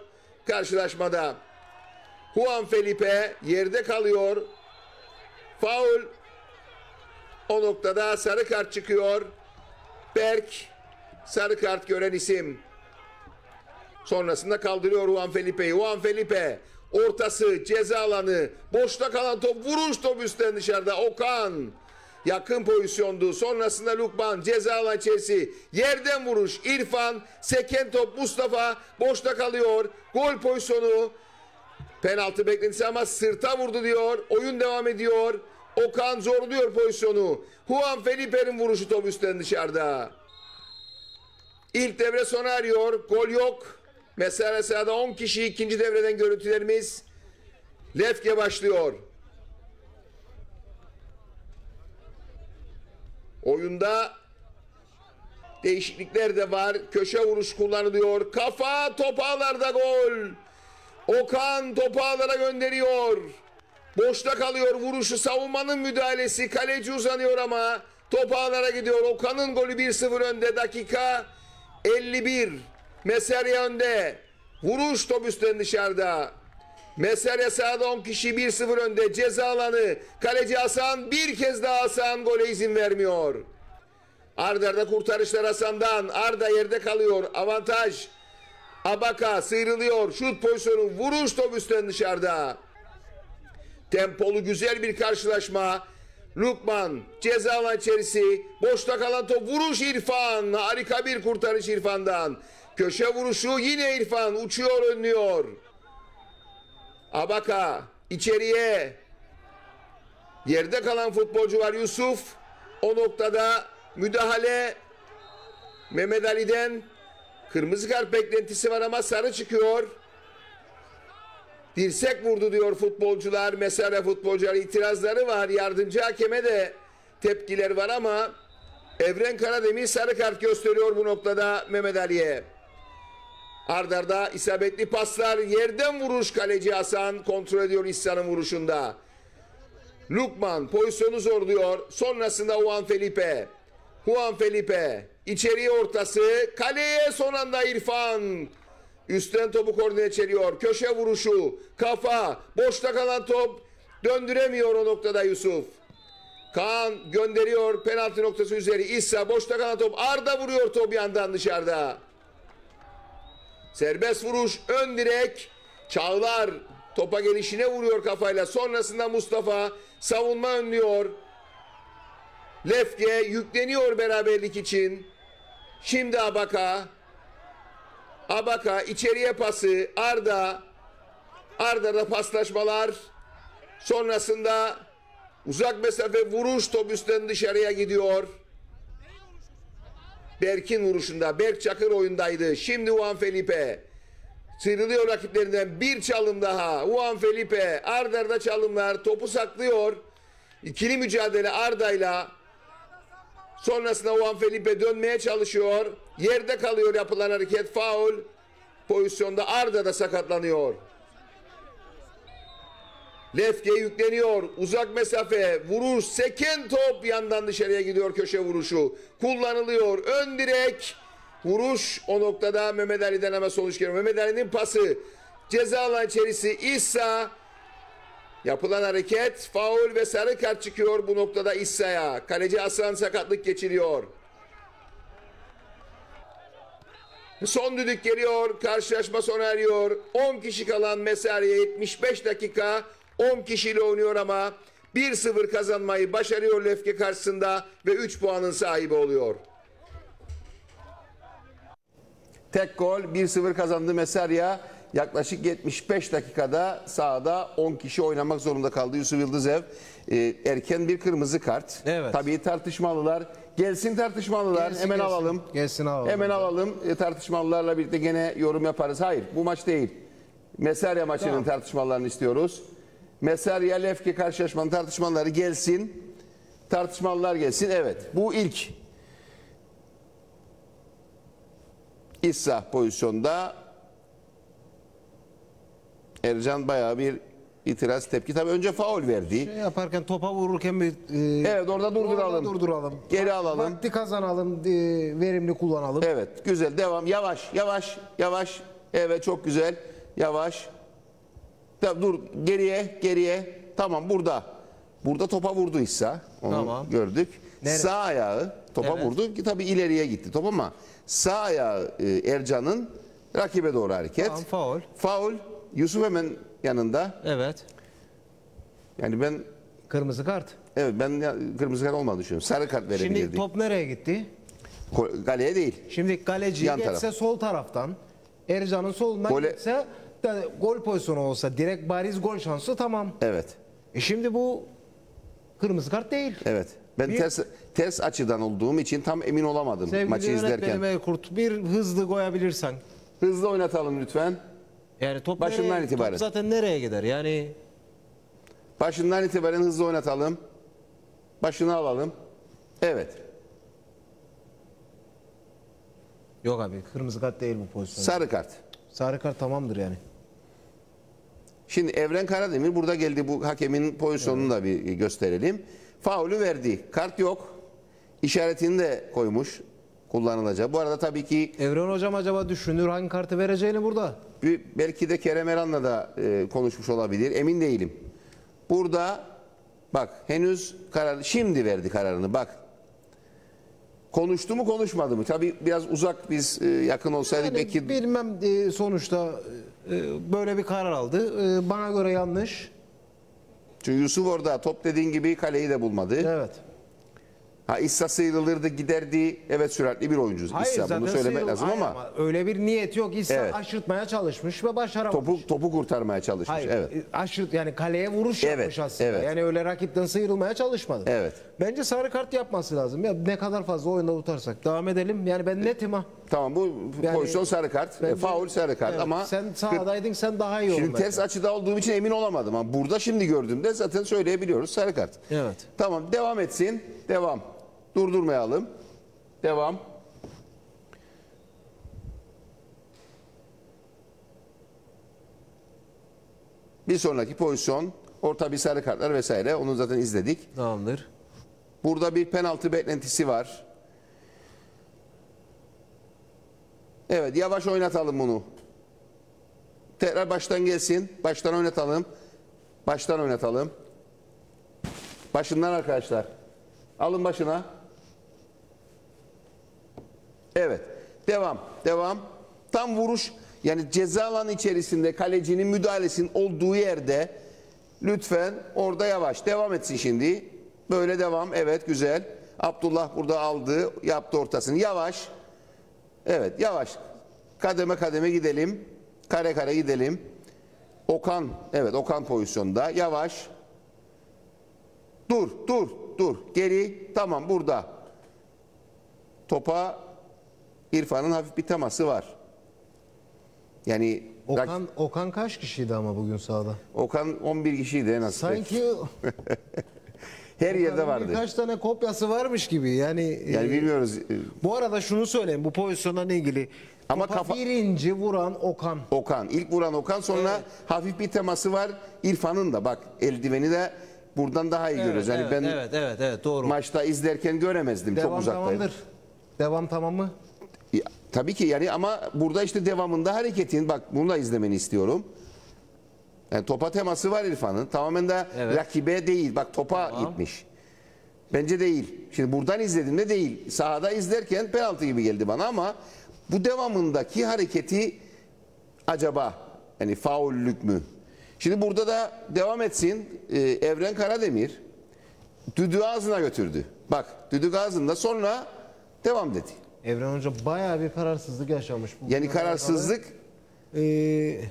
karşılaşmada. Juan Felipe yerde kalıyor. Faul o noktada sarı kart çıkıyor. Berk sarı kart gören isim. Sonrasında kaldırıyor Juan Felipe'yi. Juan Felipe ortası ceza alanı. Boşta kalan top vuruş top üstten dışarıda. Okan yakın pozisyondu. Sonrasında Lukman ceza alan içerisi. Yerden vuruş. İrfan seken top Mustafa boşta kalıyor. Gol pozisyonu. Penaltı beklentisi ama sırta vurdu diyor. Oyun devam ediyor. Okan zorluyor pozisyonu. Juan Felipe'nin vuruşu top üstten dışarıda. İlk devre sona eriyor. Gol yok. Mesela sahada 10 kişi ikinci devreden görüntülerimiz. Lefke başlıyor. Oyunda değişiklikler de var. Köşe vuruş kullanılıyor. Kafa top ağlarda gol. Okan topu ağlara gönderiyor. Boşta kalıyor vuruşu savunmanın müdahalesi. Kaleci uzanıyor ama top ağlara gidiyor. Okan'ın golü 1-0 önde. Dakika 51. Meserya önde. Vuruş top üstten dışarıda. Meserya sahada 10 kişi 1-0 önde. Ceza alanı. Kaleci Hasan bir kez daha Hasan gole izin vermiyor. Arda'da kurtarışlar Hasan'dan. Arda yerde kalıyor. Avantaj. Abaka sıyrılıyor. Şut pozisyonu. Vuruş top üstten dışarıda. Tempolu güzel bir karşılaşma. Lukman ceza alan içerisi. Boşta kalan top vuruş İrfan. Harika bir kurtarış İrfan'dan. Köşe vuruşu yine İrfan. Uçuyor önlüyor. Abaka içeriye. Yerde kalan futbolcu var Yusuf. O noktada müdahale Mehmet Ali'den kırmızı kart beklentisi var ama sarı çıkıyor. Dirsek vurdu diyor futbolcular. Mesela futbolcular itirazları var. Yardımcı hakeme de tepkiler var ama Evren Karademir sarı kart gösteriyor bu noktada Mehmet Ali'ye. Ardarda isabetli paslar yerden vuruş kaleci Hasan kontrol ediyor İhsan'ın vuruşunda. Lukman pozisyonu zorluyor. Sonrasında Juan Felipe. Juan Felipe içeriye ortası. Kaleye son anda İrfan. Üstten topu koordine çeliyor. Köşe vuruşu. Kafa. Boşta kalan top. Döndüremiyor o noktada Yusuf. Kaan gönderiyor penaltı noktası üzeri. İsa boşta kalan top. Arda vuruyor top yandan dışarıda. Serbest vuruş ön direk. Çağlar topa gelişine vuruyor kafayla. Sonrasında Mustafa savunma önlüyor. Lefke yükleniyor beraberlik için. Şimdi Abaka. Abaka içeriye pası. Arda. Arda'da paslaşmalar. Sonrasında uzak mesafe vuruş top üstten dışarıya gidiyor. Berk'in vuruşunda. Berk Çakır oyundaydı. Şimdi Juan Felipe. Sıyrılıyor rakiplerinden bir çalım daha. Juan Felipe arda arda çalımlar. Topu saklıyor. İkili mücadele Arda'yla. Sonrasında Juan Felipe dönmeye çalışıyor. Yerde kalıyor yapılan hareket. Faul. Pozisyonda Arda da sakatlanıyor. Lefke yükleniyor. Uzak mesafe. Vuruş. Seken top yandan dışarıya gidiyor köşe vuruşu. Kullanılıyor. Ön direk. Vuruş o noktada Mehmet Ali'den ama sonuç geliyor. Mehmet Ali'nin pası. Ceza alan içerisi İsa. Yapılan hareket faul ve sarı kart çıkıyor bu noktada İsa'ya. Kaleci Hasan sakatlık geçiriyor. Son düdük geliyor. Karşılaşma sona eriyor. 10 kişi kalan mesaiye 75 dakika 10 kişiyle oynuyor ama 1-0 kazanmayı başarıyor Lefke karşısında ve 3 puanın sahibi oluyor. Tek gol 1-0 kazandı Mesarya. Yaklaşık 75 dakikada sahada 10 kişi oynamak zorunda kaldı Yusuf Yıldızev. Ee, erken bir kırmızı kart. Evet. Tabii tartışmalılar. Gelsin tartışmalılar. Gelsin, Hemen gelsin. alalım. Gelsin alalım. Hemen alalım. E, tartışmalılarla birlikte gene yorum yaparız. Hayır bu maç değil. Mesarya maçının Tamam. tartışmalarını istiyoruz. Mesarya Lefke karşılaşmanın tartışmaları gelsin. Tartışmalılar gelsin. Evet bu ilk. İssa pozisyonda Ercan bayağı bir itiraz tepki. Tabii önce faul verdi. Şey yaparken topa vururken bir e, Evet orada durduralım. orada durduralım. Geri alalım. Vakti kazanalım, e, verimli kullanalım. Evet güzel devam. Yavaş yavaş yavaş. Evet çok güzel. Yavaş. Da, dur geriye geriye. Tamam burada. Burada topa vurdu İsa. Onu Tamam. gördük. Nerede? Sağ ayağı topa Evet. vurdu ki tabii ileriye gitti top ama sağ ayağı e, Ercan'ın rakibe doğru hareket. Tamam, faul. Faul. Yusuf hemen yanında. Evet. Yani ben Kırmızı kart. evet ben ya- kırmızı kart olmadı düşünüyorum. Sarı kart verebilirdi. Şimdi top nereye gitti? Ko- Galeye değil. Şimdi kaleci Yan geçse taraf. sol taraftan, Ercan'ın solundan Gole- geçse de gol pozisyonu olsa direkt bariz gol şansı tamam. Evet. E şimdi bu kırmızı kart değil. Evet. Ben Bir- ters ters açıdan olduğum için tam emin olamadım Sevgili maçı izlerken. Erkurt bir hızlı koyabilirsen. Hızlı oynatalım lütfen. Yani top Başından nereye- itibaren. Top zaten nereye gider? Yani Başından itibaren hızlı oynatalım. Başını alalım. Evet. yok abi kırmızı kart değil bu pozisyon. Sarı kart. Sarı kart tamamdır yani. Şimdi Evren Karademir burada geldi bu hakemin pozisyonunu da bir gösterelim. Faulü verdi. Kart yok. İşaretini de koymuş kullanılacak. Bu arada tabii ki Evren hocam acaba düşünür hangi kartı vereceğini burada. bir- belki de Kerem Eran'la da e, konuşmuş olabilir. Emin değilim. Burada bak henüz karar şimdi verdi kararını bak. Konuştu mu konuşmadı mı? Tabii biraz uzak biz e, yakın olsaydık Yani belki bilmem e, sonuçta böyle bir karar aldı. E, bana göre yanlış. çünkü Yusuf orada top dediğin gibi kaleyi de bulmadı. Evet. Ha İssa sıyrılırdı giderdi. Evet süratli bir oyuncu. İssa bunu söylemek sıyrıl- lazım Hayır ama, öyle bir niyet yok. İsa Evet. aşırtmaya çalışmış ve başaramamış. topu topu kurtarmaya çalışmış. Hayır, Evet. e, aşırt yani kaleye vuruş Evet, yapmış aslında. evet. Yani öyle rakipten sıyrılmaya çalışmadı. Evet. Bence sarı kart yapması lazım. Ya ne kadar fazla oyunda tutarsak. Devam edelim. Yani ben netim ha. Tamam bu Yani pozisyon sarı kart. E, faul sarı kart Evet, ama sen sahadaydın sen daha iyi şimdi olun. ters açıda olduğum için emin olamadım ama burada şimdi gördüğümde zaten söyleyebiliyoruz sarı kart. Evet. Tamam devam etsin. Devam. Durdurmayalım. Devam. Bir sonraki pozisyon orta bir sarı kartlar vesaire onu zaten izledik. Tamamdır. Burada bir penaltı beklentisi var. Evet yavaş oynatalım bunu. Tekrar baştan gelsin. Baştan oynatalım. Baştan oynatalım. Başından arkadaşlar. Alın başına. Evet. Devam. Devam. Tam vuruş yani ceza alanı içerisinde kalecinin müdahalesinin olduğu yerde lütfen orada yavaş. Devam etsin şimdi. Böyle devam. Evet güzel. Abdullah burada aldı. Yaptı ortasını. Yavaş. Evet yavaş. Kademe kademe gidelim. Kare kare gidelim. Okan. Evet Okan pozisyonda. Yavaş. Dur dur dur. Geri. Tamam burada. Topa İrfan'ın hafif bir teması var. Yani Okan Okan kaç kişiydi ama bugün sahada? Okan 11 kişiydi en az. Sanki Her yerde Okan'ın vardı. Birkaç tane kopyası varmış gibi. Yani, Yani e, bilmiyoruz. Bu arada şunu söyleyeyim bu pozisyonla ilgili. Ama kafa- birinci vuran Okan. Okan. ilk vuran Okan sonra hafif bir teması var. İrfan'ın da bak eldiveni de buradan daha iyi görüyoruz. Yani evet, ben evet, evet, evet, doğru. maçta izlerken göremezdim. Çok Devam uzaktaydım. tamamdır. Devam tamam mı? Tabii ki yani ama burada işte devamında hareketin bak bunu da izlemeni istiyorum. Yani topa teması var İrfan'ın. Tamamen de Evet. rakibe değil. Bak topa Tamam. gitmiş. Bence değil. Şimdi buradan izlediğimde değil. Sahada izlerken penaltı gibi geldi bana ama bu devamındaki hareketi acaba yani faullük mü? Şimdi burada da devam etsin. Ee, Evren Karademir düdüğü ağzına götürdü. Bak düdük ağzında sonra devam dedi. Evren Hoca bayağı bir kararsızlık yaşamış. Bu Yani kararsızlık Ee,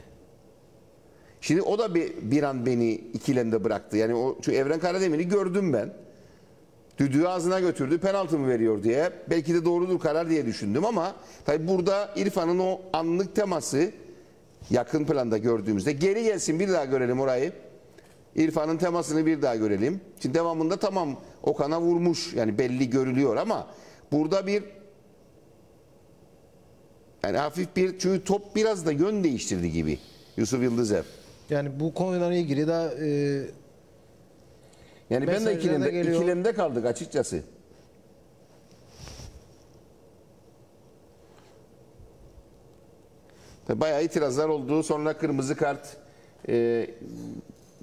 Şimdi o da bir, bir an beni ikilemde bıraktı. Yani o şu Evren Karademir'i gördüm ben. Düdüğü ağzına götürdü penaltı mı veriyor diye. Belki de doğrudur karar diye düşündüm ama tabi burada İrfan'ın o anlık teması yakın planda gördüğümüzde geri gelsin bir daha görelim orayı. İrfan'ın temasını bir daha görelim. Şimdi devamında tamam Okan'a vurmuş yani belli görülüyor ama burada bir yani hafif bir çünkü top biraz da yön değiştirdi gibi Yusuf Yıldızev. yani bu konuyla ilgili de e, Yani ben de ikilemde, geliyor. ikilemde kaldık açıkçası. Bayağı itirazlar oldu. Sonra kırmızı kart e,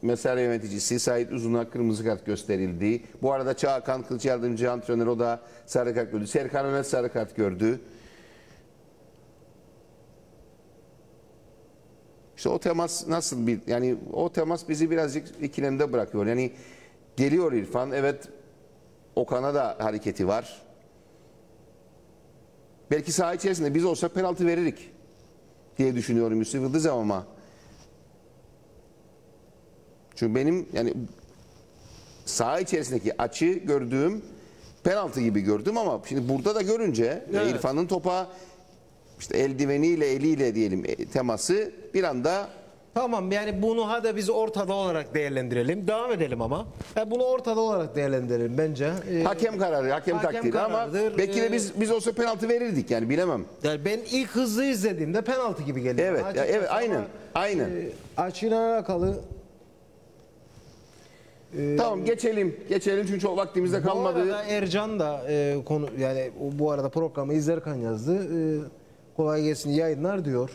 mesele yöneticisi Sait Uzun'a kırmızı kart gösterildi. Bu arada Çağkan Kılıç yardımcı antrenör o da sarı kart gördü. Serkan Öner sarı kart gördü. İşte o temas nasıl bir yani o temas bizi birazcık ikilemde bırakıyor. Yani geliyor İrfan evet Okan'a da hareketi var. Belki saha içerisinde biz olsak penaltı veririk diye düşünüyorum Yusuf Yıldız'a ama. Çünkü benim yani saha içerisindeki açı gördüğüm penaltı gibi gördüm ama şimdi burada da görünce Evet. İrfan'ın topa işte eldiveniyle eliyle diyelim e, teması bir anda Tamam yani bunu hadi biz ortada olarak değerlendirelim. Devam edelim ama. Ha, bunu ortada olarak değerlendirelim bence. Ee, hakem kararı, hakem, hakem takdiri ama belki de Ee, biz biz olsa penaltı verirdik yani bilemem. yani ben ilk hızlı izlediğimde penaltı gibi geliyor. Evet, açıkçası evet, aynen, aynen. e, açıyla alakalı Tamam geçelim. Geçelim çünkü çok vaktimiz de Bu kalmadı. arada Ercan da e, konu yani bu arada programı izlerken yazdı. E, kolay gelsin yayınlar diyor.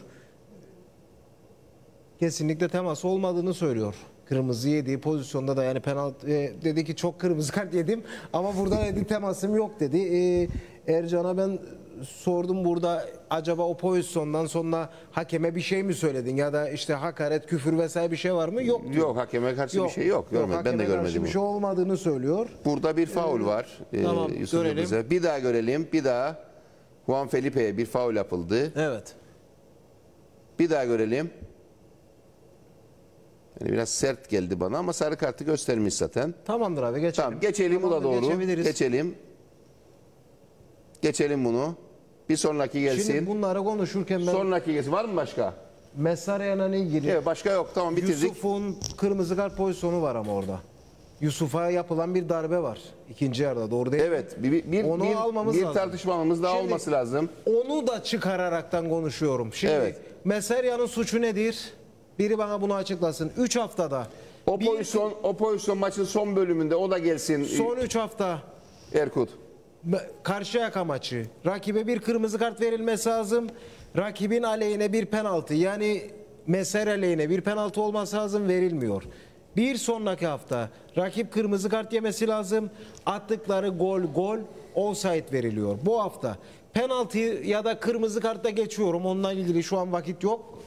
Kesinlikle temas olmadığını söylüyor. Kırmızı yediği pozisyonda da yani penaltı e, dedi ki çok kırmızı kart yedim ama burada dedi temasım yok dedi. E, Ercan'a ben sordum burada acaba o pozisyondan sonra hakeme bir şey mi söyledin ya da işte hakaret, küfür vesaire bir şey var mı? Yok. Yok hakeme karşı bir şey yok. Görmedim. ben de karşı görmedim. Bir şey olmadığını söylüyor. Burada bir faul var. e, Tamam, Yusuf görelim. Yıldız'a. Bir daha görelim. Bir daha Juan Felipe'ye bir faul yapıldı. Evet. Bir daha görelim. Yani biraz sert geldi bana ama sarı kartı göstermiş zaten. Tamamdır abi geçelim. Tamam geçelim bu da Tamamdır, doğru. Geçelim. Geçelim bunu. Bir sonraki gelsin. Şimdi bunları konuşurken ben Sonraki gelsin. Var mı başka? Mesaraya'nın ilgili Evet başka yok. Tamam bitirdik. Yusuf'un kırmızı kart pozisyonu var ama orada. Yusuf'a yapılan bir darbe var ikinci yarıda doğru değil mi? Evet. Bir, bir, bir, Onu bir, almamız bir lazım. tartışmamız daha Şimdi- olması lazım. Onu da çıkararaktan konuşuyorum. Şimdi Evet. Mesarya'nın suçu nedir? Biri bana bunu açıklasın. 3 haftada O bir- pozisyon o pozisyon maçın son bölümünde o da gelsin. son 3 hafta Erkut. Me- Karşıyaka maçı. Rakibe bir kırmızı kart verilmesi lazım. Rakibin aleyhine bir penaltı yani Meser aleyhine bir penaltı olması lazım verilmiyor. Bir sonraki hafta rakip kırmızı kart yemesi lazım. Attıkları gol gol offside veriliyor. Bu hafta penaltı ya da kırmızı kartta geçiyorum. Onunla ilgili şu an vakit yok.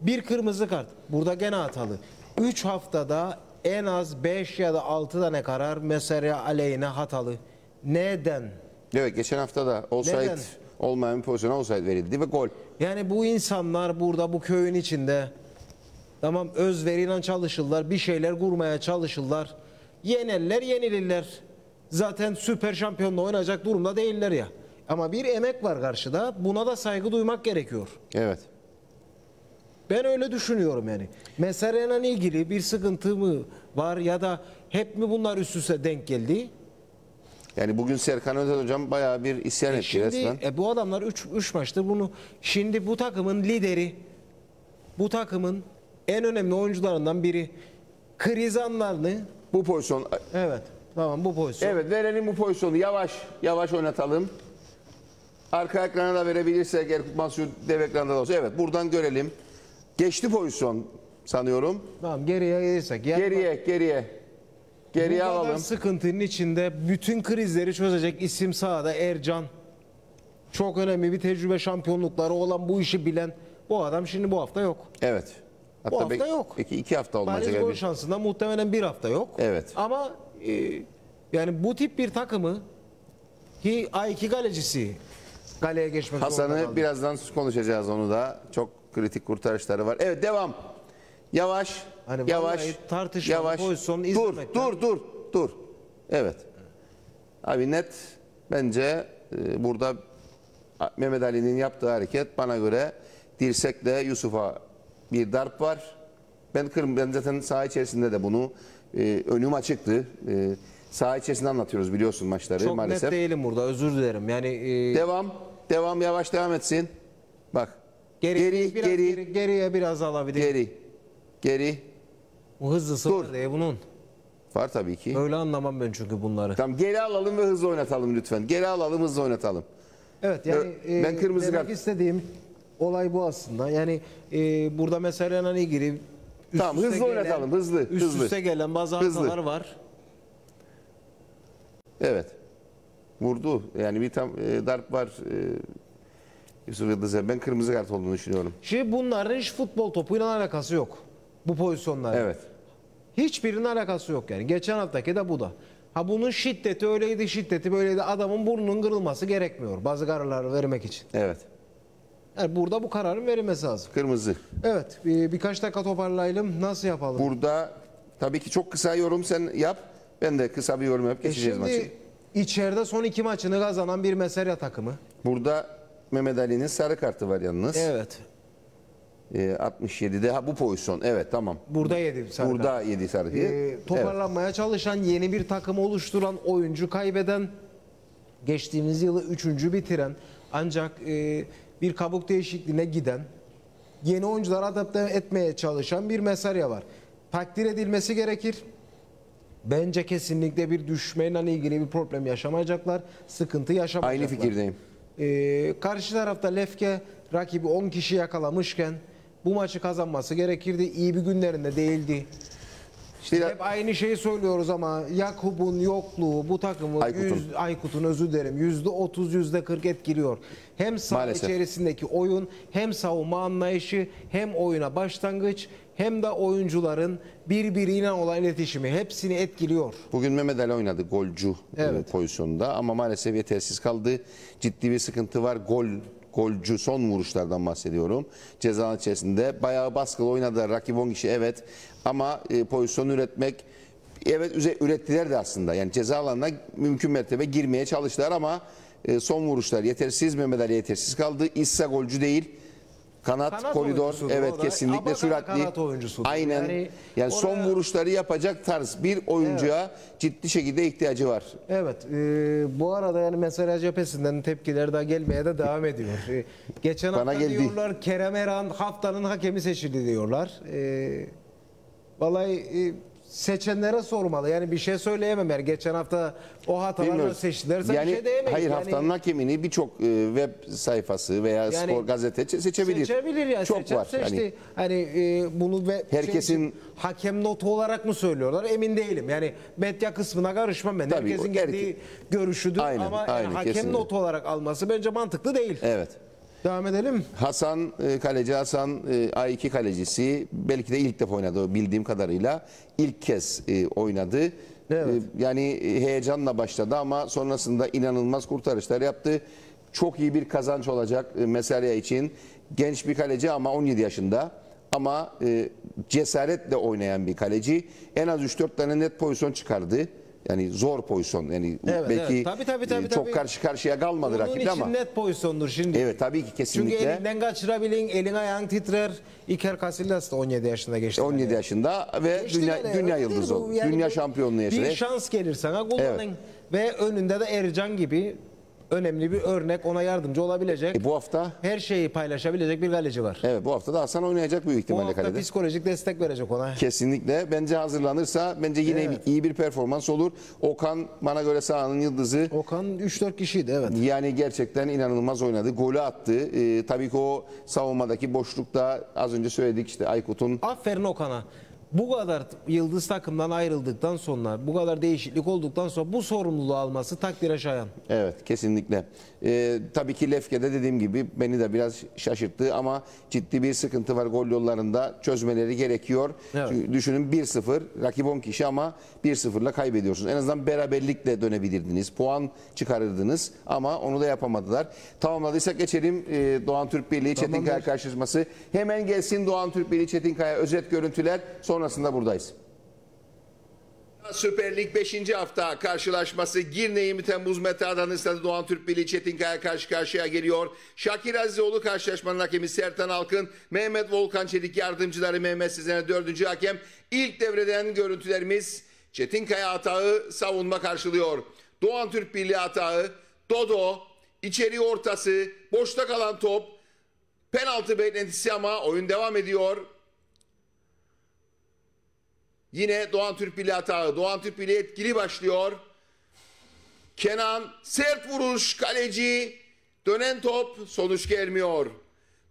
Bir kırmızı kart. Burada gene hatalı. 3 haftada en az 5 ya da 6 tane karar Meser'e aleyhine hatalı. Neden? Evet geçen hafta da offside Neden? olmayan bir pozisyona offside verildi ve gol. Yani bu insanlar burada bu köyün içinde tamam özveriyle çalışırlar, bir şeyler kurmaya çalışırlar. Yenerler, yenilirler. Zaten süper şampiyonla oynayacak durumda değiller ya. Ama bir emek var karşıda. Buna da saygı duymak gerekiyor. Evet. Ben öyle düşünüyorum yani. Mesere'yle ilgili bir sıkıntı mı var ya da hep mi bunlar üst üste denk geldi? Yani bugün Serkan Özel hocam bayağı bir isyan etti Şimdi resmen. e, bu adamlar 3 3 maçtır bunu şimdi bu takımın lideri bu takımın en önemli oyuncularından biri kriz anlarını Bu pozisyon evet tamam bu pozisyon. Evet verelim bu pozisyonu yavaş yavaş oynatalım. Arka ekrana da verebilirsek Erkut Mansur dev ekranda da olsa. Evet buradan görelim. Geçti pozisyon sanıyorum. Tamam geriye gelirsek. Yani Geriye geriye. Geriye bu kadar alalım. sıkıntının içinde bütün krizleri çözecek isim sahada Ercan. Çok önemli bir tecrübe şampiyonlukları olan bu işi bilen bu adam şimdi bu hafta yok. Evet. Hatta hafta belki- yok. Peki iki hafta olmayacak. Paris yani gol şansında muhtemelen bir hafta yok. Evet. Ama e, yani bu tip bir takımı ki A2 galecisi galeye geçmek Hasan'ı birazdan konuşacağız onu da. Çok kritik kurtarışları var. Evet devam. Yavaş. Hani yavaş. vallahi tartışmalı pozisyonu Dur, dur, dur, dur. Evet. Abi net bence e, burada Mehmet Ali'nin yaptığı hareket bana göre dirsekle Yusuf'a bir darp var. Ben kırm ben zaten saha içerisinde de bunu e, önüm açıktı. E, saha içerisinde anlatıyoruz biliyorsun maçları Çok maalesef. net değilim burada özür dilerim. Yani e, Devam. Devam yavaş devam etsin. Bak. geri, geri, biraz geri, geri- geriye biraz alabilir. geri. Geri. Bu hızlısı Dur. var diye bunun. Var tabii ki. Öyle anlamam ben çünkü bunları. Tamam geri alalım ve hızlı oynatalım lütfen. Geri alalım hızlı oynatalım. Evet yani ben e, kırmızı demek kart- istediğim olay bu aslında. Yani e, burada mesela ilgili üst Tamam, üste hızlı gelen- oynatalım, hızlı, Üst hızlı. üste gelen bazı Hızlı. hatalar var. Evet. Vurdu. Yani bir tam e, darp var. E, Yusuf Yıldız'a. Ben kırmızı kart olduğunu düşünüyorum. Şimdi bunların hiç futbol topuyla alakası yok. Bu pozisyonlar. Evet. Hiçbirinin alakası yok yani. Geçen haftaki de bu da. Ha bunun şiddeti öyleydi, şiddeti böyleydi. Adamın burnunun kırılması gerekmiyor bazı kararları vermek için. Evet. Yani burada bu kararın verilmesi lazım. Kırmızı. Evet, bir, birkaç dakika toparlayalım. Nasıl yapalım? Burada tabii ki çok kısa yorum sen yap. Ben de kısa bir yorum yapıp E geçeceğiz şimdi maçı. içeride son iki maçını kazanan bir Meserya takımı. Burada Mehmet Ali'nin sarı kartı var yalnız. Evet. Ee, 67'de ha bu pozisyon. Evet tamam. Burada yedi sarı kart. Burada 7 sarıyı. Ee, evet. toparlanmaya çalışan yeni bir takım oluşturan oyuncu kaybeden geçtiğimiz yılı üçüncü bitiren ancak e, bir kabuk değişikliğine giden yeni oyuncular adapte etmeye çalışan bir Mesarya var. Takdir edilmesi gerekir. Bence kesinlikle bir düşmeyle ilgili bir problem yaşamayacaklar. Sıkıntı yaşamayacaklar. Aynı fikirdeyim. Ee, karşı tarafta Lefke rakibi 10 kişi yakalamışken bu maçı kazanması gerekirdi. İyi bir günlerinde değildi. Biraz- Hep aynı şeyi söylüyoruz ama Yakup'un yokluğu bu takımı Aykut'un. yüz- Aykut'un özür dilerim yüzde 30 yüzde 40 etkiliyor. Hem saha Maalesef. içerisindeki oyun hem savunma anlayışı hem oyuna başlangıç hem de oyuncuların birbiriyle olan iletişimi hepsini etkiliyor. Bugün Mehmet Ali oynadı golcü Evet. e, pozisyonda ama maalesef yetersiz kaldı. Ciddi bir sıkıntı var. Gol golcü son vuruşlardan bahsediyorum. Ceza içerisinde bayağı baskılı oynadı. Rakip 10 kişi evet ama e, pozisyon üretmek evet ürettiler de aslında. Yani ceza alanına mümkün mertebe girmeye çalıştılar ama e, son vuruşlar yetersiz. Mehmet Ali yetersiz kaldı. İssa golcü değil. Kanat, Kanat koridor evet da. kesinlikle Abakara süratli. Aynen. Yani Yani, son oraya- vuruşları yapacak tarz bir oyuncuya ciddi şekilde ihtiyacı var. Evet. e, bu arada yani mesela cephesinden tepkiler daha gelmeye de devam ediyor. E, geçen Bana hafta geldi. diyorlar Kerem Erhan haftanın hakemi seçildi diyorlar. E, vallahi e, seçenlere sormalı. Yani bir şey söyleyemem. Yani geçen hafta o hatalarla seçtilerse yani, bir şey diyemeyiz. Hayır yani, haftanın hakemini birçok e, web sayfası veya Yani spor gazete çe- seçebilir. Seçebilir yani. Çok Seçer, var. Seçti. Hani Hani, e, bunu ve Herkesin- şey- hakem notu olarak mı söylüyorlar emin değilim. Yani medya kısmına karışmam ben. Tabii, Herkesin kendi erkek- görüşüdür Aynen, ama yani aynen, hakem kesinlikle. notu olarak alması bence mantıklı değil. evet. Devam edelim. Hasan e, kaleci Hasan e, A2 kalecisi belki de ilk defa oynadı bildiğim kadarıyla ilk kez e, oynadı. Evet. Yani heyecanla başladı ama sonrasında inanılmaz kurtarışlar yaptı. Çok iyi bir kazanç olacak Mesarya için. Genç bir kaleci ama 17 yaşında. Ama cesaretle oynayan bir kaleci. En az 3-4 tane net pozisyon çıkardı. Yani zor pozisyon. Yani Evet, belki evet. Tabii, tabii, tabii, e, çok tabii. karşı karşıya kalmadı Bunun rakip için ama. net pozisyondur şimdi. Evet tabii ki Çünkü kesinlikle. elinden kaçırabilin, elin ayağın titrer. Iker Casillas da 17 yaşında geçti. 17 yaşında ve Geçti dünya gene, dünya yıldızı oldu. Yani dünya şampiyonluğu yaşadı. Bir şans gelir sana kullanın. Evet. Ve önünde de Ercan gibi önemli bir örnek ona yardımcı olabilecek. E, bu hafta her şeyi paylaşabilecek bir kaleci var. evet bu hafta da Hasan oynayacak büyük Bu ihtimalle hafta kalede. psikolojik destek verecek ona. Kesinlikle. Bence hazırlanırsa bence yine Evet. iyi bir performans olur. Okan bana göre sahanın yıldızı. Okan 3-4 kişiydi evet. Yani gerçekten inanılmaz oynadı. Golü attı. Ee, tabii ki o savunmadaki boşlukta az önce söyledik işte Aykut'un Aferin Okan'a. Bu kadar yıldız takımdan ayrıldıktan sonra, bu kadar değişiklik olduktan sonra bu sorumluluğu alması takdire şayan. Evet kesinlikle. Ee, tabii ki Lefke'de dediğim gibi beni de biraz şaşırttı ama ciddi bir sıkıntı var gol yollarında çözmeleri gerekiyor. Evet. Çünkü düşünün 1-0 rakip 10 kişi ama 1-0'la kaybediyorsunuz. En azından beraberlikle dönebilirdiniz. Puan çıkarırdınız ama onu da yapamadılar. Tamamladıysak geçelim ee, Doğan Türk Birliği Çetinkaya Tamamdır. karşılaşması. Hemen gelsin Doğan Türk Birliği Çetinkaya özet görüntüler sonrasında buradayız. Süper Lig 5. hafta karşılaşması Girne 20 Temmuz Metadan Stadı Doğan Türk Birliği Çetinkaya karşı karşıya geliyor. Şakir Azizoğlu karşılaşmanın hakemi Sertan Alkın, Mehmet Volkan Çelik yardımcıları Mehmet Sezen'e dördüncü hakem. İlk devreden görüntülerimiz Çetinkaya hatağı savunma karşılıyor. Doğan Türk Birliği hatağı, Dodo, içeri ortası, boşta kalan top, penaltı beklentisi ama oyun devam ediyor. Yine Doğan Türk Birliği hatağı. Doğan Türk Birliği etkili başlıyor. Kenan sert vuruş kaleci. Dönen top sonuç gelmiyor.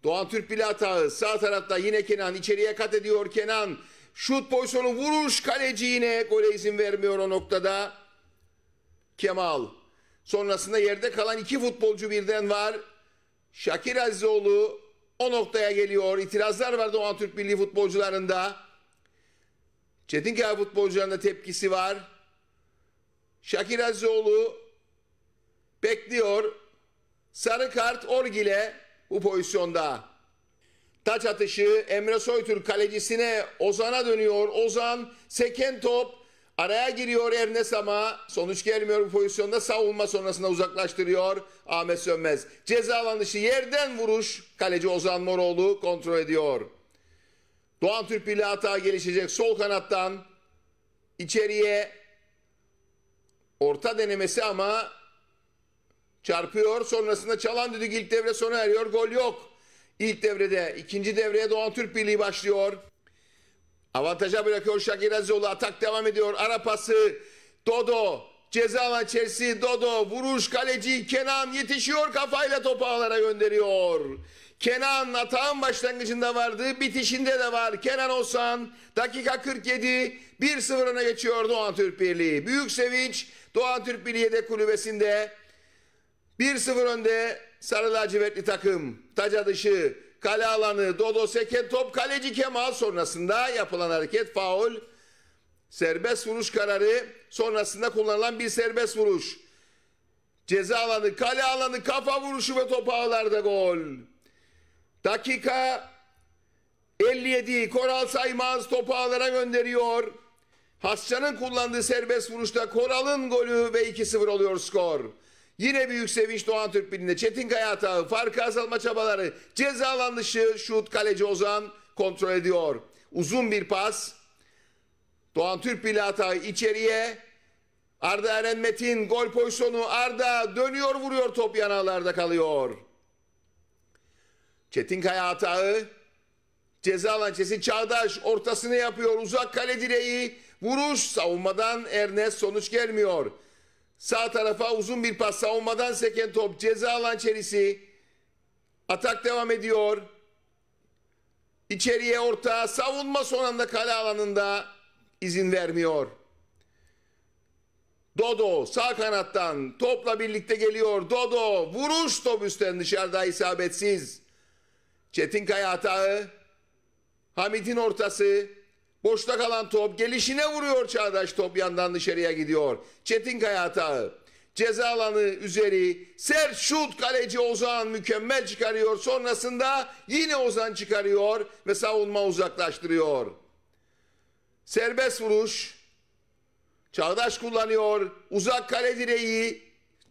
Doğan Türk Birliği hatağı. Sağ tarafta yine Kenan içeriye kat ediyor Kenan. Şut pozisyonu vuruş kaleci yine gole izin vermiyor o noktada. Kemal. Sonrasında yerde kalan iki futbolcu birden var. Şakir Azizoğlu o noktaya geliyor. İtirazlar var Doğan Türk Birliği futbolcularında. Çetinkaya futbolcularında tepkisi var. Şakir Azizoğlu bekliyor. Sarı kart Orgil'e bu pozisyonda. Taç atışı Emre Soytürk kalecisine Ozan'a dönüyor. Ozan seken top Araya giriyor Ernest ama sonuç gelmiyor bu pozisyonda. Savunma sonrasında uzaklaştırıyor Ahmet Sönmez. Ceza alan dışı yerden vuruş. Kaleci Ozan Moroğlu kontrol ediyor. Doğan Türk Birliği hata gelişecek sol kanattan içeriye orta denemesi ama çarpıyor. Sonrasında çalan düdük ilk devre sona eriyor. Gol yok. İlk devrede ikinci devreye Doğan Türk Birliği başlıyor. Avantaja bırakıyor Şakir Azizoğlu. Atak devam ediyor. Ara pası. Dodo. Ceza alan. Dodo. Vuruş kaleci Kenan yetişiyor. Kafayla topu ağlara gönderiyor. Kenan atağın başlangıcında vardı. Bitişinde de var. Kenan Osan. Dakika 47. 1-0 öne geçiyor Doğan Türk Birliği. Büyük sevinç. Doğan Türk Birliği yedek kulübesinde. 1-0 önde Sarı lacivertli takım. Taca dışı, kale alanı, Dodo seken top, kaleci Kemal sonrasında yapılan hareket faul. Serbest vuruş kararı sonrasında kullanılan bir serbest vuruş. Ceza alanı, kale alanı, kafa vuruşu ve top ağlarda gol. Dakika 57 Koral Saymaz topu ağlara gönderiyor. Hascan'ın kullandığı serbest vuruşta Koral'ın golü ve 2-0 oluyor skor. Yine büyük sevinç Doğan Türk Birliği'nde. Çetin Kaya hatağı, farkı azalma çabaları, ceza alan dışı şut kaleci Ozan kontrol ediyor. Uzun bir pas. Doğan Türk Birliği hatağı içeriye. Arda Eren Metin gol pozisyonu. Arda dönüyor vuruyor top yanağlarda kalıyor. Çetin Kaya hatağı. Ceza alan Çesin Çağdaş ortasını yapıyor. Uzak kale direği. Vuruş savunmadan Ernest sonuç gelmiyor. Sağ tarafa uzun bir pas savunmadan seken top ceza alan çelisi. Atak devam ediyor. İçeriye orta savunma son anda kale alanında izin vermiyor. Dodo sağ kanattan topla birlikte geliyor. Dodo vuruş top üstten dışarıda isabetsiz. Çetin Kaya hatağı. Hamit'in ortası. Boşta kalan top gelişine vuruyor Çağdaş top yandan dışarıya gidiyor. Çetin Kaya hatağı. Ceza alanı üzeri sert şut kaleci Ozan mükemmel çıkarıyor. Sonrasında yine Ozan çıkarıyor ve savunma uzaklaştırıyor. Serbest vuruş. Çağdaş kullanıyor. Uzak kale direği.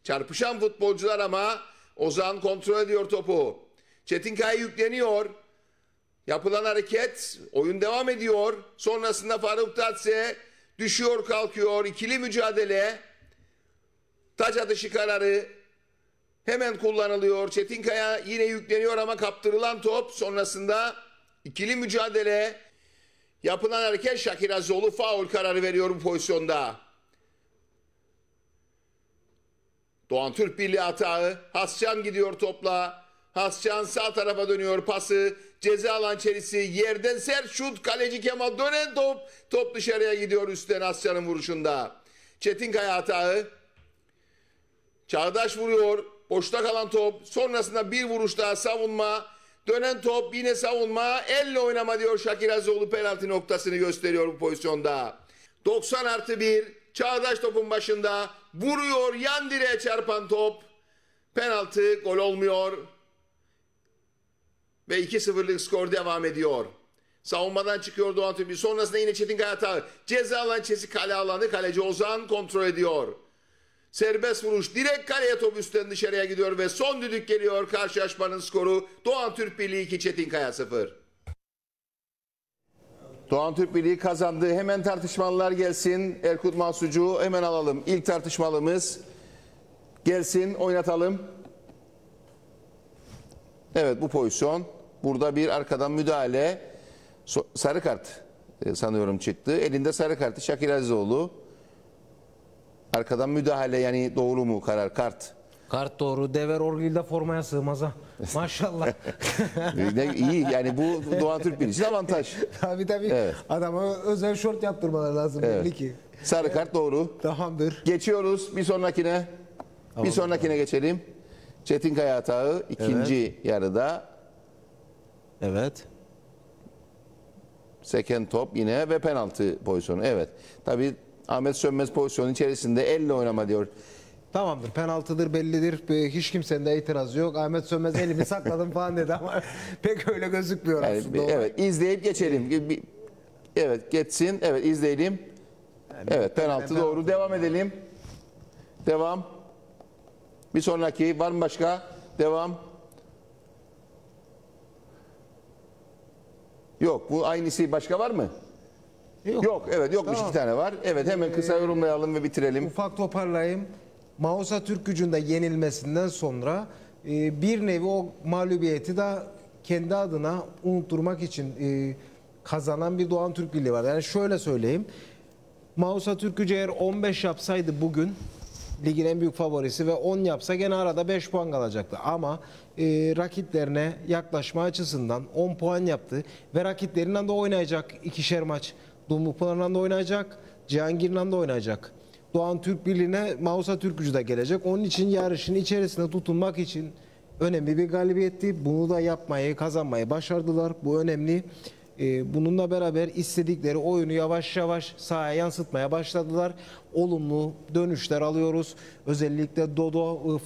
Çarpışan futbolcular ama Ozan kontrol ediyor topu. Çetin Kaya yükleniyor. Yapılan hareket, oyun devam ediyor. Sonrasında Faruk Tatse düşüyor kalkıyor. ikili mücadele. Taca dışı kararı hemen kullanılıyor. Çetinkaya yine yükleniyor ama kaptırılan top. Sonrasında ikili mücadele. Yapılan hareket Şakir Azoğlu faul kararı veriyor bu pozisyonda. Doğan Türk Birliği hatağı. Hascan gidiyor topla. Hascan sağ tarafa dönüyor pası. Ceza alan çelisi yerden sert şut. Kaleci Kemal dönen top. Top dışarıya gidiyor üstten Hascan'ın vuruşunda. Çetinkaya hatağı. Çağdaş vuruyor. Boşta kalan top. Sonrasında bir vuruş daha savunma. Dönen top yine savunma. Elle oynama diyor Şakir Azoğlu penaltı noktasını gösteriyor bu pozisyonda. 90 artı 1. Çağdaş topun başında. Vuruyor yan direğe çarpan top. Penaltı gol olmuyor. Ve 2-0'lık skor devam ediyor. Savunmadan çıkıyor Doğan Türk. Sonrasında yine Çetin Kaya hatağı. Ceza alan Çesi kale alanı kaleci Ozan kontrol ediyor. Serbest vuruş direkt kaleye top üstten dışarıya gidiyor ve son düdük geliyor. Karşılaşmanın skoru Doğan Türk Birliği 2 Çetin Kaya 0. Doğan Türk Birliği kazandı. Hemen tartışmalılar gelsin. Erkut Mansucu hemen alalım. İlk tartışmalımız gelsin oynatalım. Evet bu pozisyon. Burada bir arkadan müdahale. Sarı kart e, sanıyorum çıktı. Elinde sarı kartı Şakir Azizoğlu. Arkadan müdahale yani doğru mu karar kart? Kart doğru. Dever Orgil'de formaya sığmaz ha. Maşallah. İyi yani bu Doğan Türk için avantaj. tabii tabii. Evet. Adama özel şort yaptırmaları lazım Evet. belli ki. Sarı kart doğru. Tamamdır. Geçiyoruz bir sonrakine. Bir sonrakine geçelim. Çetin Kaya hatağı ikinci yarıda. Evet. Seken top yine ve penaltı pozisyonu. Evet. Tabii Ahmet Sönmez pozisyonun içerisinde elle oynama diyor. Tamamdır. Penaltıdır bellidir. Be- Hiç kimsenin de itirazı yok. Ahmet Sönmez elimi sakladım falan dedi ama pek öyle gözükmüyor Yani, aslında. evet izleyip geçelim. Evet geçsin. Evet izleyelim. Evet penaltı penaltı. doğru. Devam edelim. Devam. Bir sonraki var mı başka? Devam. Yok bu aynısı başka var mı? Yok. Yok evet yokmuş Tamam. iki tane var. Evet hemen kısa yorumlayalım ve bitirelim. Ufak toparlayayım. Mausa Türk gücünde yenilmesinden sonra e, bir nevi o mağlubiyeti de kendi adına unutturmak için e, kazanan bir Doğan Türk Birliği var. Yani şöyle söyleyeyim. Mausa Türk gücü eğer 15 yapsaydı bugün ligin en büyük favorisi ve 10 yapsa gene arada 5 puan kalacaktı. Ama e, rakiplerine yaklaşma açısından 10 puan yaptı ve rakiplerinden de oynayacak ikişer maç. Dumlupınar'la da oynayacak, Cihangir'le de oynayacak. Doğan Türk Birliği'ne Mausa Türk de gelecek. Onun için yarışın içerisinde tutunmak için önemli bir galibiyetti. Bunu da yapmayı, kazanmayı başardılar. Bu önemli. Ee, bununla beraber istedikleri oyunu yavaş yavaş sahaya yansıtmaya başladılar. Olumlu dönüşler alıyoruz. Özellikle Dodo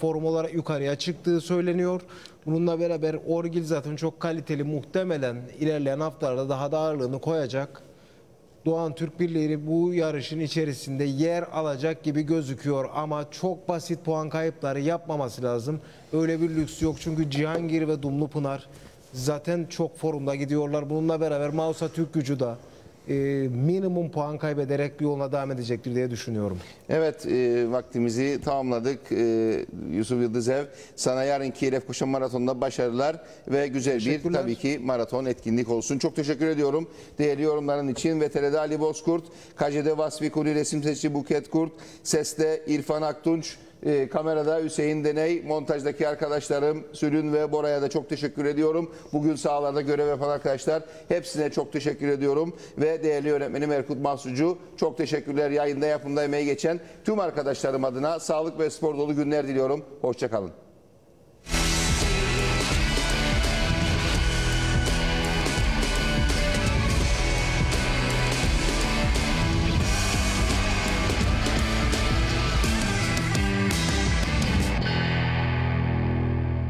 e, yukarıya çıktığı söyleniyor. Bununla beraber Orgil zaten çok kaliteli muhtemelen ilerleyen haftalarda daha da ağırlığını koyacak. Doğan Türk Birliği bu yarışın içerisinde yer alacak gibi gözüküyor ama çok basit puan kayıpları yapmaması lazım. Öyle bir lüks yok çünkü Cihangir ve Dumlupınar zaten çok formda gidiyorlar. Bununla beraber Mausa Türk gücü de e, minimum puan kaybederek yoluna devam edecektir diye düşünüyorum. Evet e, vaktimizi tamamladık. E, Yusuf Yıldızev sana yarınki Lefkoşa Maratonu'nda başarılar ve güzel bir tabii ki maraton etkinlik olsun. Çok teşekkür ediyorum değerli yorumların için. VTR'de Ali Bozkurt, KJ'de Vasfi Kuli, resim seçici Buket Kurt, Ses'te İrfan Aktunç, e, kamerada Hüseyin Deney, montajdaki arkadaşlarım Sülün ve Bora'ya da çok teşekkür ediyorum. Bugün sahalarda görev yapan arkadaşlar hepsine çok teşekkür ediyorum. Ve değerli yönetmenim Erkut Mansucu çok teşekkürler yayında yapımda emeği geçen tüm arkadaşlarım adına sağlık ve spor dolu günler diliyorum. Hoşçakalın.